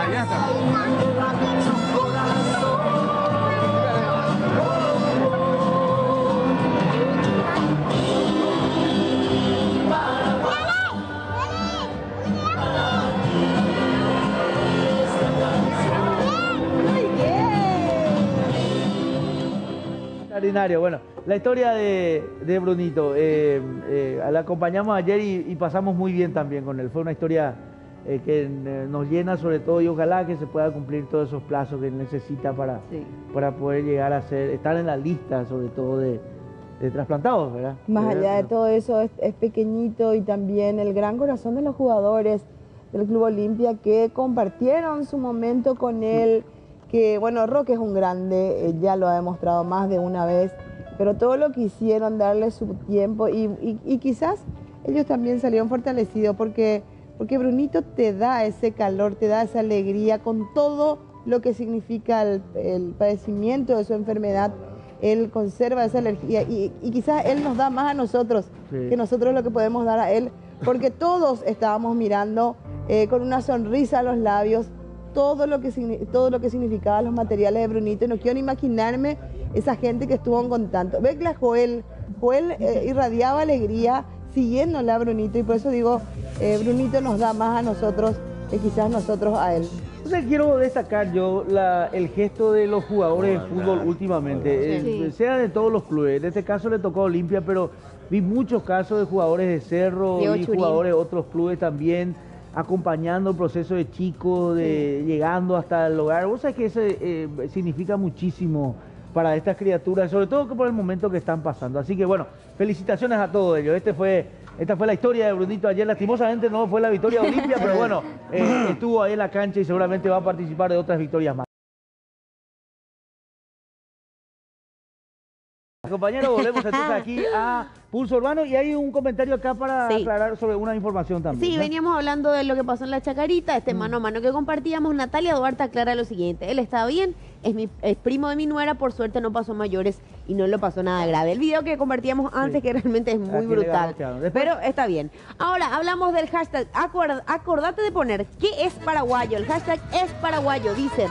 Allá está. Extraordinario. Bueno, la historia de, de Brunito, eh, eh, la acompañamos ayer y, y pasamos muy bien también con él. Fue una historia eh, que nos llena sobre todo y ojalá que se pueda cumplir todos esos plazos que él necesita para, para poder llegar a ser, estar en la lista sobre todo de, de trasplantados, ¿verdad? Más ¿Verdad? allá de todo eso, es, es pequeñito y también el gran corazón de los jugadores del Club Olimpia que compartieron su momento con él, que bueno, Roque es un grande, eh, ya lo ha demostrado más de una vez, pero todo lo que hicieron, darle su tiempo y, y- y quizás ellos también salieron fortalecidos porque, porque Brunito te da ese calor, te da esa alegría con todo lo que significa el, el padecimiento de su enfermedad. Él conserva esa energía y, y quizás Él nos da más a nosotros Sí. que nosotros lo que podemos dar a Él, porque todos estábamos mirando eh, con una sonrisa a los labios todo lo, que, todo lo que significaban los materiales de Brunito y no quiero ni imaginarme esa gente que estuvo con tanto. Ve que la Joel, Joel eh, irradiaba alegría siguiéndole a Brunito y por eso digo, eh, Brunito nos da más a nosotros que quizás nosotros a él. Entonces quiero destacar yo la- el gesto de los jugadores de fútbol últimamente, Sí. eh, sea de todos los clubes. En este caso le tocó a Olimpia, pero vi muchos casos de jugadores de Cerro Diego y Churín. jugadores de otros clubes también acompañando el proceso de chicos, de llegando hasta el hogar. Vos sabés que eso eh, significa muchísimo para estas criaturas, sobre todo que por el momento que están pasando. Así que bueno, felicitaciones a todos ellos. Este fue, esta fue la historia de Brunito ayer. Lastimosamente no fue la victoria de Olimpia, pero bueno, eh, estuvo ahí en la cancha y seguramente va a participar de otras victorias más. Compañero, volvemos entonces aquí a Pulso Urbano y hay un comentario acá para Sí. aclarar sobre una información también. Sí, ¿no? veníamos hablando de lo que pasó en la Chacarita, Mm. este mano a mano que compartíamos. Natalia Duarte aclara lo siguiente, él estaba bien, es, mi, es primo de mi nuera, por suerte no pasó mayores y no lo pasó nada grave. El video que compartíamos antes, que realmente es muy Aquí brutal, pero está bien. Ahora, hablamos del hashtag, Acuer- acordate de poner, ¿qué es paraguayo? El hashtag es paraguayo, dice.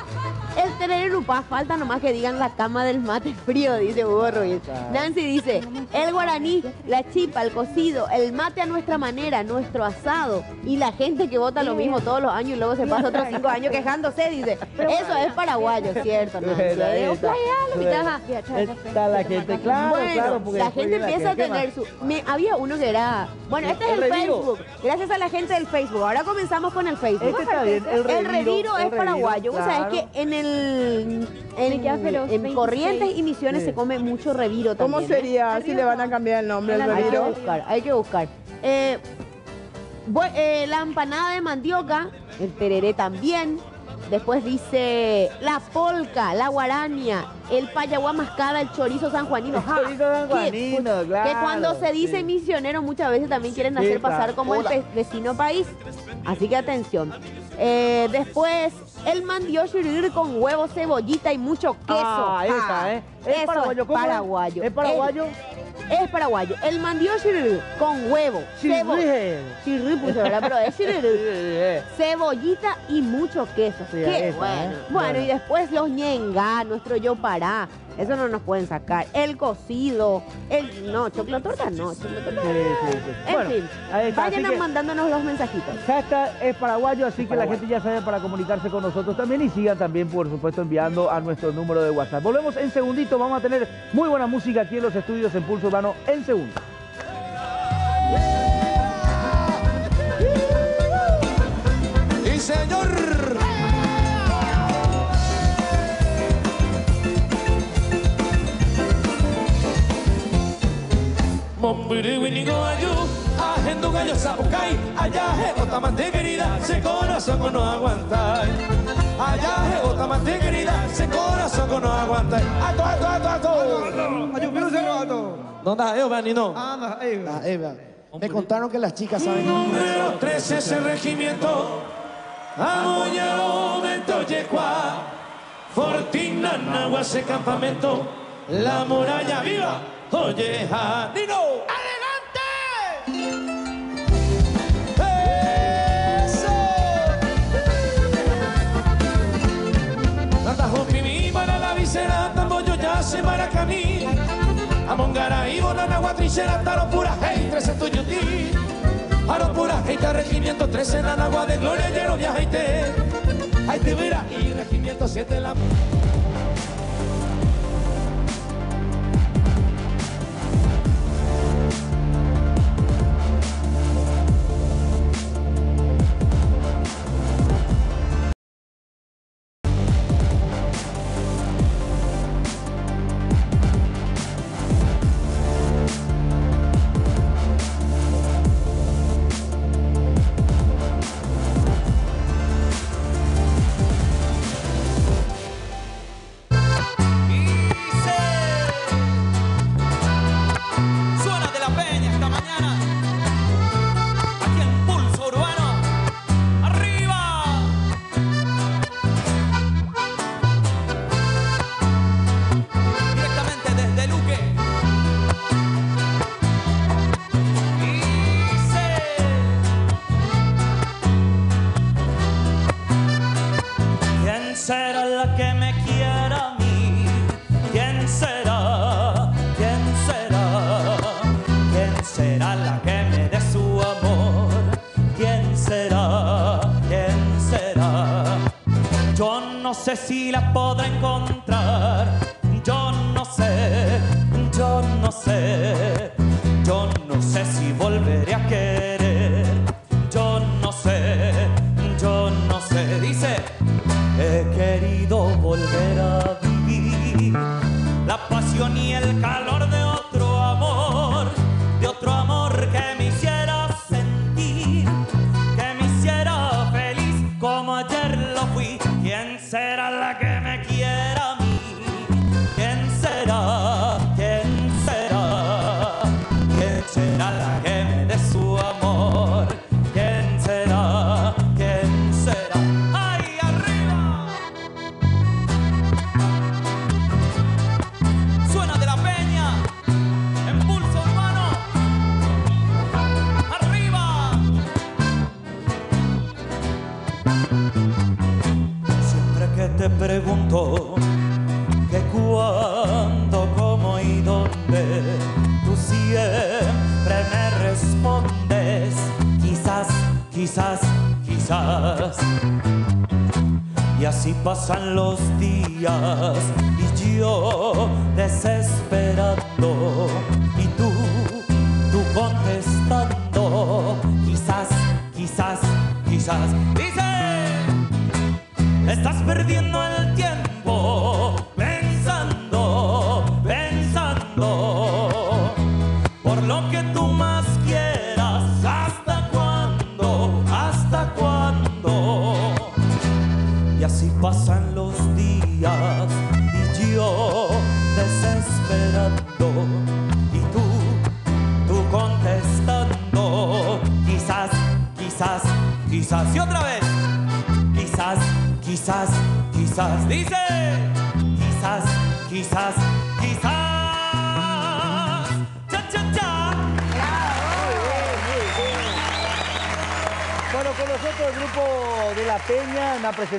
El tererupá, falta nomás que digan la cama del mate frío, dice Hugo Ruiz. Nancy dice, el guaraní, la chipa, el cocido, el mate a nuestra manera, nuestro asado. Y la gente que vota lo mismo todos los años y luego se pasa otros cinco años quejándose, dice. Eso es paraguayo, ¿cierto? Está. la gente, claro, Bueno, claro. porque la gente empieza a gente. ¿Qué tener su... me- había uno que era... Bueno, este es El. Facebook. Gracias a la gente del Facebook. Ahora comenzamos con el Facebook. Este está bien, el reviro, reviro el es paraguayo. Vos sabés claro. que en el... En, queda feroz, en 26. Corrientes y Misiones Sí. se come mucho reviro también. ¿Cómo ¿eh? sería si le van a cambiar el nombre Hay que buscar, hay que buscar. Eh, bu- eh, la empanada de mandioca, el tereré también. Después dice la polca, la guarania, el payaguá mascada, el chorizo sanjuanino. El Ja, chorizo sanjuanino, que, claro. Que cuando se dice Sí. misionero muchas veces también quieren hacer pasar como el Hola. pe- vecino país. Así que atención. Eh, después, el mandioshirur con huevo, cebollita y mucho queso. Ah, esa, Ja, ¿eh? ¿Es eso paraguayo? ¿Cómo es? paraguayo. ¿Es paraguayo? El- es paraguayo. El mandioshirur con huevo, cebo-. Chirrí puse, ¿verdad? Pero es shirurú. Cebollita y mucho queso. Sí, Qué esa, bueno. ¿eh? Bueno, Bueno. y después los ñenga, nuestro yo pará. Eso no nos pueden sacar. El cocido. El. No, chocolatorta no. Sí, sí, sí. En Bueno, fin. está, Vayan que- mandándonos los mensajitos. Hashtag es paraguayo, así que la gente ya sabe para comunicarse con nosotros también y sigan también, por supuesto, enviando a nuestro número de WhatsApp. Volvemos en segundito, vamos a tener muy buena música aquí en los estudios en Pulso Urbano en segundo. Y señor. Mombiri winigo ayu, agendo gallo sapucay, allá je otamante querida, se corazón con no aguantar. Allá je otamante querida, se corazón con no aguantar. Ato, ato, ato, ato. Se rato. ¿Dónde está Eva, Nino? Ah, no, ahí va. Ahí va. Me contaron que las chicas saben. Número 13 ese regimiento, Amoya momento Yecua, Fortina Nagua ese campamento, la muralla viva, oye, la visera, tamboyo ya se maracamí. Amongara y bonana guatrichera, taro pura hey, tres en tuyuti. Aro pura hey, ta regimiento 13 en agua de gloria, lleno viajaite. Ay te verá y regimiento 7 en la. Quizás.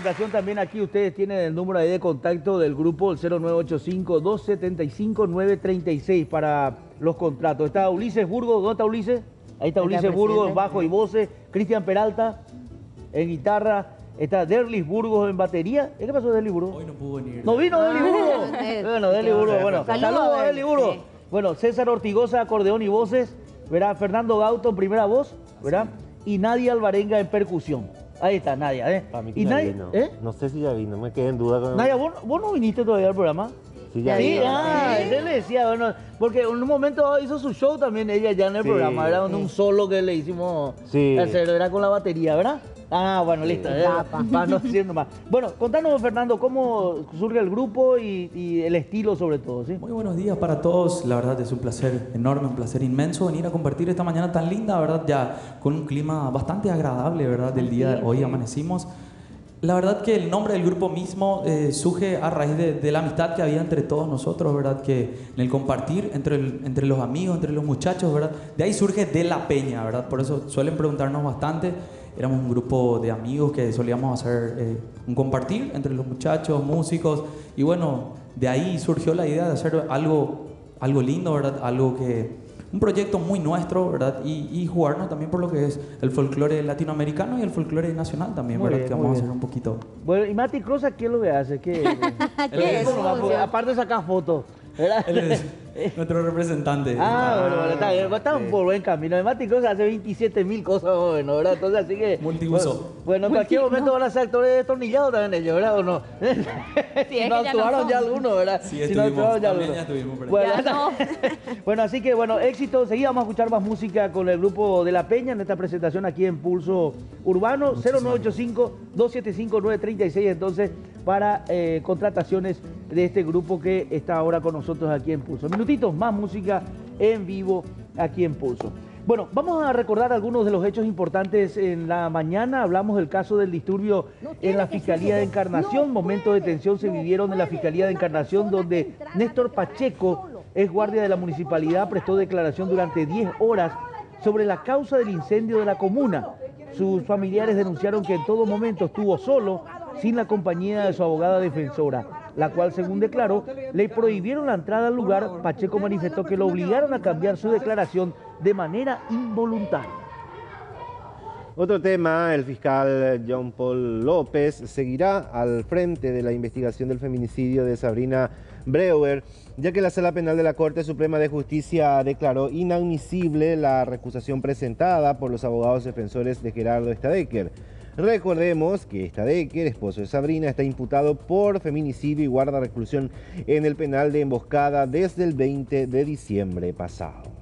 Presentación también aquí ustedes tienen el número ahí de contacto del grupo, el 0985-275-936 para los contratos. Está Ulises Burgos, ¿dónde está Ulises? Ahí está Ahí Ulises está, Burgos, bajo y voces, Cristian Peralta en guitarra, está Derlis Burgos en batería. ¿Eh, ¿Qué pasó Derlis Burgos? Hoy no pudo venir. ¿No vino Derlis Burgos? Bueno, Derlis Burgos, bueno. Saludos, Derlis Burgos. Bueno, César Ortigosa, acordeón y voces, ¿verdad? Fernando Gauto en primera voz, ¿verdad? Y Nadia Alvarenga en percusión. Ahí está, Nadia, ¿eh? Para mí y que ya Nadia, vino. ¿eh? No sé si ya vino, me quedé en duda con... Nadia, ¿vos, vos no viniste todavía al programa? Sí, ya sí, vino. ah, Sí. él le decía, bueno, porque en un momento hizo su show también ella ya en el Sí. programa, era un, un solo que le hicimos Sí. hacer, era con la batería, ¿verdad? Ah, bueno, listo, eh, para no decir nomás. Bueno, contanos, Fernando, cómo surge el grupo y, y el estilo sobre todo, ¿sí? Muy buenos días para todos, la verdad es un placer enorme, un placer inmenso venir a compartir esta mañana tan linda, ¿verdad? Ya con un clima bastante agradable, ¿verdad? Del día de hoy amanecimos. La verdad que el nombre del grupo mismo eh, surge a raíz de, de la amistad que había entre todos nosotros, ¿verdad? Que en el compartir entre, el- entre los amigos, entre los muchachos, ¿verdad? De ahí surge De La Peña, ¿verdad? Por eso suelen preguntarnos bastante. Éramos un grupo de amigos que solíamos hacer eh, un compartir entre los muchachos, músicos, y bueno, de ahí surgió la idea de hacer algo, algo lindo, ¿verdad? Algo que, un proyecto muy nuestro, ¿verdad? Y, y jugarnos también por lo que es el folclore latinoamericano y el folclore nacional también, Muy ¿verdad? bien, que vamos a bien. hacer un poquito. Bueno, y Mati Crosa, ¿qué es lo que hace? ¿Qué, ¿Qué es? Aparte de sacar fotos, ¿verdad? Él es nuestro representante. Ah, bueno, bueno, está bien. Estamos por buen camino. Además, Crosa hace 27 mil cosas, bueno, ¿verdad? Entonces, así que... Multiuso. Bueno, bueno, en cualquier momento van a ser actores destornillados también ellos, ¿verdad? ¿O no? si es no que ya no actuaron ya algunos, ¿verdad? Sí, si no estuvimos, actuaron ya algunos. ya estuvimos. Bueno, Ya no. bueno, así que bueno, éxito. Seguida vamos a escuchar más música con el grupo de La Peña en esta presentación aquí en Pulso Urbano. 0985-275-936 entonces para eh, contrataciones de este grupo que está ahora con nosotros aquí en Pulso. Minutitos más música en vivo aquí en Pulso. Bueno, vamos a recordar algunos de los hechos importantes en la mañana. Hablamos del caso del disturbio en la Fiscalía de Encarnación. Momentos de tensión se vivieron en la Fiscalía de Encarnación donde Néstor Pacheco, ex guardia de la municipalidad, prestó declaración durante 10 horas sobre la causa del incendio de la comuna. Sus familiares denunciaron que en todo momento estuvo solo, sin la compañía de su abogada defensora, la cual, según declaró, le prohibieron la entrada al lugar. Pacheco manifestó que lo obligaron a cambiar su declaración de manera involuntaria. Otro tema, el fiscal John Paul López seguirá al frente de la investigación del feminicidio de Sabrina Breuer, ya que la Sala Penal de la Corte Suprema de Justicia declaró inadmisible la recusación presentada por los abogados defensores de Gerardo Stadecker. Recordemos que Stadecker, esposo de Sabrina, está imputado por feminicidio y guarda reclusión en el penal de emboscada desde el 20 de diciembre pasado.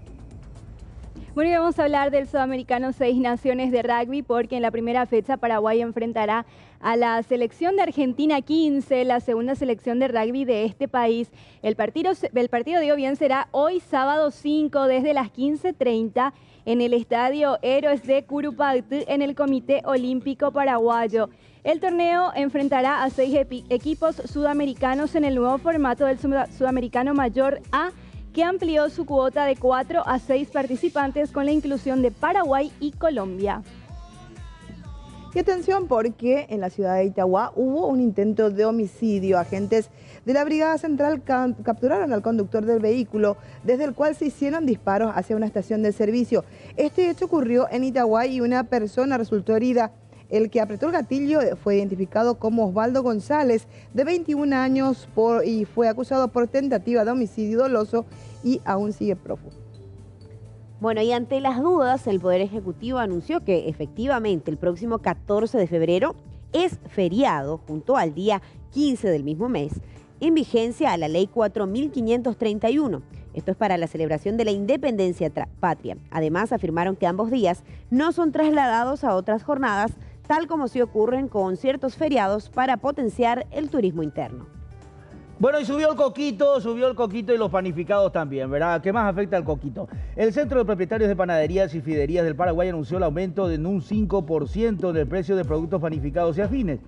Bueno, y vamos a hablar del Sudamericano Seis Naciones de Rugby porque en la primera fecha Paraguay enfrentará a la selección de Argentina 15, la segunda selección de rugby de este país. El partido, el partido digo bien, será hoy sábado 5 desde las 15.30 en el Estadio Héroes de Curupaytí en el Comité Olímpico Paraguayo. El torneo enfrentará a seis equipos sudamericanos en el nuevo formato del Sud- Sudamericano Mayor A que amplió su cuota de 4 a 6 participantes con la inclusión de Paraguay y Colombia. Y atención porque en la ciudad de Itagua hubo un intento de homicidio. Agentes de la Brigada Central ca- capturaron al conductor del vehículo, desde el cual se hicieron disparos hacia una estación de servicio. Este hecho ocurrió en Itagua y una persona resultó herida. El que apretó el gatillo fue identificado como Osvaldo González, de 21 años, y fue acusado por tentativa de homicidio doloso y aún sigue prófugo. Bueno, y ante las dudas, el Poder Ejecutivo anunció que efectivamente el próximo 14 de febrero es feriado junto al día 15 del mismo mes, en vigencia a la Ley 4531. Esto es para la celebración de la independencia patria. Además, afirmaron que ambos días no son trasladados a otras jornadas, tal como se ocurren con ciertos feriados para potenciar el turismo interno. Bueno, y subió el coquito, subió el coquito y los panificados también, ¿verdad? ¿Qué más afecta al coquito? El Centro de Propietarios de Panaderías y Fiderías del Paraguay anunció el aumento de un 5% del precio de productos panificados y afines.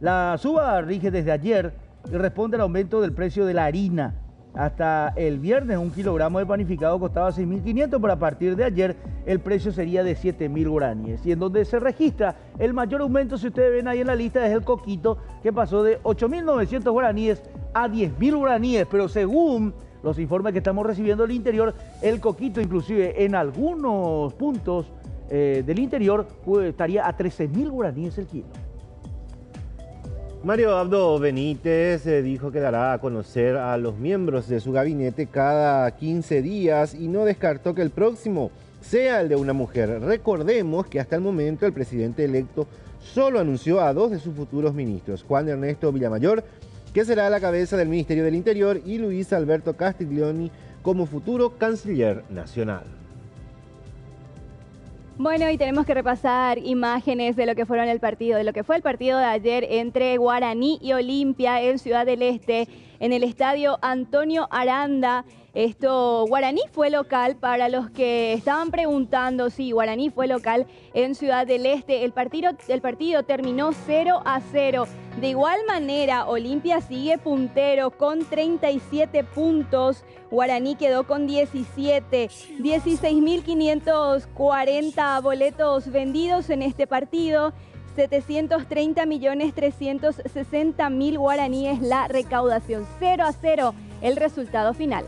La suba rige desde ayer y responde al aumento del precio de la harina. Hasta el viernes un kilogramo de panificado costaba 6.500, pero a partir de ayer el precio sería de 7.000 guaraníes. Y en donde se registra el mayor aumento, si ustedes ven ahí en la lista, es el coquito, que pasó de 8.900 guaraníes a 10.000 guaraníes. Pero según los informes que estamos recibiendo del interior, el coquito inclusive en algunos puntos eh, del interior estaría a 13.000 guaraníes el kilo. Mario Abdo Benítez eh, dijo que dará a conocer a los miembros de su gabinete cada 15 días y no descartó que el próximo sea el de una mujer. Recordemos que hasta el momento el presidente electo solo anunció a dos de sus futuros ministros, Juan Ernesto Villamayor, que será la cabeza del Ministerio del Interior, y Luis Alberto Castiglioni como futuro canciller nacional. Bueno, y tenemos que repasar imágenes de lo que fueron el partido, de lo que fue el partido de ayer entre Guaraní y Olimpia en Ciudad del Este, en el estadio Antonio Aranda. Esto, Guaraní fue local, para los que estaban preguntando, sí, Guaraní fue local en Ciudad del Este. El partido, el partido terminó 0 a 0. De igual manera, Olimpia sigue puntero con 37 puntos. Guaraní quedó con 17. 16.540 boletos vendidos en este partido. 730 millones 360 mil guaraníes la recaudación. 0 a 0 el resultado final.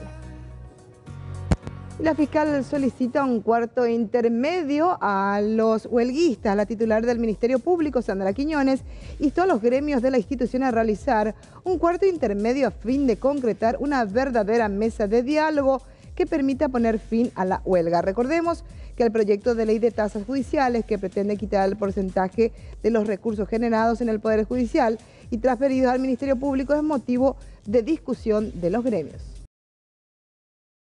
La fiscal solicita un cuarto intermedio a los huelguistas. La titular del Ministerio Público, Sandra Quiñones, instó a los gremios de la institución a realizar un cuarto intermedio a fin de concretar una verdadera mesa de diálogo que permita poner fin a la huelga. Recordemos que el proyecto de ley de tasas judiciales que pretende quitar el porcentaje de los recursos generados en el Poder Judicial y transferidos al Ministerio Público es motivo de discusión de los gremios.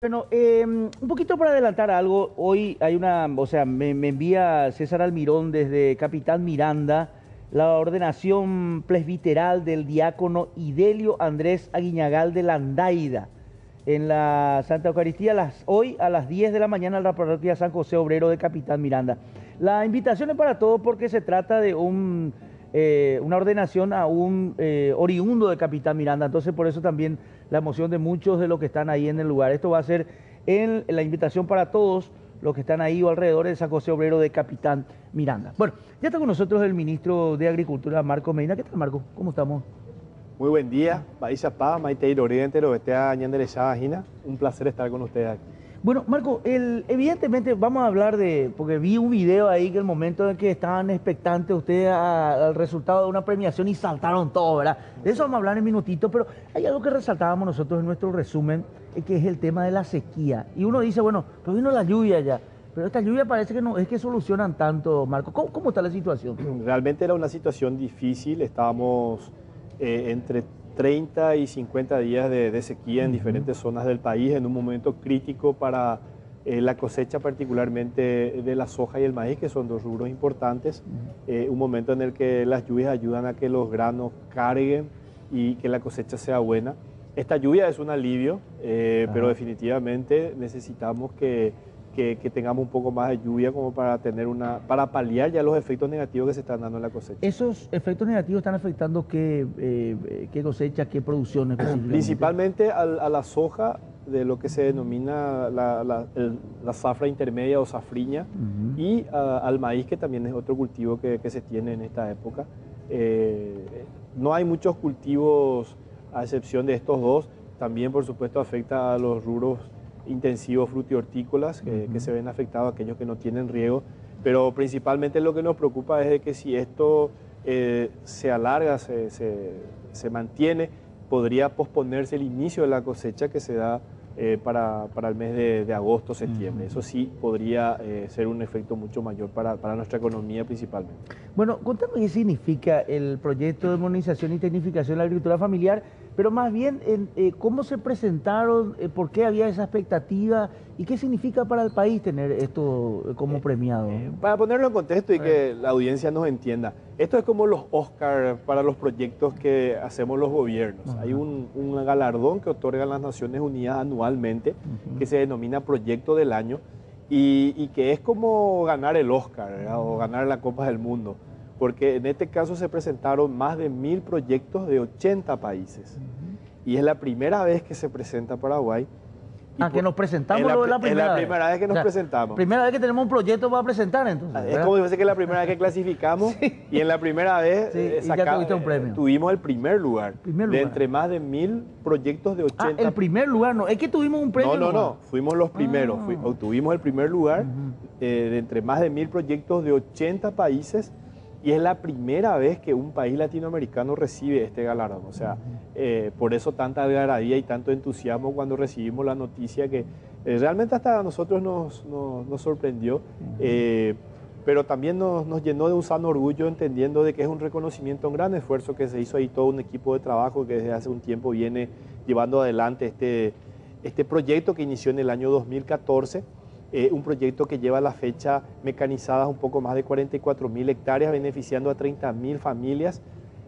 Bueno, eh, un poquito para adelantar algo, hoy hay una, o sea, me, envía César Almirón desde Capitán Miranda la ordenación presbiteral del diácono Idelio Andrés Aguiñagal de Landaida en la Santa Eucaristía hoy a las 10 de la mañana en la parroquia San José Obrero de Capitán Miranda. La invitación es para todos porque se trata de un, eh, una ordenación a un eh, oriundo de Capitán Miranda, entonces por eso también la emoción de muchos de los que están ahí en el lugar. Esto va a ser la invitación para todos los que están ahí o alrededor de San José Obrero de Capitán Miranda. Bueno, ya está con nosotros el ministro de Agricultura, Marco Medina. ¿Qué tal, Marco? ¿Cómo estamos? Muy buen día, Paisa Paz, Maite Oriente, lo que Gina. Un placer estar con ustedes aquí. Bueno, Marco, evidentemente vamos a hablar de, porque vi un video ahí que el momento en que estaban expectantes ustedes al resultado de una premiación y saltaron todo, ¿verdad? De eso vamos a hablar en minutito, pero hay algo que resaltábamos nosotros en nuestro resumen, eh, que es el tema de la sequía. Y uno dice, bueno, pero vino la lluvia ya, pero esta lluvia parece que no es que solucionan tanto, Marco. ¿Cómo, cómo está la situación? Realmente era una situación difícil, estábamos eh, entre 30 y 50 días de, de sequía en diferentes zonas del país, en un momento crítico para eh, la cosecha particularmente de la soja y el maíz, que son dos rubros importantes, Eh, un momento en el que las lluvias ayudan a que los granos carguen y que la cosecha sea buena. Esta lluvia es un alivio, eh, pero definitivamente necesitamos que, que- que tengamos un poco más de lluvia como para tener una, para paliar ya los efectos negativos que se están dando en la cosecha. ¿Esos efectos negativos están afectando qué, eh, qué cosecha, qué producción específicamente? Principalmente al- a, la soja de lo que se denomina la, la- el- la zafra intermedia o safriña y a- al maíz que también es otro cultivo que, que se tiene en esta época. Eh, no hay muchos cultivos a excepción de estos dos. También por supuesto afecta a los rubros intensivos frutihortícolas que, que se ven afectados aquellos que no tienen riego. Pero principalmente lo que nos preocupa es de que si esto eh, se alarga, se, se- se mantiene, podría posponerse el inicio de la cosecha que se da eh, para, para el mes de, de agosto, septiembre. Eso sí podría eh, ser un efecto mucho mayor para, para nuestra economía principalmente. Bueno, contame qué significa el proyecto de modernización y tecnificación de la agricultura familiar, pero más bien en, eh, cómo se presentaron, eh, por qué había esa expectativa y qué significa para el país tener esto eh, como premiado. Para ponerlo en contexto y que la audiencia nos entienda, esto es como los Oscars para los proyectos que hacemos los gobiernos. Hay un, un galardón que otorgan las Naciones Unidas anualmente que se denomina Proyecto del Año y, y que es como ganar el Oscar ¿verdad? o ganar la Copa del Mundo. Porque en este caso se presentaron más de mil proyectos de 80 países. Y es la primera vez que se presenta Paraguay. Ah, que nos presentamos es la, lo la pri- es primera la vez. primera vez que nos O sea, presentamos. Primera vez que tenemos un proyecto para presentar, entonces. Es ¿verdad? como si fuese que es la primera vez que clasificamos y en la primera vez Sí, eh, saca- un eh, premio. tuvimos el primer lugar. Primer De entre más de mil proyectos de 80 Ah, el primer lugar, no, es que tuvimos un premio. no, no, no, fuimos los primeros. Ah. Obtuvimos el primer lugar eh, de entre más de mil proyectos de 80 países y es la primera vez que un país latinoamericano recibe este galardón. O sea, eh, por eso tanta algarabía y tanto entusiasmo cuando recibimos la noticia que eh, realmente hasta a nosotros nos, nos- nos sorprendió. eh, pero también nos, nos llenó de un sano orgullo entendiendo de que es un reconocimiento, un gran esfuerzo que se hizo ahí todo un equipo de trabajo que desde hace un tiempo viene llevando adelante este, este proyecto que inició en el año 2014, eh, un proyecto que lleva a la fecha mecanizadas un poco más de 44 mil hectáreas, beneficiando a 30 mil familias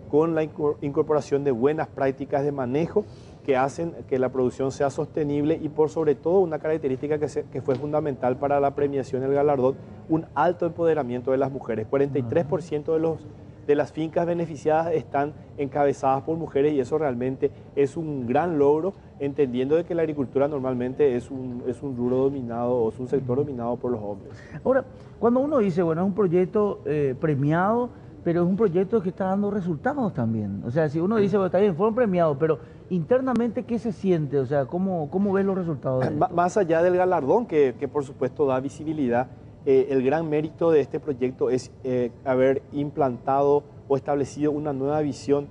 con la incor- incorporación de buenas prácticas de manejo que hacen que la producción sea sostenible y por sobre todo una característica que, que fue fundamental para la premiación del galardón, un alto empoderamiento de las mujeres. 43% de, los, de las fincas beneficiadas están encabezadas por mujeres y eso realmente es un gran logro, entendiendo de que la agricultura normalmente es un, es un rubro dominado o es un sector dominado por los hombres. Ahora, cuando uno dice, bueno, es un proyecto eh, premiado, pero es un proyecto que está dando resultados también. O sea, si uno dice, bueno, está bien, fueron premiados, pero internamente, ¿qué se siente? O sea, ¿cómo, cómo ves los resultados? Más allá del galardón, que, que por supuesto da visibilidad, eh, el gran mérito de este proyecto es eh, haber implantado o establecido una nueva visión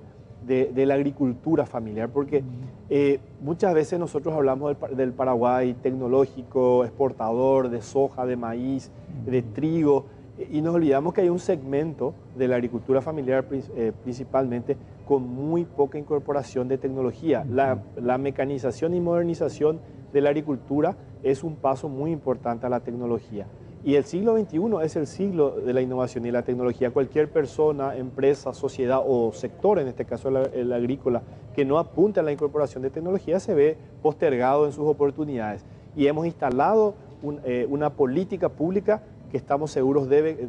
de, de la agricultura familiar, porque eh, muchas veces nosotros hablamos del, Pa- del Paraguay tecnológico, exportador de soja, de maíz, de trigo, y nos olvidamos que hay un segmento de la agricultura familiar prin- principalmente con muy poca incorporación de tecnología. La, la mecanización y modernización de la agricultura es un paso muy importante a la tecnología. Y el siglo XXI es el siglo de la innovación y la tecnología. Cualquier persona, empresa, sociedad o sector, en este caso el, agrícola, que no apunte a la incorporación de tecnología se ve postergado en sus oportunidades. Y hemos instalado eh, una política pública que estamos seguros debe, eh,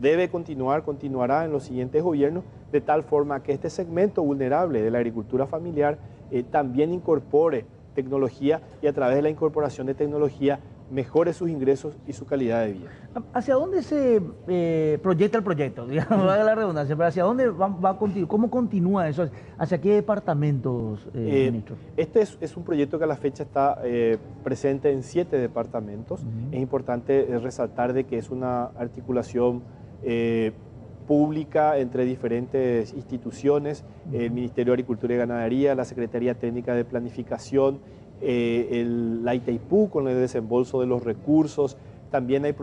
debe continuar, continuará en los siguientes gobiernos, de tal forma que este segmento vulnerable de la agricultura familiar eh, también incorpore tecnología y a través de la incorporación de tecnología mejore sus ingresos y su calidad de vida. ¿Hacia dónde se eh, proyecta el proyecto? Digamos, valga la redundancia, pero ¿hacia dónde va, va a continuar? ¿Cómo continúa eso? ¿Hacia qué departamentos, eh, Eh, ministro? este es, es un proyecto que a la fecha está presente en siete departamentos. Es importante resaltar de que es una articulación pública entre diferentes instituciones, el Ministerio de Agricultura y Ganadería, la Secretaría Técnica de Planificación, eh, el, la ITAIPU con el desembolso de los recursos, también el,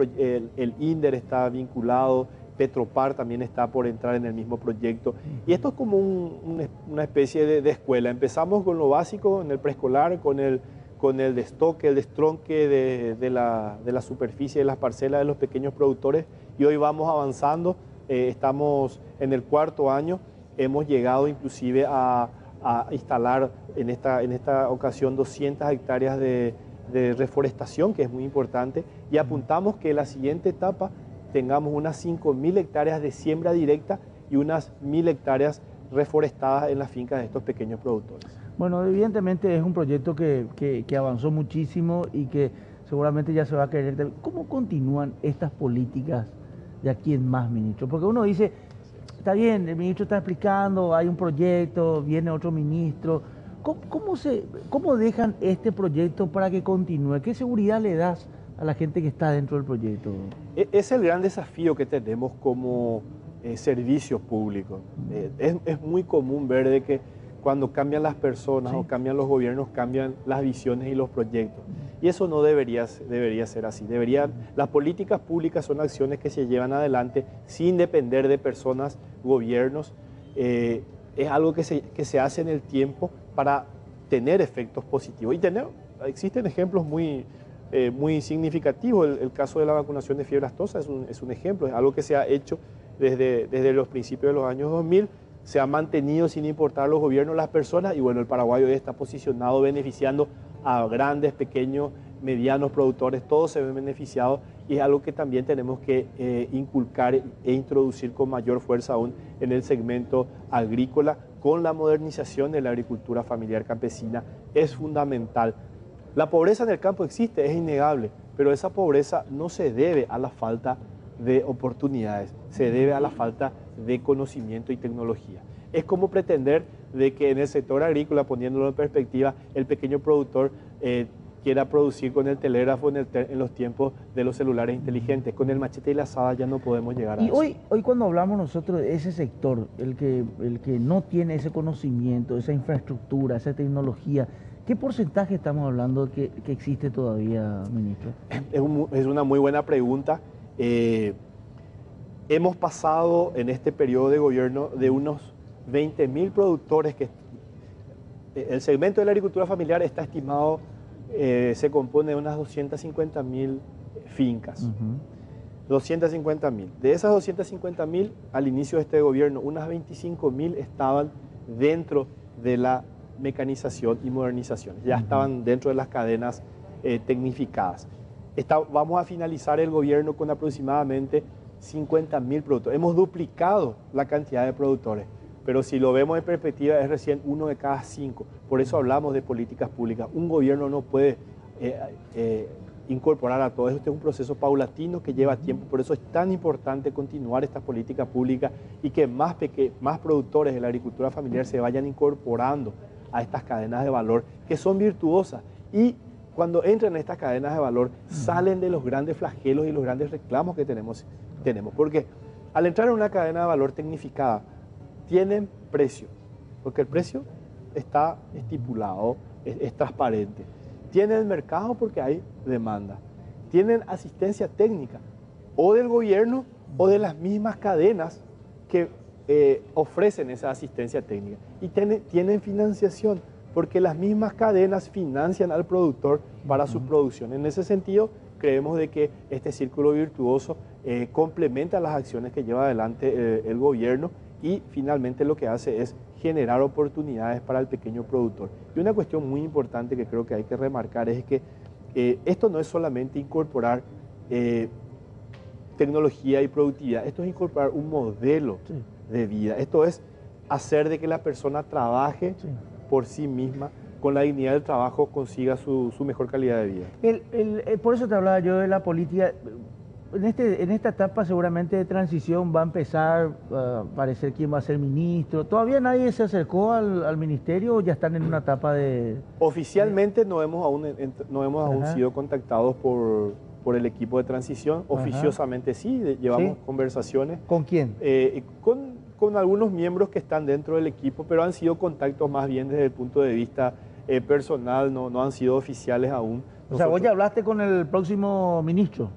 el INDER está vinculado, Petropar también está por entrar en el mismo proyecto. Y esto es como un- un- una especie de, escuela. Empezamos con lo básico en el preescolar, con el, con el destoque, el destronque de, de la, de la superficie de las parcelas de los pequeños productores y hoy vamos avanzando. Eh, estamos en el cuarto año, hemos llegado inclusive a, a instalar en esta, en esta ocasión 200 hectáreas de, reforestación, que es muy importante, y apuntamos que la siguiente etapa tengamos unas 5.000 hectáreas de siembra directa y unas 1.000 hectáreas reforestadas en las fincas de estos pequeños productores. Bueno, evidentemente es un proyecto que, que- que avanzó muchísimo y que seguramente ya se va a querer. ¿Cómo continúan estas políticas de aquí en más, ministro? Porque uno dice, está bien, el ministro está explicando, hay un proyecto, viene otro ministro. ¿Cómo, se, ¿Cómo dejan este proyecto para que continúe? ¿Qué seguridad le das a la gente que está dentro del proyecto? E- Es el gran desafío que tenemos como eh, servicio público. Eh, es, es muy común ver de que cuando cambian las personas o cambian los gobiernos, cambian las visiones y los proyectos. Y eso no debería, debería ser así. Deberían, las políticas públicas son acciones que se llevan adelante sin depender de personas, gobiernos. Eh, es algo que se, que se hace en el tiempo para tener efectos positivos. Y tener, existen ejemplos muy, eh, muy significativos. El, el caso de la vacunación de fiebre aftosa es un, es un ejemplo, es algo que se ha hecho desde, desde los principios de los años 2000, se ha mantenido sin importar los gobiernos, las personas, y bueno, el Paraguay hoy está posicionado beneficiando a grandes, pequeños, medianos productores, todos se ven beneficiados y es algo que también tenemos que eh, inculcar e introducir con mayor fuerza aún en el segmento agrícola con la modernización de la agricultura familiar campesina es fundamental. La pobreza en el campo existe, es innegable, pero esa pobreza no se debe a la falta de oportunidades, se debe a la falta de conocimiento y tecnología. Es como pretender de que en el sector agrícola, poniéndolo en perspectiva, el pequeño productor eh, quiera producir con el telégrafo en, el te- en los tiempos de los celulares inteligentes. Con el machete y la asada ya no podemos llegar a Y eso. hoy, hoy cuando hablamos nosotros de ese sector, el que, el que no tiene ese conocimiento, esa infraestructura, esa tecnología, ¿qué porcentaje estamos hablando que, que existe todavía, ministro? Es, un- es una muy buena pregunta. Eh, hemos pasado en este periodo de gobierno de unos 20 mil productores que... eh, El segmento de la agricultura familiar está estimado, eh, se compone de unas 250 mil fincas. 250 mil. De esas 250 mil, al inicio de este gobierno, unas 25 mil estaban dentro de la mecanización y modernización. Ya estaban dentro de las cadenas eh, tecnificadas. Vamos a finalizar el gobierno con aproximadamente 50 mil productores. Hemos duplicado la cantidad de productores, pero si lo vemos en perspectiva es recién uno de cada cinco. Por eso hablamos de políticas públicas. Un gobierno no puede eh, eh, incorporar a todo. Este es un proceso paulatino que lleva tiempo, por eso es tan importante continuar esta política pública y que más, más productores de la agricultura familiar se vayan incorporando a estas cadenas de valor que son virtuosas y cuando entran en estas cadenas de valor salen de los grandes flagelos y los grandes reclamos que tenemos, tenemos. porque al entrar en una cadena de valor tecnificada tienen precio, porque el precio está estipulado, es, es transparente. Tienen mercado porque hay demanda. Tienen asistencia técnica o del gobierno o de las mismas cadenas que eh, ofrecen esa asistencia técnica. Y tiene- tienen financiación porque las mismas cadenas financian al productor para su producción. En ese sentido, creemos de que este círculo virtuoso eh, complementa las acciones que lleva adelante eh, el gobierno y finalmente lo que hace es generar oportunidades para el pequeño productor. Y una cuestión muy importante que creo que hay que remarcar es que eh, esto no es solamente incorporar tecnología y productividad, esto es incorporar un modelo de vida, esto es hacer de que la persona trabaje por sí misma, con la dignidad del trabajo consiga su, su mejor calidad de vida. El- el- eh, por eso te hablaba yo de la política. En, este, en esta etapa seguramente de transición va a empezar a aparecer quién va a ser ministro. ¿Todavía nadie se acercó al, al ministerio o ya están en una etapa de...? Oficialmente no hemos aún, no hemos aún Ajá. sido contactados por, por el equipo de transición. Ajá. Oficiosamente sí, de- llevamos ¿Sí? conversaciones. ¿Con quién? Eh, con, con algunos miembros que están dentro del equipo, pero han sido contactos más bien desde el punto de vista eh, personal, no, no han sido oficiales aún. O sea, vos ya hablaste con el próximo ministro.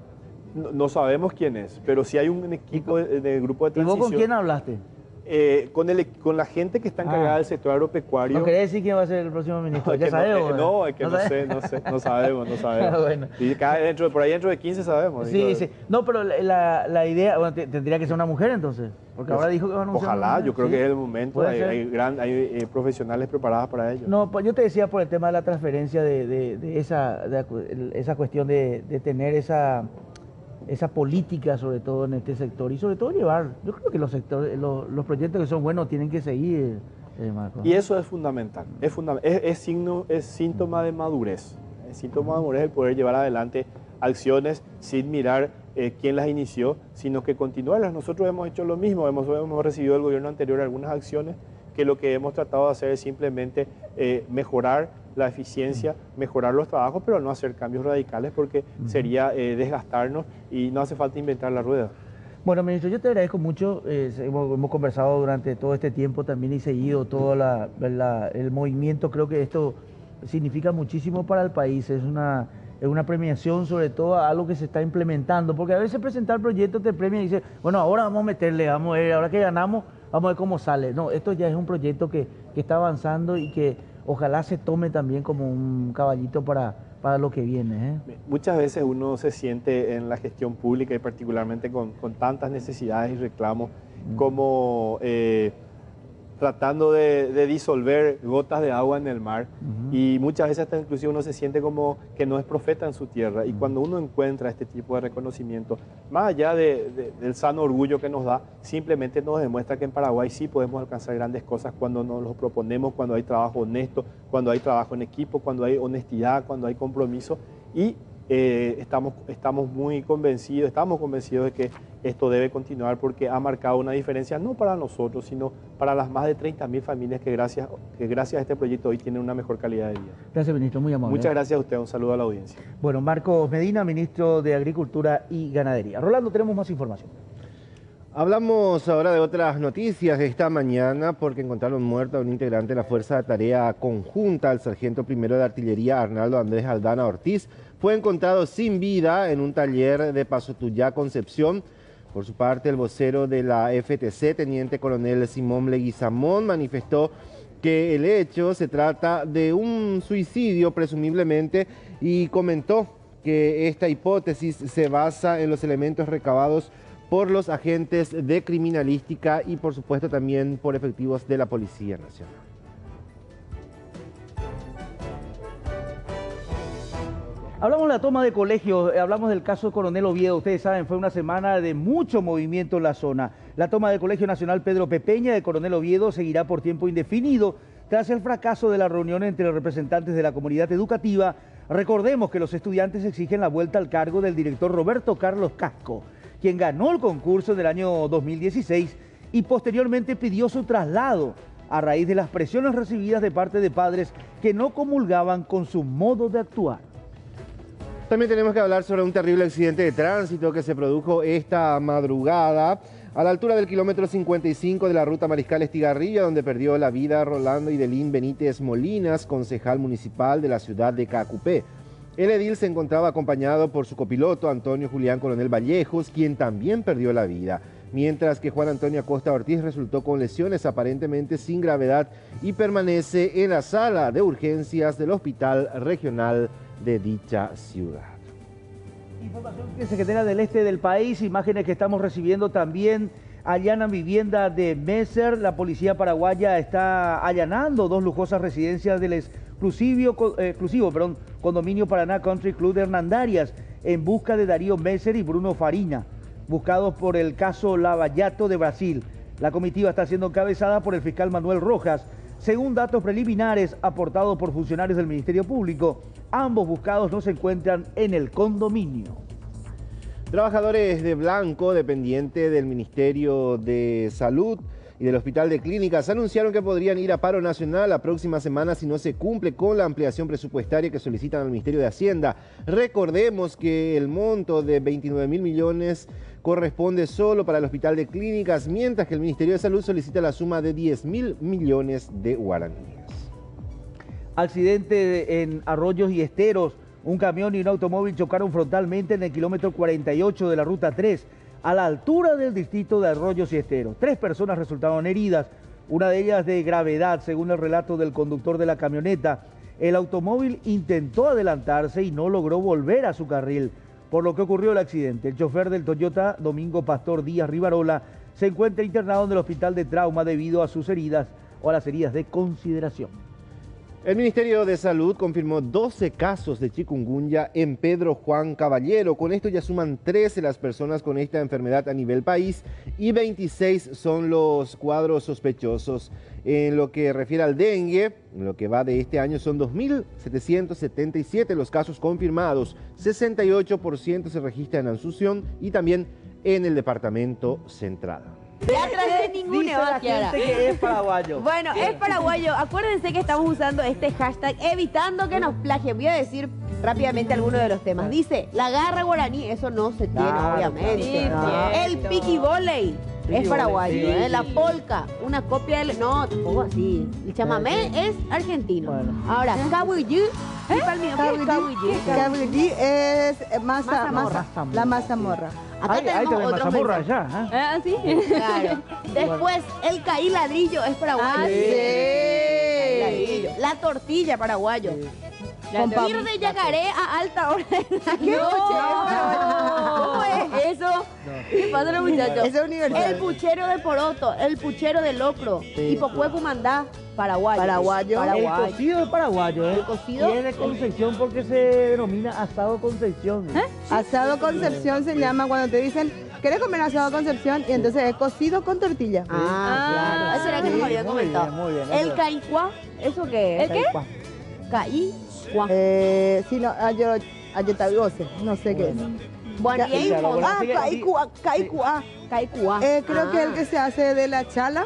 no, no sabemos quién es, pero sí hay un equipo de- del grupo de ¿Y vos transición. con quién hablaste? Eh, con, el, con la gente que está encargada Ah. del sector agropecuario. ¿No querés decir quién va a ser el próximo ministro? Es ¿Ya no, sabemos? eh, no, es que no, sé, no sé, no sabemos, no sabemos. Ah, bueno. Y cada dentro, de- por ahí dentro de 15 sabemos. Sí, digo, sí. No, pero la- la, idea, bueno, te- tendría que ser una mujer entonces. Porque ahora dijo que va a Ojalá, yo creo Sí. que es el momento. Hay, hay gran- hay, eh, profesionales preparadas para ello. No, pues yo te decía por el tema de la transferencia de, de- de esa, de esa cuestión de, de tener esa, esa política, sobre todo en este sector, y sobre todo llevar, yo creo que los sectores, los, proyectos que son buenos tienen que seguir, eh. Y eso es fundamental. Es, es, es signo, es síntoma de madurez. Es síntoma de madurez el poder llevar adelante acciones sin mirar eh, quién las inició, sino que continuarlas. Nosotros hemos hecho lo mismo. Hemos, hemos recibido del gobierno anterior algunas acciones que lo que hemos tratado de hacer es simplemente eh, mejorar la eficiencia, mejorar los trabajos, pero no hacer cambios radicales porque sería eh, desgastarnos y no hace falta inventar la rueda. Bueno, ministro, yo te agradezco mucho. eh, hemos, hemos conversado durante todo este tiempo también y seguido todo la- la- el movimiento. Creo que esto significa muchísimo para el país. Es una, es una premiación, sobre todo a algo que se está implementando. Porque a veces presentar proyectos te premia y dice, bueno, ahora vamos a meterle, vamos a ver, ahora que ganamos, vamos a ver cómo sale. No, esto ya es un proyecto que, que está avanzando y que ojalá se tome también como un caballito para, para lo que viene. ¿eh? Muchas veces uno se siente en la gestión pública y particularmente con, con tantas necesidades y reclamos como eh, tratando de, de disolver gotas de agua en el mar. Y muchas veces hasta inclusive uno se siente como que no es profeta en su tierra. Y cuando uno encuentra este tipo de reconocimiento, más allá de- de- del sano orgullo que nos da, simplemente nos demuestra que en Paraguay sí podemos alcanzar grandes cosas cuando nos lo proponemos, cuando hay trabajo honesto, cuando hay trabajo en equipo, cuando hay honestidad, cuando hay compromiso. Y eh, estamos, estamos muy convencidos, estamos convencidos de que esto debe continuar porque ha marcado una diferencia no para nosotros, sino para las más de 30.000 familias que gracias, que gracias a este proyecto hoy tienen una mejor calidad de vida. Gracias, ministro, muy amable. Muchas gracias a usted, un saludo a la audiencia. Bueno, Marcos Medina, ministro de Agricultura y Ganadería. Rolando, tenemos más información. Hablamos ahora de otras noticias de esta mañana porque encontraron muerto a un integrante de la Fuerza de Tarea Conjunta, el sargento primero de artillería Arnaldo Andrés Aldana Ortiz. Fue encontrado sin vida en un taller de Pasotuyá, Concepción. Por su parte, el vocero de la FTC, teniente coronel Simón Leguizamón, manifestó que el hecho se trata de un suicidio presumiblemente y comentó que esta hipótesis se basa en los elementos recabados por los agentes de criminalística y por supuesto también por efectivos de la Policía Nacional. Hablamos de la toma de colegios, eh, hablamos del caso Coronel Oviedo. Ustedes saben, fue una semana de mucho movimiento en la zona. La toma del Colegio Nacional Pedro Pepeña de Coronel Oviedo seguirá por tiempo indefinido tras el fracaso de la reunión entre los representantes de la comunidad educativa. Recordemos que los estudiantes exigen la vuelta al cargo del director Roberto Carlos Casco, quien ganó el concurso del año 2016 y posteriormente pidió su traslado a raíz de las presiones recibidas de parte de padres que no comulgaban con su modo de actuar. También tenemos que hablar sobre un terrible accidente de tránsito que se produjo esta madrugada a la altura del kilómetro 55 de la ruta Mariscal Estigarribia, donde perdió la vida Rolando Idelín Benítez Molinas, concejal municipal de la ciudad de Cacupé. El edil se encontraba acompañado por su copiloto Antonio Julián Coronel Vallejos, quien también perdió la vida, mientras que Juan Antonio Acosta Ortiz resultó con lesiones aparentemente sin gravedad y permanece en la sala de urgencias del Hospital Regional de dicha ciudad. Información que se genera del este del país, imágenes que estamos recibiendo también. Allanan vivienda de Messer. La policía paraguaya está allanando dos lujosas residencias del exclusivo, eh, condominio Paraná Country Club de Hernandarias en busca de Darío Messer y Bruno Farina, buscados por el caso Lavallato de Brasil. La comitiva está siendo encabezada por el fiscal Manuel Rojas. Según datos preliminares aportados por funcionarios del Ministerio Público, ambos buscados no se encuentran en el condominio. Trabajadores de Blanco, dependiente del Ministerio de Salud y del Hospital de Clínicas, anunciaron que podrían ir a paro nacional la próxima semana si no se cumple con la ampliación presupuestaria que solicitan al Ministerio de Hacienda. Recordemos que el monto de 29 mil millones corresponde solo para el Hospital de Clínicas, mientras que el Ministerio de Salud solicita la suma de 10 mil millones de guaraníes. Accidente en Arroyos y Esteros. Un camión y un automóvil chocaron frontalmente en el kilómetro 48 de la ruta 3, a la altura del distrito de Arroyos y Esteros. Tres personas resultaron heridas, una de ellas de gravedad, según el relato del conductor de la camioneta. El automóvil intentó adelantarse y no logró volver a su carril, por lo que ocurrió el accidente. El chofer del Toyota, Domingo Pastor Díaz Rivarola, se encuentra internado en el hospital de trauma debido a sus heridas o a las heridas de consideración. El Ministerio de Salud confirmó 12 casos de chikungunya en Pedro Juan Caballero. Con esto ya suman 13 las personas con esta enfermedad a nivel país y 26 son los cuadros sospechosos. En lo que refiere al dengue, en lo que va de este año son 2.777 los casos confirmados. 68% se registran en Asunción y también en el departamento central. Ya traje ningún Dice la Kiara. gente que es paraguayo. Bueno, es paraguayo. Acuérdense que estamos usando este hashtag evitando que nos plagien. Voy a decir rápidamente algunos de los temas. Dice, la garra guaraní, eso no se tiene, Claro, obviamente. claro. El piqui volley. Piqui Es paraguayo, volley, sí, ¿eh? La sí. polka, una copia del... No, tampoco así. El chamamé es argentino. Ahora, cabuillú. ¿Eh? Cabuillú. Cabullí es masa, Mazamorra. masa, la mazamorra. Acá tenemos también otros mazamorra mensajes. allá, Ah, sí. Claro. Después, el caí ladrillo es paraguayo. Ah, sí. La tortilla paraguayo. La Con tortilla. ir de yacaré a alta hora de la ¿Qué? noche. ¿Cómo es eso? ¿Qué pasa los muchachos? Eso es universal. El puchero de poroto, el puchero de locro, y popueco mandá, paraguayo. Paraguayo. El cocido es paraguayo, ¿eh? El cocido. Y es de Concepción porque se denomina asado Concepción. Asado Concepción se llama cuando te dicen, ¿quieres comer asado Concepción? Y entonces es cocido con tortilla. Ah, Eso era que nos había muy comentado. bien, muy bien, el eso. caicuá, ¿eso qué es? ¿El qué? Caicuá. Eh, sí, no, ayo, ayotagose, no sé qué es. Bueno, y hay. Ah, caicua, caicua. Caicua. Eh, creo que Ah. el que se hace de la chala,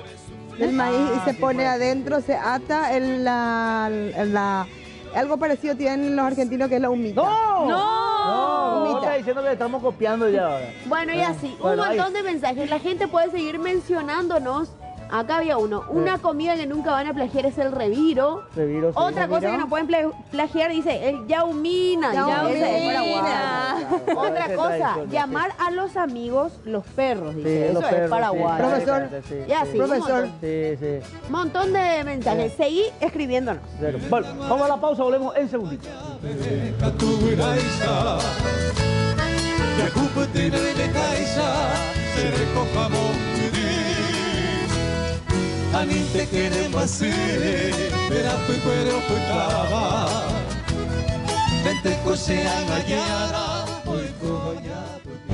del maíz, y se pone adentro, se ata en la, en la... Algo parecido tienen los argentinos que es la humita. ¡No! ¡No! No, está diciendo que le estamos copiando ya ahora. Bueno, y así, Bueno, un ahí. montón de mensajes. La gente puede seguir mencionándonos. Acá había uno. Una comida que nunca van a plagiar es el reviro. Reviro, sí, Otra cosa reviro. que no pueden pla- plagiar dice el yaumina. Yaumina. Ese es paraguayo. Claro, Otra ese cosa, tradición, sí. llamar a los amigos los perros, dice. Sí, Eso los es perros, paraguayo. sí, Profesor. sí, Y así, un Profesor. Sí, sí. Montón de mensajes. Seguí escribiéndonos. Cero. Bueno, vamos a la pausa, volvemos en segundito. Cuero fue traba Vente kosea ngayara Fue koya Suena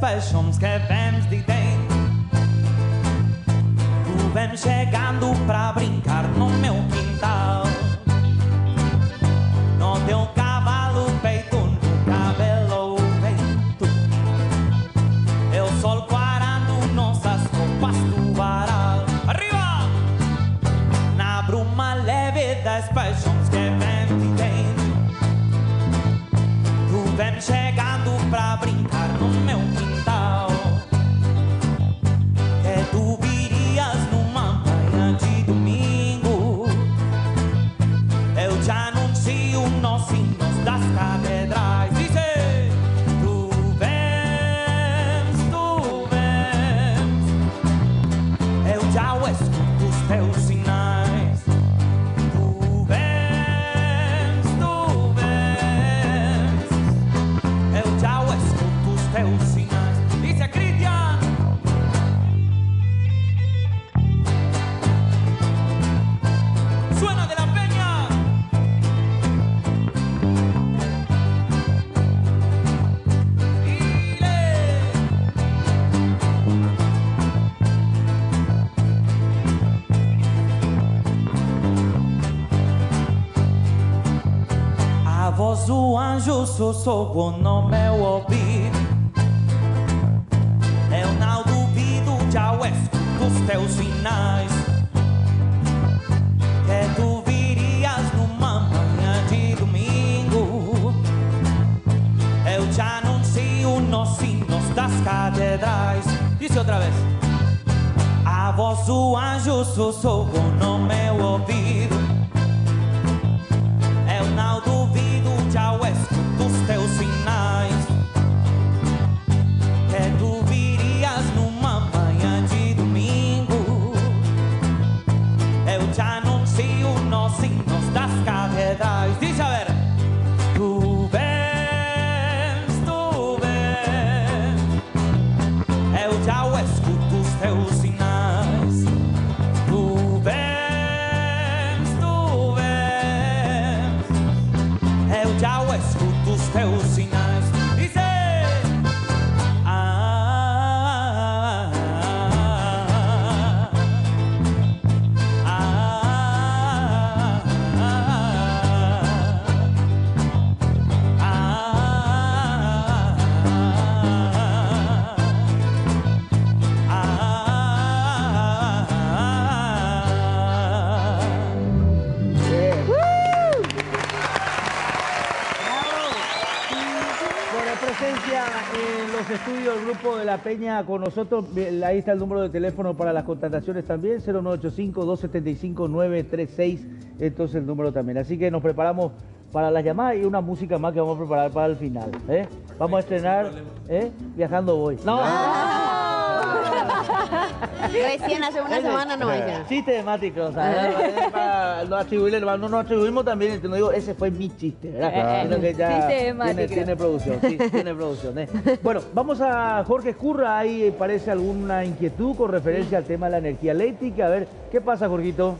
leve das paixões que vemos de dentro Tu vem chegando Eu sou o nome uomo Peña con nosotros. Ahí está el número de teléfono para las contrataciones también, 0985-275-936. Entonces el número también. Así que nos preparamos para las llamadas y una música más que vamos a preparar para el final. ¿eh? Vamos a estrenar ¿eh? Viajando Voy. No. Recién hace una semana no ella. Chiste temático, o sea, era para no atribuirle, no nos atribuimos también, no digo, ese fue mi chiste, ¿verdad? Eh, Sino que ya chiste tiene, tiene producción, sí, tiene producción. ¿eh? Bueno, vamos a Jorge Escurra, ahí parece alguna inquietud con referencia al tema de la energía eléctrica. A ver, ¿qué pasa, Jorgito?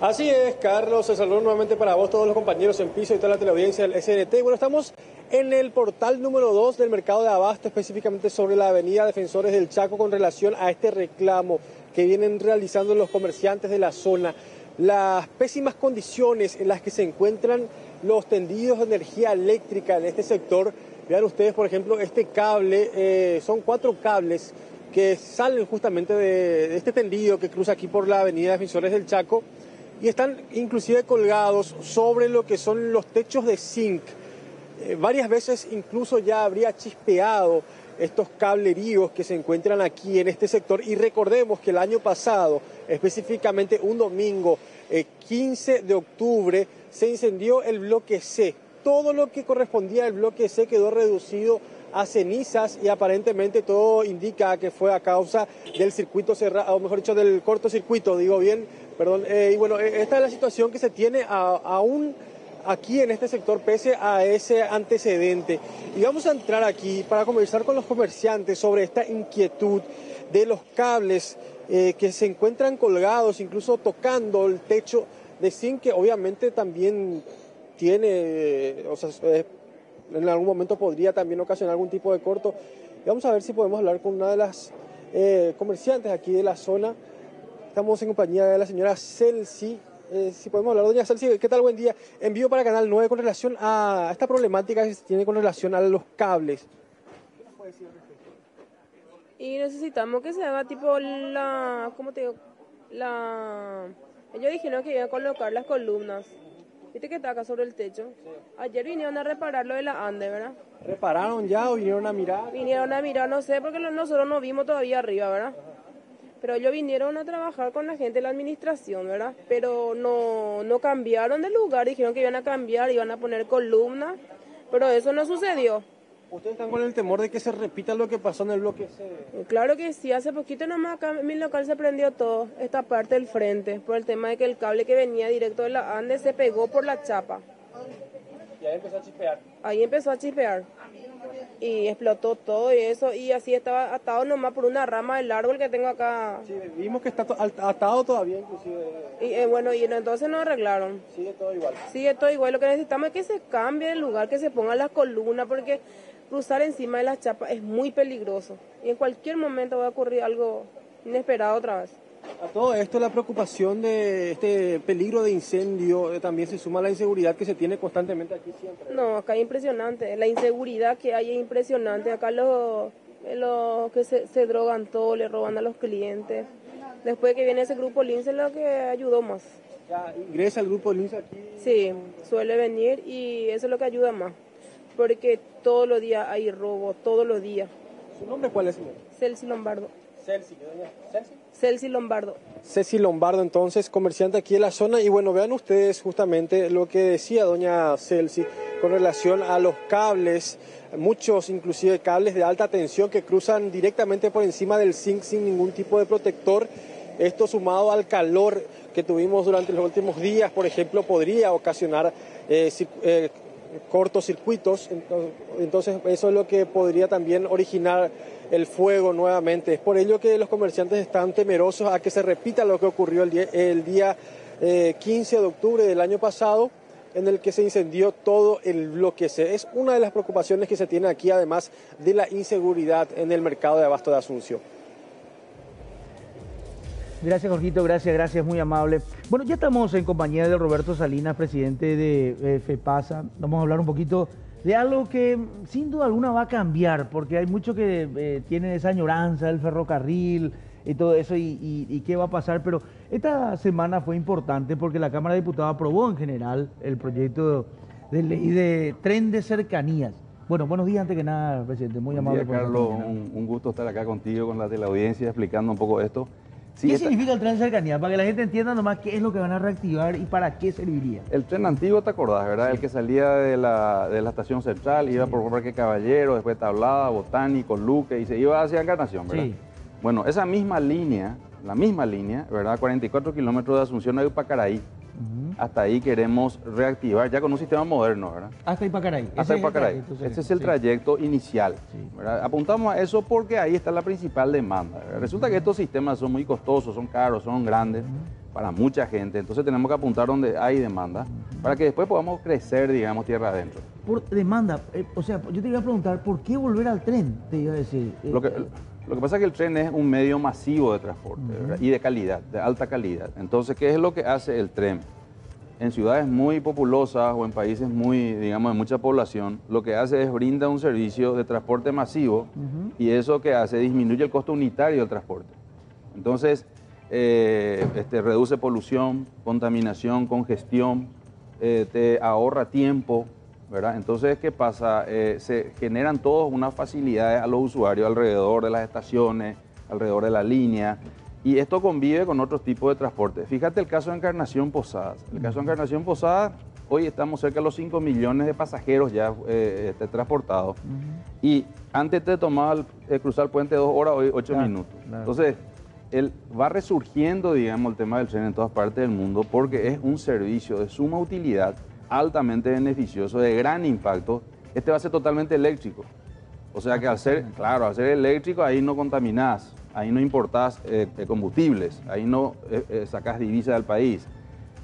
Así es, Carlos. El saludo nuevamente para vos, todos los compañeros en piso y toda la teleaudiencia del SNT. Bueno, estamos en el portal número 2 del mercado de abasto, específicamente sobre la avenida Defensores del Chaco, con relación a este reclamo que vienen realizando los comerciantes de la zona. Las pésimas condiciones en las que se encuentran los tendidos de energía eléctrica en este sector. Vean ustedes, por ejemplo, este cable, eh, son cuatro cables que salen justamente de, de este tendido que cruza aquí por la avenida Defensores del Chaco y están inclusive colgados sobre lo que son los techos de zinc. Eh, varias veces incluso ya habría chispeado estos cableríos que se encuentran aquí en este sector y recordemos que el año pasado, específicamente un domingo eh, 15 de octubre, se incendió el bloque C. Todo lo que correspondía al bloque C quedó reducido a cenizas y aparentemente todo indica que fue a causa del circuito cerrado, o mejor dicho, del cortocircuito, digo bien, perdón. Eh, y bueno, eh, esta es la situación que se tiene aún aquí en este sector pese a ese antecedente. Y vamos a entrar aquí para conversar con los comerciantes sobre esta inquietud de los cables eh, que se encuentran colgados, incluso tocando el techo de zinc, que obviamente también tiene, o sea, en algún momento podría también ocasionar algún tipo de corto. Y vamos a ver si podemos hablar con una de las eh, comerciantes aquí de la zona. Estamos en compañía de la señora Celsi. Eh, si podemos hablar, doña Celsi, ¿qué tal? Buen día. Envío para Canal 9 con relación a esta problemática que se tiene con relación a los cables. Y necesitamos que se haga tipo la, ¿cómo te digo? La, ellos dijeron que iban a colocar las columnas. ¿Viste que está acá sobre el techo? Ayer vinieron a reparar lo de la Ande, ¿verdad? ¿Repararon ya o vinieron a mirar? Vinieron a mirar, no sé, porque nosotros no vimos todavía arriba, ¿verdad? Pero ellos vinieron a trabajar con la gente de la administración, ¿verdad? Pero no, no cambiaron de lugar, dijeron que iban a cambiar, iban a poner columnas, pero eso no sucedió. ¿Ustedes están con el temor de que se repita lo que pasó en el bloque C? Claro que sí, hace poquito nomás acá en mi local se prendió todo, esta parte del frente, por el tema de que el cable que venía directo de la Ande se pegó por la chapa. Y ahí empezó a chispear. Ahí empezó a chispear y explotó todo y eso, y así estaba atado nomás por una rama del árbol que tengo acá. Sí, vimos que está atado todavía inclusive. Y eh, bueno, y entonces no arreglaron. Sigue todo igual. Sigue todo igual. Lo que necesitamos es que se cambie el lugar, que se pongan las columnas, porque cruzar encima de las chapas es muy peligroso. Y en cualquier momento va a ocurrir algo inesperado otra vez. A todo esto, la preocupación de este peligro de incendio eh, también se suma a la inseguridad que se tiene constantemente aquí siempre. No, acá es impresionante. La inseguridad que hay es impresionante. Acá los, los que se, se drogan todo, le roban a los clientes. Después que viene ese grupo Lince, lo que ayudó más. Ya ingresa el grupo Lince aquí. Sí, suele venir y eso es lo que ayuda más. Porque todos los días hay robo, todos los días. ¿Su nombre cuál es? Celsi Lombardo. Celsi, doña Celsi. Celsi Lombardo. Ceci Lombardo, entonces, comerciante aquí en la zona. Y bueno, vean ustedes justamente lo que decía doña Celsi con relación a los cables, muchos inclusive cables de alta tensión que cruzan directamente por encima del zinc sin ningún tipo de protector. Esto sumado al calor que tuvimos durante los últimos días, por ejemplo, podría ocasionar eh, eh, cortocircuitos. Entonces, eso es lo que podría también originar el fuego nuevamente. Es por ello que los comerciantes están temerosos a que se repita lo que ocurrió el día, el día eh, 15 de octubre del año pasado, en el que se incendió todo el bloque. Es una de las preocupaciones que se tiene aquí, además de la inseguridad en el mercado de abasto de Asunción. Gracias, Jorgito, gracias, gracias, muy amable. Bueno, ya estamos en compañía de Roberto Salinas, presidente de eh, FEPASA. Vamos a hablar un poquito de algo que sin duda alguna va a cambiar, porque hay mucho que eh, tiene esa añoranza del ferrocarril y todo eso, y, y- y qué va a pasar. Pero esta semana fue importante porque la Cámara de Diputados aprobó en general el proyecto de ley de tren de cercanías. Bueno, buenos días antes que nada, presidente. Muy Buen amable. día, por Carlos. Un, un gusto estar acá contigo, con la teleaudiencia, explicando un poco esto. Sí, ¿Qué significa el tren de cercanía? Para que la gente entienda nomás qué es lo que van a reactivar y para qué serviría. El tren antiguo, ¿te acordás, verdad? El que salía de la, de la estación central, iba por Parque Caballero, después Tablada, Botánico, Luque, y se iba hacia Encarnación, ¿verdad? Sí. Bueno, esa misma línea, la misma línea, ¿verdad? 44 kilómetros de Asunción a Hasta ahí queremos reactivar, ya con un sistema moderno, ¿verdad? Hasta Ipacaraí. Ese Hasta es sería. Ese es el Sí. trayecto inicial. Apuntamos a eso porque ahí está la principal demanda. ¿verdad? Resulta que estos sistemas son muy costosos, son caros, son grandes para mucha gente. Entonces tenemos que apuntar donde hay demanda para que después podamos crecer, digamos, tierra adentro. Por demanda, eh, o sea, yo te iba a preguntar, ¿por qué volver al tren? Te iba a decir. Eh, Lo que, lo que pasa es que el tren es un medio masivo de transporte y de calidad, de alta calidad. Entonces, ¿qué es lo que hace el tren? En ciudades muy populosas o en países muy, digamos, de mucha población, lo que hace es brinda un servicio de transporte masivo y eso que hace disminuye el costo unitario del transporte. Entonces, eh, este, reduce polución, contaminación, congestión, eh, te ahorra tiempo, ¿verdad? Entonces, ¿qué pasa? Eh, se generan todas unas facilidades a los usuarios alrededor de las estaciones, alrededor de la línea, y esto convive con otros tipos de transporte. Fíjate el caso de Encarnación Posadas. El caso de Encarnación Posadas, hoy estamos cerca de los 5 millones de pasajeros ya eh, este, transportados. Y antes te tomaba el- eh, cruzar el puente dos horas, hoy 8 Claro, minutos. claro. Entonces, él va resurgiendo, digamos, el tema del tren en todas partes del mundo porque es un servicio de suma utilidad, altamente beneficioso, de gran impacto. Este va a ser totalmente eléctrico. O sea que al ser, claro, al ser eléctrico ahí no contaminás, ahí no importás eh, combustibles, ahí no eh, eh, sacás divisas del país.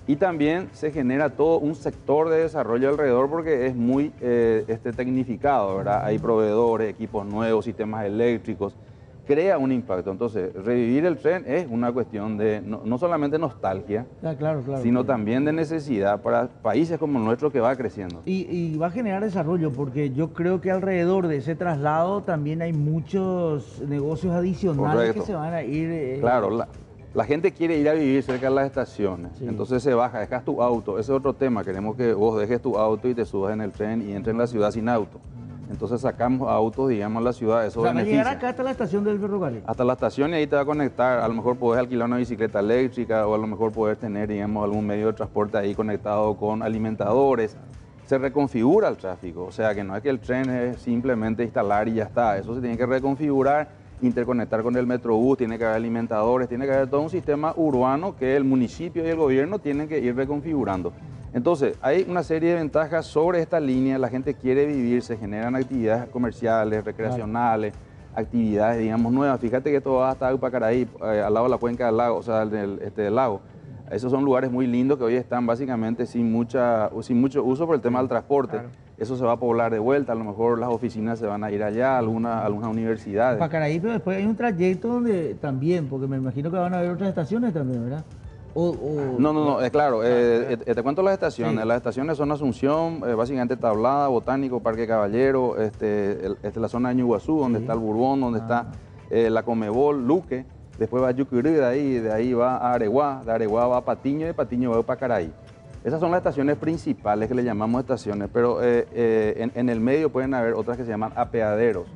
Y también se genera todo un sector de desarrollo alrededor porque es muy eh, este, tecnificado, ¿verdad? Hay proveedores, equipos nuevos, sistemas eléctricos, crea un impacto. Entonces, revivir el tren es una cuestión de no, no solamente nostalgia, Ah, claro, claro. sino claro. también de necesidad para países como el nuestro que va creciendo. Y, y va a generar desarrollo porque yo creo que alrededor de ese traslado también hay muchos negocios adicionales Correcto. que se van a ir. eh, Claro, la, la gente quiere ir a vivir cerca de las estaciones, entonces se baja, dejas tu auto, ese es otro tema, queremos que vos dejes tu auto y te subas en el tren y entres en la ciudad sin auto. Entonces sacamos autos, digamos, a la ciudad, eso o sea, va a beneficia. llegar acá hasta la estación del ferrocarril. Hasta la estación y ahí te va a conectar, a lo mejor podés alquilar una bicicleta eléctrica o a lo mejor podés tener, digamos, algún medio de transporte ahí conectado con alimentadores. Se reconfigura el tráfico, o sea que no es que el tren es simplemente instalar y ya está, eso se tiene que reconfigurar, interconectar con el Metrobús, tiene que haber alimentadores, tiene que haber todo un sistema urbano que el municipio y el gobierno tienen que ir reconfigurando. Entonces, hay una serie de ventajas sobre esta línea, la gente quiere vivir, se generan actividades comerciales, recreacionales, actividades, digamos, nuevas. Fíjate que esto va hasta Upacaraí, eh, al lado de la cuenca del lago, o sea, del, este, del lago. Esos son lugares muy lindos que hoy están básicamente sin, mucha, sin mucho uso por el tema del transporte. Eso se va a poblar de vuelta, a lo mejor las oficinas se van a ir allá, alguna, algunas universidades. Pacaraí, pero después hay un trayecto donde también, porque me imagino que van a haber otras estaciones también, ¿verdad? No, no, no, es claro. eh, eh, te cuento las estaciones. Las estaciones son Asunción, eh, básicamente Tablada, Botánico, Parque Caballero, este, el- este, la zona de Ñuguazú, donde está el Bourbon, donde está eh, la Comebol, Luque. Después va a Yucurí, de ahí, de ahí va a Areguá, de Areguá va a Patiño y de Patiño va a Pacaraí. Esas son las estaciones principales que le llamamos estaciones, pero eh, eh, en, en el medio pueden haber otras que se llaman apeaderos,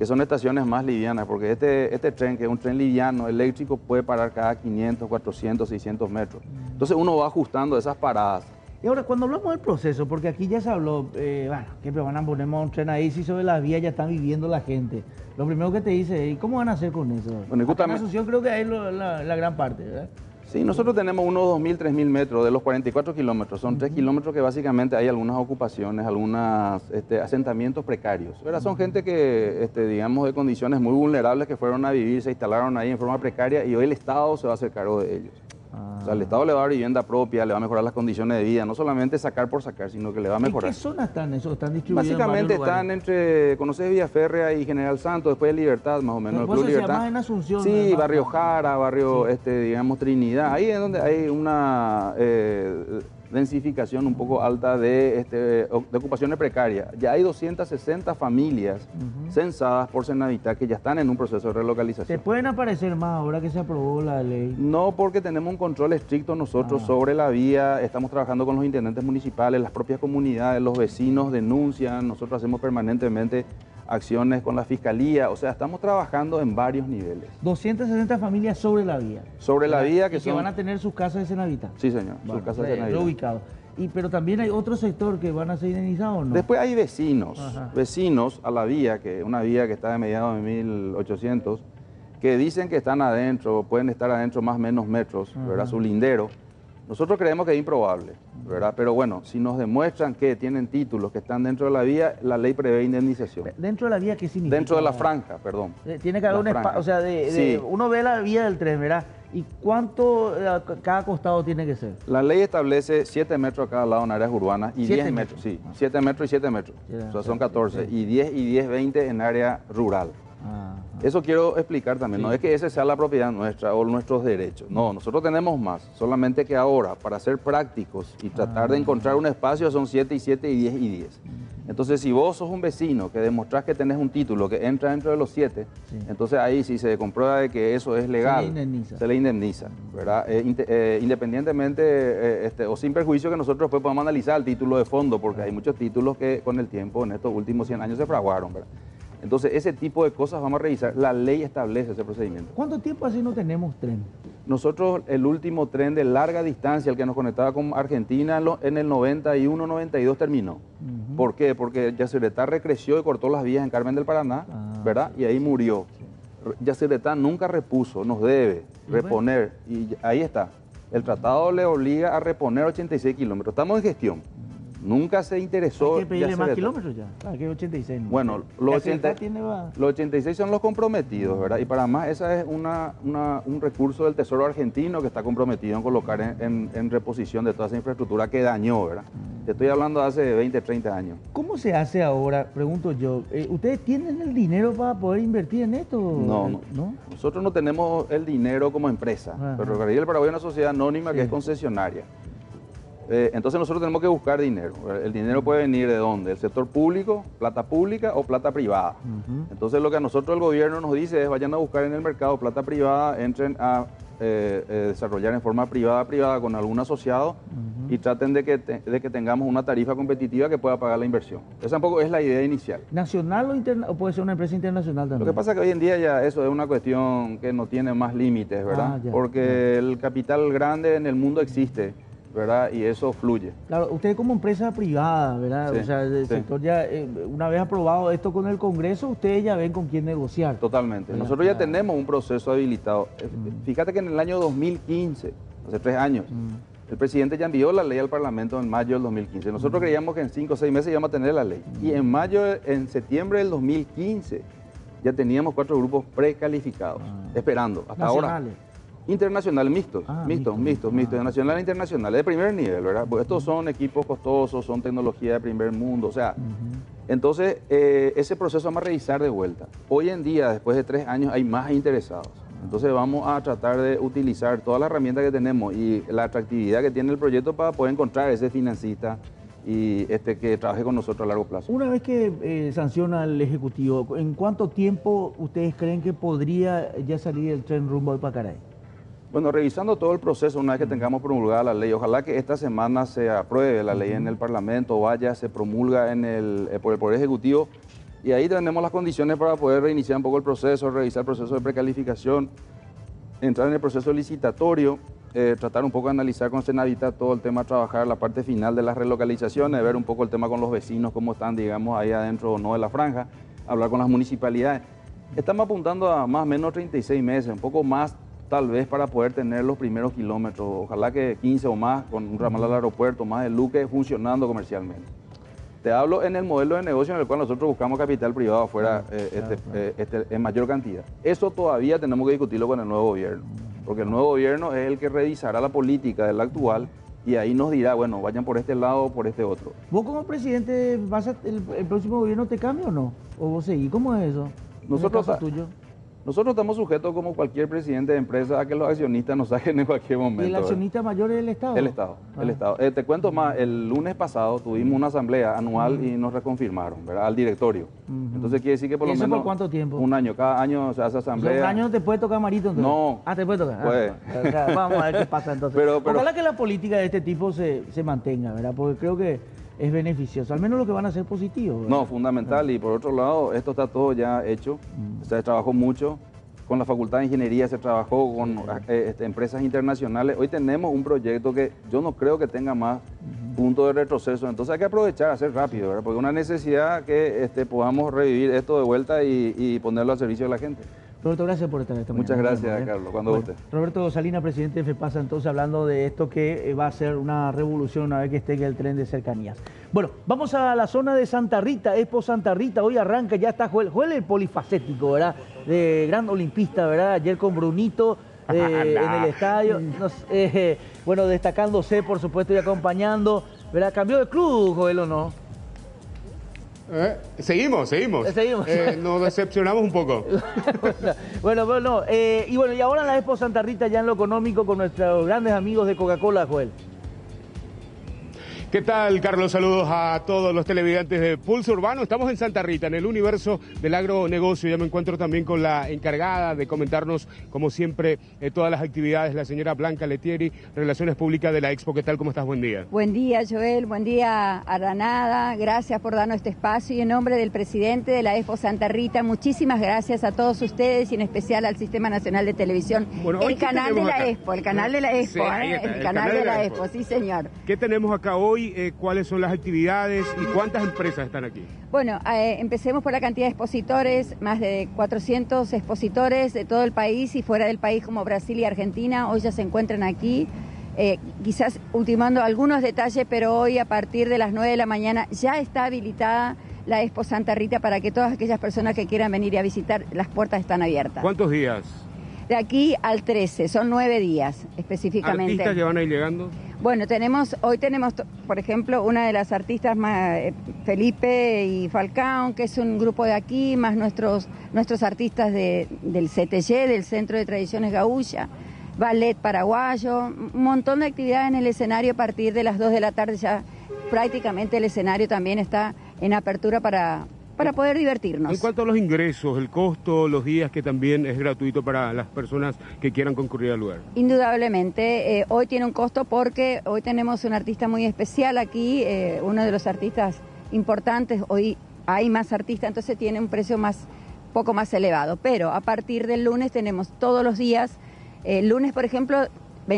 que son estaciones más livianas, porque este, este tren, que es un tren liviano, eléctrico, puede parar cada 500, 400, 600 metros. Entonces uno va ajustando esas paradas. Y ahora, cuando hablamos del proceso, porque aquí ya se habló, eh, bueno, que van a poner un tren ahí, si sobre las vías ya están viviendo la gente. Lo primero que te dice, ¿y cómo van a hacer con eso? Bueno, Acá en justamente- Asunción creo que lo- la, la gran parte, ¿verdad? Sí, nosotros tenemos unos 2.000, 3.000 metros de los 44 kilómetros. Son 3 kilómetros que básicamente hay algunas ocupaciones, algunos asentamientos precarios. ¿verdad? Son gente que, este, digamos, de condiciones muy vulnerables que fueron a vivir, se instalaron ahí en forma precaria y hoy el Estado se va a hacer cargo de ellos. O sea, el Estado le va a dar vivienda propia, le va a mejorar las condiciones de vida, no solamente sacar por sacar, sino que le va a ¿En mejorar. qué zonas están esos? ¿Están distribuidos en Básicamente están entre, ¿conoces Villa Férrea y General Santos? Después de Libertad, más o menos. el Por eso Club Libertad. más en Asunción, Sí, Barrio Jara, Barrio, este, digamos, Trinidad. Ahí es donde hay una eh, densificación un poco alta de, este, de ocupaciones precarias. Ya hay 260 familias censadas por Senavita que ya están en un proceso de ¿Te relocalización. pueden aparecer más ahora que se aprobó la ley? No porque tenemos un control control estricto nosotros sobre la vía, estamos trabajando con los intendentes municipales, las propias comunidades, los vecinos denuncian, nosotros hacemos permanentemente acciones con la fiscalía, o sea, estamos trabajando en varios niveles. 260 familias sobre la vía. Sobre la ¿verdad? vía Y que son... van a tener sus casas de Senavita. Sí, señor, sus casas de reubicados. Y, pero también hay otro sector que van a ser indemnizados, ¿no? Después hay vecinos, Ajá. vecinos a la vía, que una vía que está de mediados de 1800, que dicen que están adentro, pueden estar adentro más o menos metros, ¿verdad? Ajá. Su lindero. Nosotros creemos que es improbable, ¿verdad? Pero bueno, si nos demuestran que tienen títulos que están dentro de la vía, la ley prevé indemnización. Dentro de la vía, ¿qué significa? Dentro de la franja, perdón. Eh, Tiene que haber un espacio, o sea, de, de- Sí. uno ve la vía del tren, ¿verdad? ¿Y cuánto eh, cada costado tiene que ser? La ley establece 7 metros a cada lado en áreas urbanas y Siete 10 metros, sí, 7 metros y 7 metros. O sea, son 14. Y 10 y 10, 20 en área rural. Eso quiero explicar también, no es que esa sea la propiedad nuestra o nuestros derechos, no, nosotros tenemos más, solamente que ahora para ser prácticos y tratar de encontrar un espacio son 7 y 7 y 10 y 10. Entonces si vos sos un vecino que demostrás que tenés un título que entra dentro de los 7, entonces ahí si se comprueba de que eso es legal, indemniza. se le indemniza, ¿verdad? Eh, eh, independientemente eh, este, o sin perjuicio que nosotros después podamos analizar el título de fondo, porque hay muchos títulos que con el tiempo en estos últimos 100 años se fraguaron, ¿verdad? Entonces, ese tipo de cosas vamos a revisar. La ley establece ese procedimiento. ¿Cuánto tiempo así no tenemos tren? Nosotros, el último tren de larga distancia, el que nos conectaba con Argentina en el 91-92 terminó. ¿Por qué? Porque Yacyretá recreció y cortó las vías en Carmen del Paraná, ¿verdad? Y ahí murió. Yacyretá nunca repuso, nos debe reponer. Y ahí está. El tratado le obliga a reponer 86 kilómetros. Estamos en gestión. Nunca se interesó. Hay que pedirle más kilómetros ya. Ah, que 86. ¿no? Bueno, los, Yacyretá 80 tiene va- los 86 son los comprometidos, ¿verdad? Y para más, esa es una, una- un recurso del Tesoro argentino que está comprometido en colocar en, en- en reposición de toda esa infraestructura que dañó, ¿verdad? Te estoy hablando de hace 20, 30 años. ¿Cómo se hace ahora? Pregunto yo. eh, ¿Ustedes tienen el dinero para poder invertir en esto? No, no. Nosotros no tenemos el dinero como empresa. Ferrocarril del Paraguay es una sociedad anónima que es concesionaria. Eh, entonces nosotros tenemos que buscar dinero. El dinero puede venir de dónde? ¿Del sector público, plata pública o plata privada? Entonces lo que a nosotros el gobierno nos dice es vayan a buscar en el mercado plata privada, entren a eh, eh, desarrollar en forma privada privada con algún asociado y traten de que, te- de que tengamos una tarifa competitiva que pueda pagar la inversión. Esa tampoco es la idea inicial. ¿Nacional o, interna o puede ser una empresa internacional también? Lo que pasa es que hoy en día ya eso es una cuestión que no tiene más límites, ¿verdad? Ah, ya, Porque el capital grande en el mundo existe, ¿verdad? Y eso fluye. Claro, ustedes como empresa privada, ¿verdad? Sí, o sea, el sí. sector ya, eh, una vez aprobado esto con el Congreso, ustedes ya ven con quién negociar. Totalmente. ¿verdad? Nosotros ya tenemos un proceso habilitado. Eh, Fíjate que en el año 2015, hace tres años, el presidente ya envió la ley al Parlamento en mayo del 2015. Nosotros creíamos que en cinco o seis meses íbamos a tener la ley. Y en mayo, en septiembre del 2015, ya teníamos cuatro grupos precalificados, esperando. Hasta ahora. Nacionales. Internacionales mixtos, Ah, mixtos, mixtos, mixtos, nacional e internacional, de primer nivel, ¿verdad? Porque estos son equipos costosos, son tecnología de primer mundo, o sea, entonces eh, ese proceso vamos a revisar de vuelta. Hoy en día, después de tres años, hay más interesados. Entonces vamos a tratar de utilizar todas las herramientas que tenemos y la atractividad que tiene el proyecto para poder encontrar ese financista y este que trabaje con nosotros a largo plazo. Una vez que eh, sanciona el Ejecutivo, ¿en cuánto tiempo ustedes creen que podría ya salir el tren rumbo al Pacaray? Bueno, revisando todo el proceso, una vez que tengamos promulgada la ley, ojalá que esta semana se apruebe la ley en el Parlamento, vaya, se promulga en el, eh, por el Poder Ejecutivo y ahí tenemos las condiciones para poder reiniciar un poco el proceso, revisar el proceso de precalificación, entrar en el proceso licitatorio, eh, tratar un poco de analizar con Senavita todo el tema, trabajar la parte final de las relocalizaciones, ver un poco el tema con los vecinos, cómo están, digamos, ahí adentro o no de la franja, hablar con las municipalidades. Estamos apuntando a más o menos 36 meses, un poco más tal vez para poder tener los primeros kilómetros, ojalá que 15 o más, con un ramal al aeropuerto, más el Luque funcionando comercialmente. Te hablo en el modelo de negocio en el cual nosotros buscamos capital privado afuera eh, este, eh, este, en mayor cantidad. Eso todavía tenemos que discutirlo con el nuevo gobierno, porque el nuevo gobierno es el que revisará la política del actual y ahí nos dirá, bueno, vayan por este lado o por este otro. ¿Vos como presidente, vas a- el, el próximo gobierno te cambia o no? ¿O vos seguís? ¿Cómo es eso? Nosotros tuyo. Nosotros estamos sujetos como cualquier presidente de empresa a que los accionistas nos saquen en cualquier momento. ¿Y el ¿verdad? accionista mayor es el Estado? El Estado, el Ah. Estado. Eh, te cuento más, el lunes pasado tuvimos una asamblea anual y nos reconfirmaron, ¿verdad? Al directorio. Entonces quiere decir que por ¿Y lo eso menos... por cuánto tiempo? Un año, cada año se hace asamblea. un año te puede tocar Marito entonces. No. Ah, te puede tocar. Ah, o sea, vamos a ver qué pasa entonces. Pero- pero- Ojalá que la política de este tipo se, se mantenga, ¿verdad? Porque creo que es beneficioso. Al menos lo que van a ser positivo. ¿verdad? No, fundamental. Y por otro lado, esto está todo ya hecho. Se trabajó mucho. Con la Facultad de Ingeniería se trabajó con eh, este, empresas internacionales. Hoy tenemos un proyecto que yo no creo que tenga más punto de retroceso. Entonces hay que aprovechar, hacer rápido, ¿verdad? Porque es una necesidad que este, podamos revivir esto de vuelta y, y ponerlo al servicio de la gente. Roberto, gracias por estar esta Muchas mañana. gracias, bien. Carlos. Cuando Bueno, guste. Roberto Salinas, presidente de FEPASA, entonces hablando de esto que eh, va a ser una revolución una vez que esté el tren de cercanías. Bueno, vamos a la zona de Santa Rita, Expo Santa Rita, hoy arranca, ya está Joel, Joel el polifacético, ¿verdad? De gran olimpista, ¿verdad? Ayer con Brunito eh, en el estadio, nos- eh, bueno, destacándose, por supuesto, y acompañando, ¿verdad? ¿Cambió de club, Joel, o no? Eh, seguimos, seguimos. Eh, seguimos. Eh, nos decepcionamos un poco. Bueno, bueno, eh, y bueno, y ahora la Expo Santa Rita ya en lo económico con nuestros grandes amigos de Coca-Cola, Joel. ¿Qué tal, Carlos? Saludos a todos los televidentes de Pulso Urbano. Estamos en Santa Rita, en el universo del agronegocio. Ya me encuentro también con la encargada de comentarnos, como siempre, eh, todas las actividades, la señora Blanca Letieri, Relaciones Públicas de la Expo. ¿Qué tal? ¿Cómo estás? Buen día. Buen día, Joel. Buen día, Aranada. Gracias por darnos este espacio. Y en nombre del presidente de la Expo Santa Rita, muchísimas gracias a todos ustedes y en especial al Sistema Nacional de Televisión. Bueno, el ¿qué canal de la? Expo, el canal de la Expo, Sí, ahí ¿eh? está, el, canal de la Expo, sí, señor. ¿Qué tenemos acá hoy? Eh, ¿Cuáles son las actividades y cuántas empresas están aquí? Bueno, eh, empecemos por la cantidad de expositores, más de 400 expositores de todo el país y fuera del país como Brasil y Argentina, hoy ya se encuentran aquí. Eh, quizás ultimando algunos detalles, pero hoy a partir de las 9 de la mañana ya está habilitada la Expo Santa Rita para que todas aquellas personas que quieran venir a visitar, las puertas están abiertas. ¿Cuántos días? De aquí al 13, son nueve días específicamente. ¿Artistas que van a ir llegando? Bueno, tenemos, hoy tenemos, por ejemplo, una de las artistas más, eh, Felipe y Falcao, que es un grupo de aquí, más nuestros, nuestros artistas de- del CTG, del Centro de Tradiciones Gaúcha, ballet paraguayo, un montón de actividades en el escenario a partir de las 2 de la tarde ya prácticamente el escenario también está en apertura para, para poder divertirnos. En cuanto a los ingresos, el costo, los días que también es gratuito para las personas que quieran concurrir al lugar. Indudablemente, eh, hoy tiene un costo porque hoy tenemos un artista muy especial aquí, eh, uno de los artistas importantes, hoy hay más artistas, entonces tiene un precio más, poco más elevado. Pero a partir del lunes tenemos todos los días, eh, lunes por ejemplo,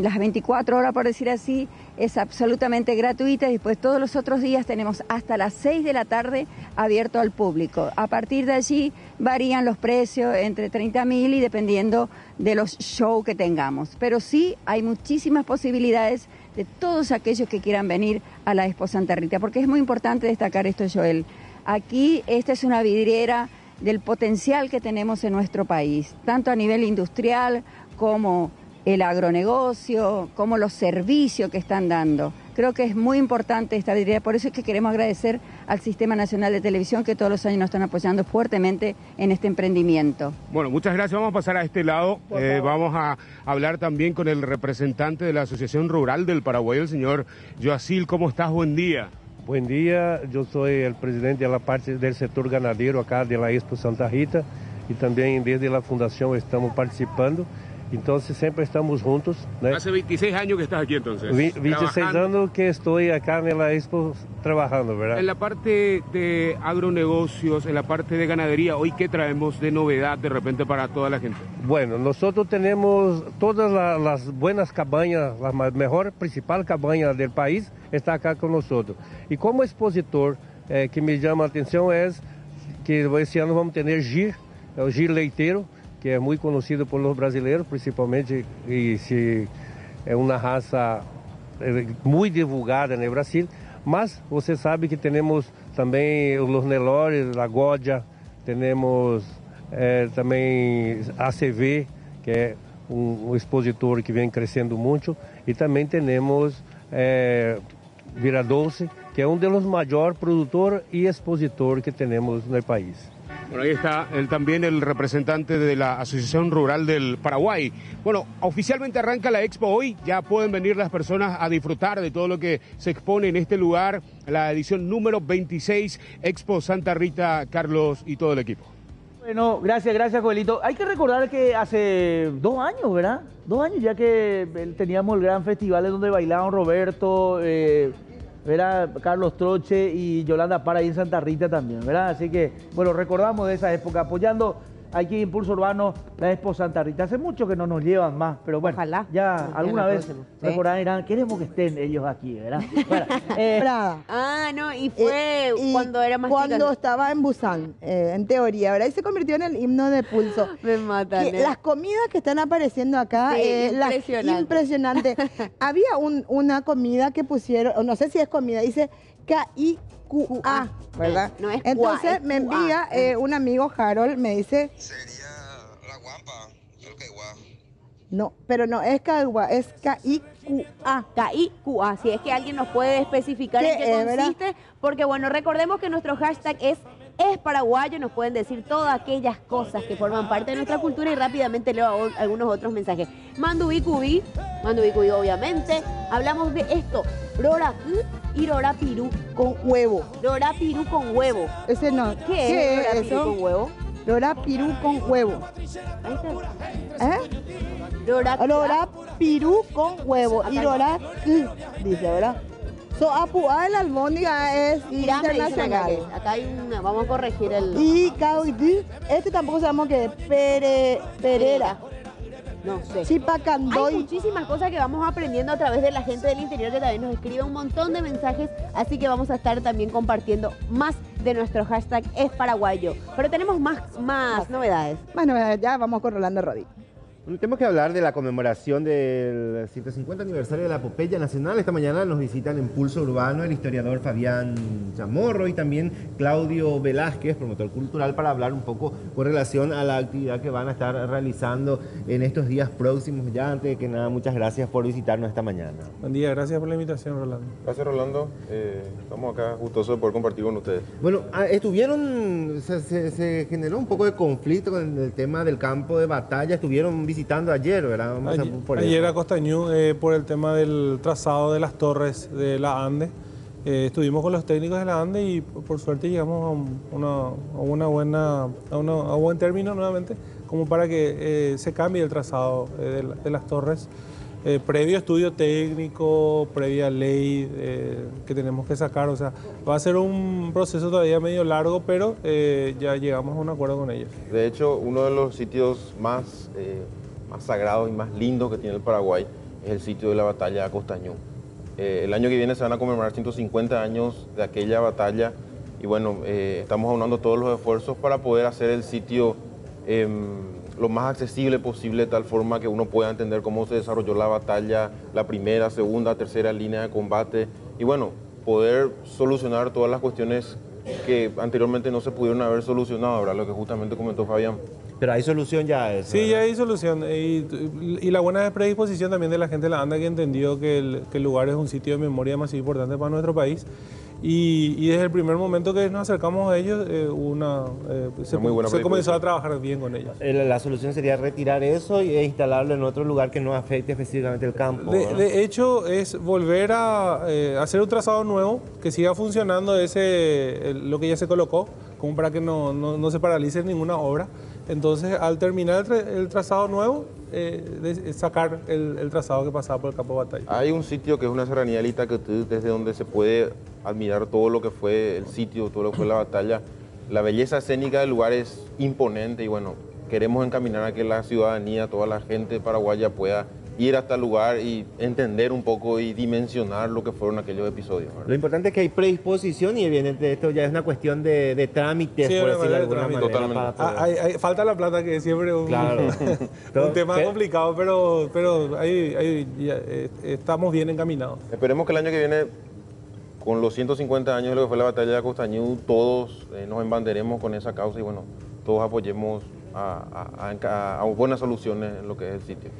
las 24 horas por decir así, es absolutamente gratuita después todos los otros días tenemos hasta las 6 de la tarde abierto al público. A partir de allí varían los precios entre 30 mil y dependiendo de los shows que tengamos. Pero sí hay muchísimas posibilidades de todos aquellos que quieran venir a la Expo Santa Rita, porque es muy importante destacar esto, Joel. Aquí esta es una vidriera del potencial que tenemos en nuestro país, tanto a nivel industrial como el agronegocio, como los servicios que están dando. Creo que es muy importante esta vidriera, por eso es que queremos agradecer al Sistema Nacional de Televisión que todos los años nos están apoyando fuertemente en este emprendimiento. Bueno, muchas gracias. Vamos a pasar a este lado. Eh, vamos a hablar también con el representante de la Asociación Rural del Paraguay, el señor Joacil. ¿Cómo estás? Buen día. Buen día, yo soy el presidente de la parte del sector ganadero acá de la Expo Santa Rita y también desde la fundación estamos participando. Entonces siempre estamos juntos. Hace 26 años que estás aquí entonces. Vi- 26 trabajando. años que estoy acá en la Expo trabajando, ¿verdad? En la parte de agronegocios, en la parte de ganadería, hoy qué traemos de novedad de repente para toda la gente. Bueno, nosotros tenemos todas la- las buenas cabañas, la mejor principal cabaña del país está acá con nosotros. Y como expositor, eh, que me llama a atención es que esse ano vamos ter gir, é o gir leiteiro, que é muito conhecido por los brasileiros, principalmente, e se é uma raça eh, muito divulgada no Brasil. Mas você sabe que temos também os Nelores, a Godia, temos eh, também ACV, que é um, um expositor que vem crescendo muito, e também temos eh, Viradoce, que é um dos maiores produtor e expositor que temos no país. Bueno, ahí está el, también el representante de la Asociación Rural del Paraguay. Bueno, oficialmente arranca la expo hoy, ya pueden venir las personas a disfrutar de todo lo que se expone en este lugar, la edición número 26, Expo Santa Rita, Carlos y todo el equipo. Bueno, gracias, gracias, Joelito. Hay que recordar que hace dos años, ¿verdad? Dos años ya que eh, teníamos el gran festival en donde bailaban Roberto, eh, era Carlos Troche y Yolanda Para ahí en Santa Rita también, ¿verdad? Así que, bueno, recordamos de esa época, apoyando aquí Impulso Urbano, la Expo Santa Rita. Hace mucho que no nos llevan más, pero bueno, ya Nos alguna vez próxima. recordarán, dirán, queremos que estén ellos aquí, ¿verdad? Bueno, eh, Prada. Ah, no, y fue Eh, y cuando era más Cuando chica. estaba en Busan, eh, en teoría, ¿verdad? Y se convirtió en el himno de pulso. Me matan. Que eh. las comidas que están apareciendo acá, Sí, eh, las- impresionante. impresionante. Había un- una comida que pusieron, no sé si es comida, dice K-I-Q-A, ¿verdad? No es Entonces QA, es me QA. envía eh, un amigo, Harold, me dice... No, pero no es Cagua, es K-I-Q-A. K-I-Q-A, si es que alguien nos puede especificar en ¿Qué es, consiste, porque bueno, recordemos que nuestro hashtag es es paraguayo, nos pueden decir todas aquellas cosas que forman parte de nuestra cultura y rápidamente leo algunos otros mensajes. Mandubicubi, Mandubicubi obviamente, hablamos de esto, Roraku y Rorapirú con huevo. Rorapirú con huevo. Ese no. ¿Qué, ¿Qué es es Rorapirú eso? con huevo? Lora pirú con huevo. Ahí está. ¿Eh? Rora, Lora pirú con huevo. Y dice, ¿verdad? So, apuá el albóndiga es Mirá, me dicen acá, internacional. acá hay una, vamos a corregir el... Y Caudí, este tampoco sabemos qué es. Pere, Perera. No sé. Hay Chipacandoy. muchísimas cosas que vamos aprendiendo a través de la gente del interior que también nos escribe un montón de mensajes, así que vamos a estar también compartiendo más de nuestro hashtag es paraguayo. Pero tenemos más, más novedades. Bueno, ya vamos con Rolando Rodi. Tenemos que hablar de la conmemoración del 150 aniversario de la Epopeya Nacional. Esta mañana nos visitan en Pulso Urbano el historiador Fabián Chamorro y también Claudio Velázquez, promotor cultural, para hablar un poco con relación a la actividad que van a estar realizando en estos días próximos. Ya antes que nada, muchas gracias por visitarnos esta mañana. Buen día, gracias por la invitación, Rolando. Gracias Rolando, Eh, estamos acá gustosos de poder compartir con ustedes. Bueno, ah, estuvieron, se, se- se generó un poco de conflicto con el tema del campo de batalla. Estuvieron visitando ayer, ¿verdad? Vamos a- Ayer, por ayer a Costañú, eh, por el tema del trazado de las torres de la ANDE, eh, estuvimos con los técnicos de la ANDE y por suerte llegamos a, un- una, a una buena, a, una- a buen término nuevamente, como para que eh, se cambie el trazado eh, de, la- de las torres. eh, previo estudio técnico, previa ley eh, que tenemos que sacar, o sea, va a ser un proceso todavía medio largo, pero eh, ya llegamos a un acuerdo con ellos. De hecho, uno de los sitios más, eh, más sagrados y más lindos que tiene el Paraguay es el sitio de la batalla de Costañú. Eh, el año que viene se van a conmemorar 150 años de aquella batalla y bueno, eh, estamos aunando todos los esfuerzos para poder hacer el sitio em, lo más accesible posible de tal forma que uno pueda entender cómo se desarrolló la batalla, la primera, segunda, tercera línea de combate y bueno, poder solucionar todas las cuestiones que anteriormente no se pudieron haber solucionado, ¿verdad? Lo que justamente comentó Fabián. Pero hay solución ya a eso. Sí, ya hay solución. Y, y la buena predisposición también de la gente de la ANDA que entendió que el, que el lugar es un sitio de memoria más importante para nuestro país. Y, y desde el primer momento que nos acercamos a ellos, eh, una, eh, se, muy buena se comenzó a trabajar bien con ellos. Eh, La, la solución sería retirar eso e instalarlo en otro lugar que no afecte específicamente el campo. De, de hecho, es volver a eh, hacer un trazado nuevo que siga funcionando ese, el- lo que ya se colocó, como para que no, no- no se paralice ninguna obra. Entonces, al terminar el, tra- el trazado nuevo, eh, de- sacar el, el trazado que pasaba por el campo de batalla. Hay un sitio que es una serranía del Itacatú, desde donde se puede admirar todo lo que fue el sitio, todo lo que fue la batalla. La belleza escénica del lugar es imponente y bueno, queremos encaminar a que la ciudadanía, toda la gente paraguaya pueda ir hasta el lugar y entender un poco y dimensionar lo que fueron aquellos episodios. ¿verdad? Lo importante es que hay predisposición y evidentemente esto ya es una cuestión de, de trámites, Sí, por una decirlo de alguna trámite. manera. para Ah, poder- hay- hay- falta la plata, que siempre es un, Claro. un tema complicado, pero, pero ahí, ahí ya, eh, estamos bien encaminados. Esperemos que el año que viene, con los 150 años de lo que fue la batalla de Costañú, todos eh, nos embanderemos con esa causa y bueno, todos apoyemos a, a- a- a buenas soluciones en lo que es el sitio.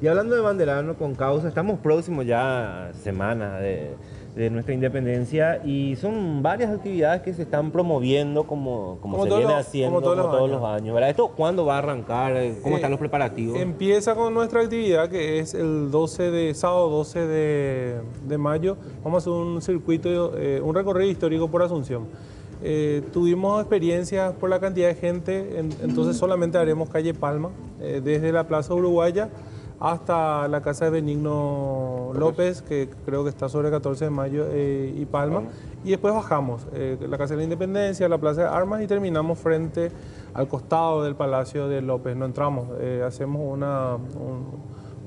Y hablando de banderano con causa, estamos próximos ya a semana de, de nuestra independencia y son varias actividades que se están promoviendo como, como, Como se viene los- haciendo como todos los años. los años. ¿verdad? ¿Esto cuándo va a arrancar? ¿Cómo Eh, están los preparativos? Empieza con nuestra actividad que es el 12 de sábado 12 de, de mayo. Vamos a hacer un circuito, eh, un recorrido histórico por Asunción. Eh, tuvimos experiencias por la cantidad de gente, en- entonces solamente haremos calle Palma, desde la Plaza Uruguaya hasta la casa de Benigno López, que creo que está sobre 14 de mayo, eh, y Palma. Y después bajamos, eh, la Casa de la Independencia, la Plaza de Armas y terminamos frente al costado del Palacio de López. No entramos, eh, hacemos una, un,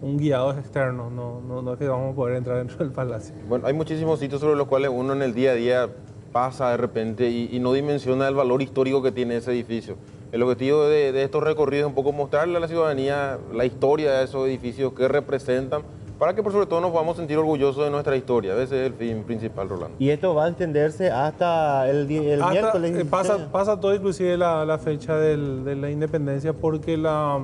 un guiado externo, no, no, no es que vamos a poder entrar dentro del palacio. Bueno, hay muchísimos sitios sobre los cuales uno en el día a día pasa de repente y, y no dimensiona el valor histórico que tiene ese edificio. El objetivo de, de estos recorridos es un poco mostrarle a la ciudadanía la historia de esos edificios que representan para que por sobre todo nos podamos sentir orgullosos de nuestra historia. Ese es el fin principal, Rolando. Y esto va a extenderse hasta el, el Hasta, miércoles. eh, pasa, pasa todo inclusive la, la fecha del- de la independencia porque la,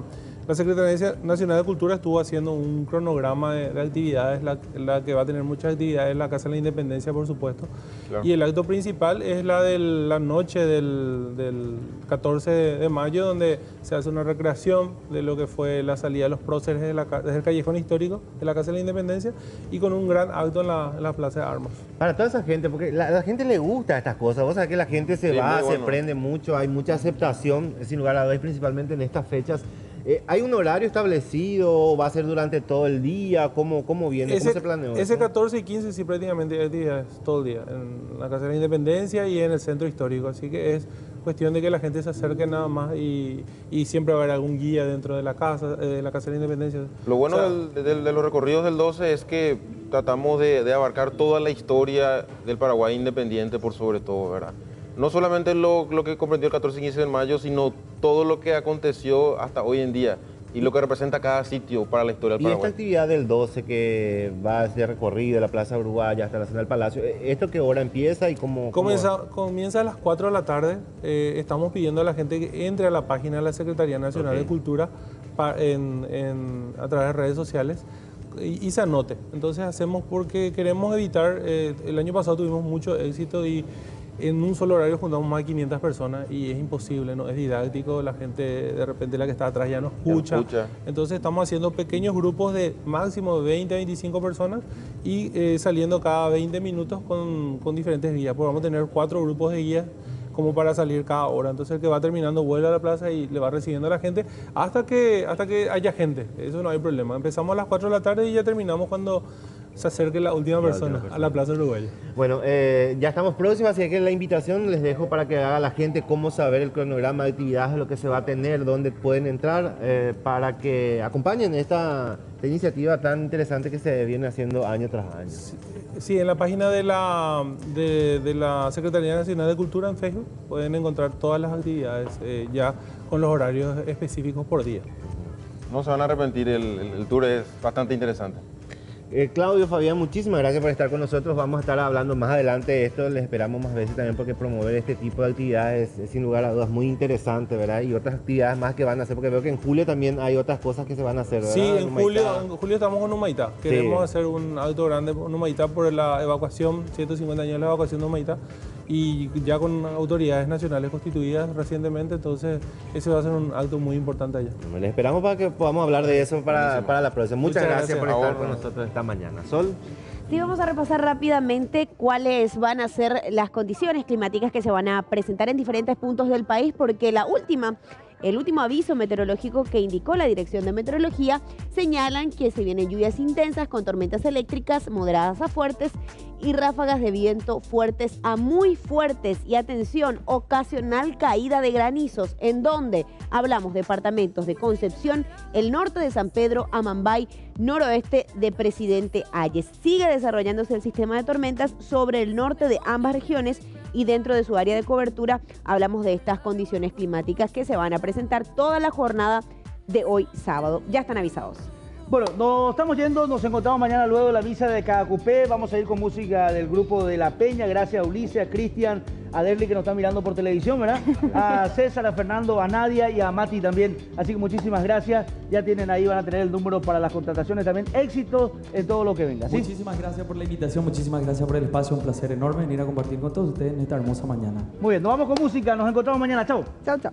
la Secretaría Nacional de Cultura estuvo haciendo un cronograma de, de actividades, la, la que va a tener muchas actividades, la Casa de la Independencia por supuesto. Claro. Y el acto principal es la de la noche del, del 14 de, mayo donde se hace una recreación de lo que fue la salida de los próceres de la desde el callejón histórico de la Casa de la Independencia y con un gran acto en la, en la Plaza de Armas. Para toda esa gente, porque la, la gente le gusta estas cosas. Vos sabés que la gente se Sí, va, muy se bueno. prende mucho, hay mucha aceptación, sin lugar a dudas, principalmente en estas fechas. Eh, ¿Hay un horario establecido? ¿Va a ser durante todo el día? ¿Cómo, cómo viene? ¿Cómo Ese, se planeó? ese eso? 14 y 15 sí prácticamente hay días, todo el día, en la Casa de la Independencia y en el Centro Histórico. Así que es cuestión de que la gente se acerque nada más y, y siempre va a haber algún guía dentro de la casa, eh, de la Casa de la Independencia. Lo bueno O sea, del- del- de los recorridos del 12 es que tratamos de, de abarcar toda la historia del Paraguay independiente por sobre todo, ¿verdad? No solamente lo, lo que comprendió el 14 y 15 de mayo, sino todo lo que aconteció hasta hoy en día y lo que representa cada sitio para la historia del Y esta Paraguay. actividad del 12 que va a ser recorrido de la Plaza Uruguaya hasta la zona del Palacio, eh, ¿esto qué hora empieza y cómo? cómo Comienza, comienza a las 4 de la tarde. Eh, estamos pidiendo a la gente que entre a la página de la Secretaría Nacional Ok. de Cultura pa- en- en- a través de redes sociales y, y se anote. Entonces hacemos porque queremos evitar, eh, el año pasado tuvimos mucho éxito y en un solo horario juntamos más de 500 personas y es imposible, no es didáctico, la gente de repente la que está atrás ya no Ya escucha. Entonces estamos haciendo pequeños grupos de máximo 20 a 25 personas y eh, saliendo cada 20 minutos con, con diferentes guías. Pues vamos a tener cuatro grupos de guías como para salir cada hora. Entonces el que va terminando vuelve a la plaza y le va recibiendo a la gente hasta que, hasta que haya gente. Eso no hay problema. Empezamos a las 4 de la tarde y ya terminamos cuando se acerque la última La persona última a la Plaza Uruguaya. Bueno, eh, ya estamos próximos, así que la invitación les dejo para que haga la gente cómo saber el cronograma de actividades, lo que se va a tener, dónde pueden entrar, eh, para que acompañen esta, esta iniciativa tan interesante que se viene haciendo año tras año. Sí, en la página de la, de, de la Secretaría Nacional de Cultura en Facebook pueden encontrar todas las actividades eh, ya con los horarios específicos por día. No se van a arrepentir, el, el- el tour es bastante interesante. Eh, Claudio, Fabián, muchísimas gracias por estar con nosotros. Vamos a estar hablando más adelante de esto. Les esperamos más veces también porque promover este tipo de actividades es sin lugar a dudas muy interesante, ¿verdad? Y otras actividades más que van a hacer, porque veo que en julio también hay otras cosas que se van a hacer, ¿verdad? Sí, en Humaitá. julio, en julio estamos con Humaitá. Sí. Queremos hacer un acto grande en Humaitá por la evacuación, 150 años de la evacuación de Humaitá. Y ya con autoridades nacionales constituidas recientemente, entonces ese va a ser un acto muy importante allá. Bueno, Les esperamos para que podamos hablar de eso para, para la próxima. Muchas, Muchas gracias, por gracias. estar con nosotros esta mañana. Sol. Sí, vamos a repasar rápidamente cuáles van a ser las condiciones climáticas que se van a presentar en diferentes puntos del país, porque la última, el último aviso meteorológico que indicó la Dirección de Meteorología señalan que se vienen lluvias intensas con tormentas eléctricas moderadas a fuertes y ráfagas de viento fuertes a muy fuertes y atención, ocasional caída de granizos, en donde hablamos departamentos de Concepción, el norte de San Pedro, Amambay, noroeste de Presidente Ayes. Sigue desarrollándose el sistema de tormentas sobre el norte de ambas regiones y dentro de su área de cobertura hablamos de estas condiciones climáticas que se van a presentar toda la jornada de hoy sábado. Ya están avisados. Bueno, nos estamos yendo, nos encontramos mañana luego de la misa de Cacupé. Vamos a ir con música del grupo de La Peña. Gracias a Ulises, a Cristian, a Derly que nos está mirando por televisión, ¿verdad? A César, a Fernando, a Nadia y a Mati también. Así que muchísimas gracias. Ya tienen ahí, van a tener el número para las contrataciones también. Éxito en todo lo que venga. ¿sí? Muchísimas gracias por la invitación, muchísimas gracias por el espacio, un placer enorme venir a compartir con todos ustedes en esta hermosa mañana. Muy bien, nos vamos con música. Nos encontramos mañana. Chao. Chao, chao.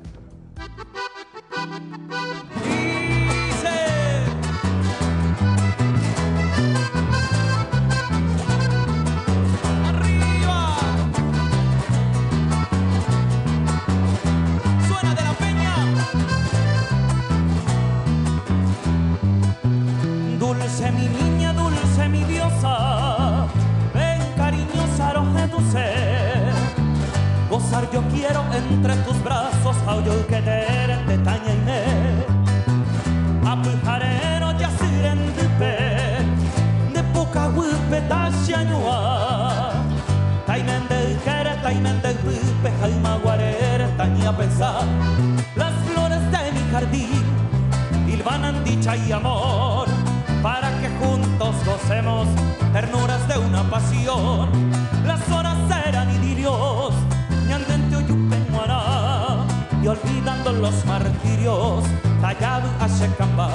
Dulce mi niña, dulce mi diosa, ven cariñosa arroje tu ser. Gozar yo quiero entre tus brazos, aullo que te taña y ne. Apujarero ya siren de pe, de poca huipe tashanua. Taimen del quere, taimen del pipe, jaima guarere, taña pensar. Las flores de mi jardín hilvanan dicha y amor para que juntos gocemos ternuras de una pasión. Las horas eran idilios, ñandente oyupeñuara, y olvidando los martirios, tallado a Shekamba.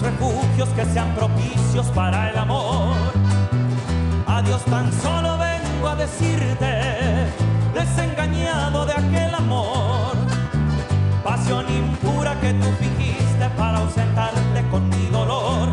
refugios que sean propicios para el amor. A Dios tan solo vengo a decirte, desengañado de aquel amor, pasión impura que tú fingiste para ausentarte con mi dolor.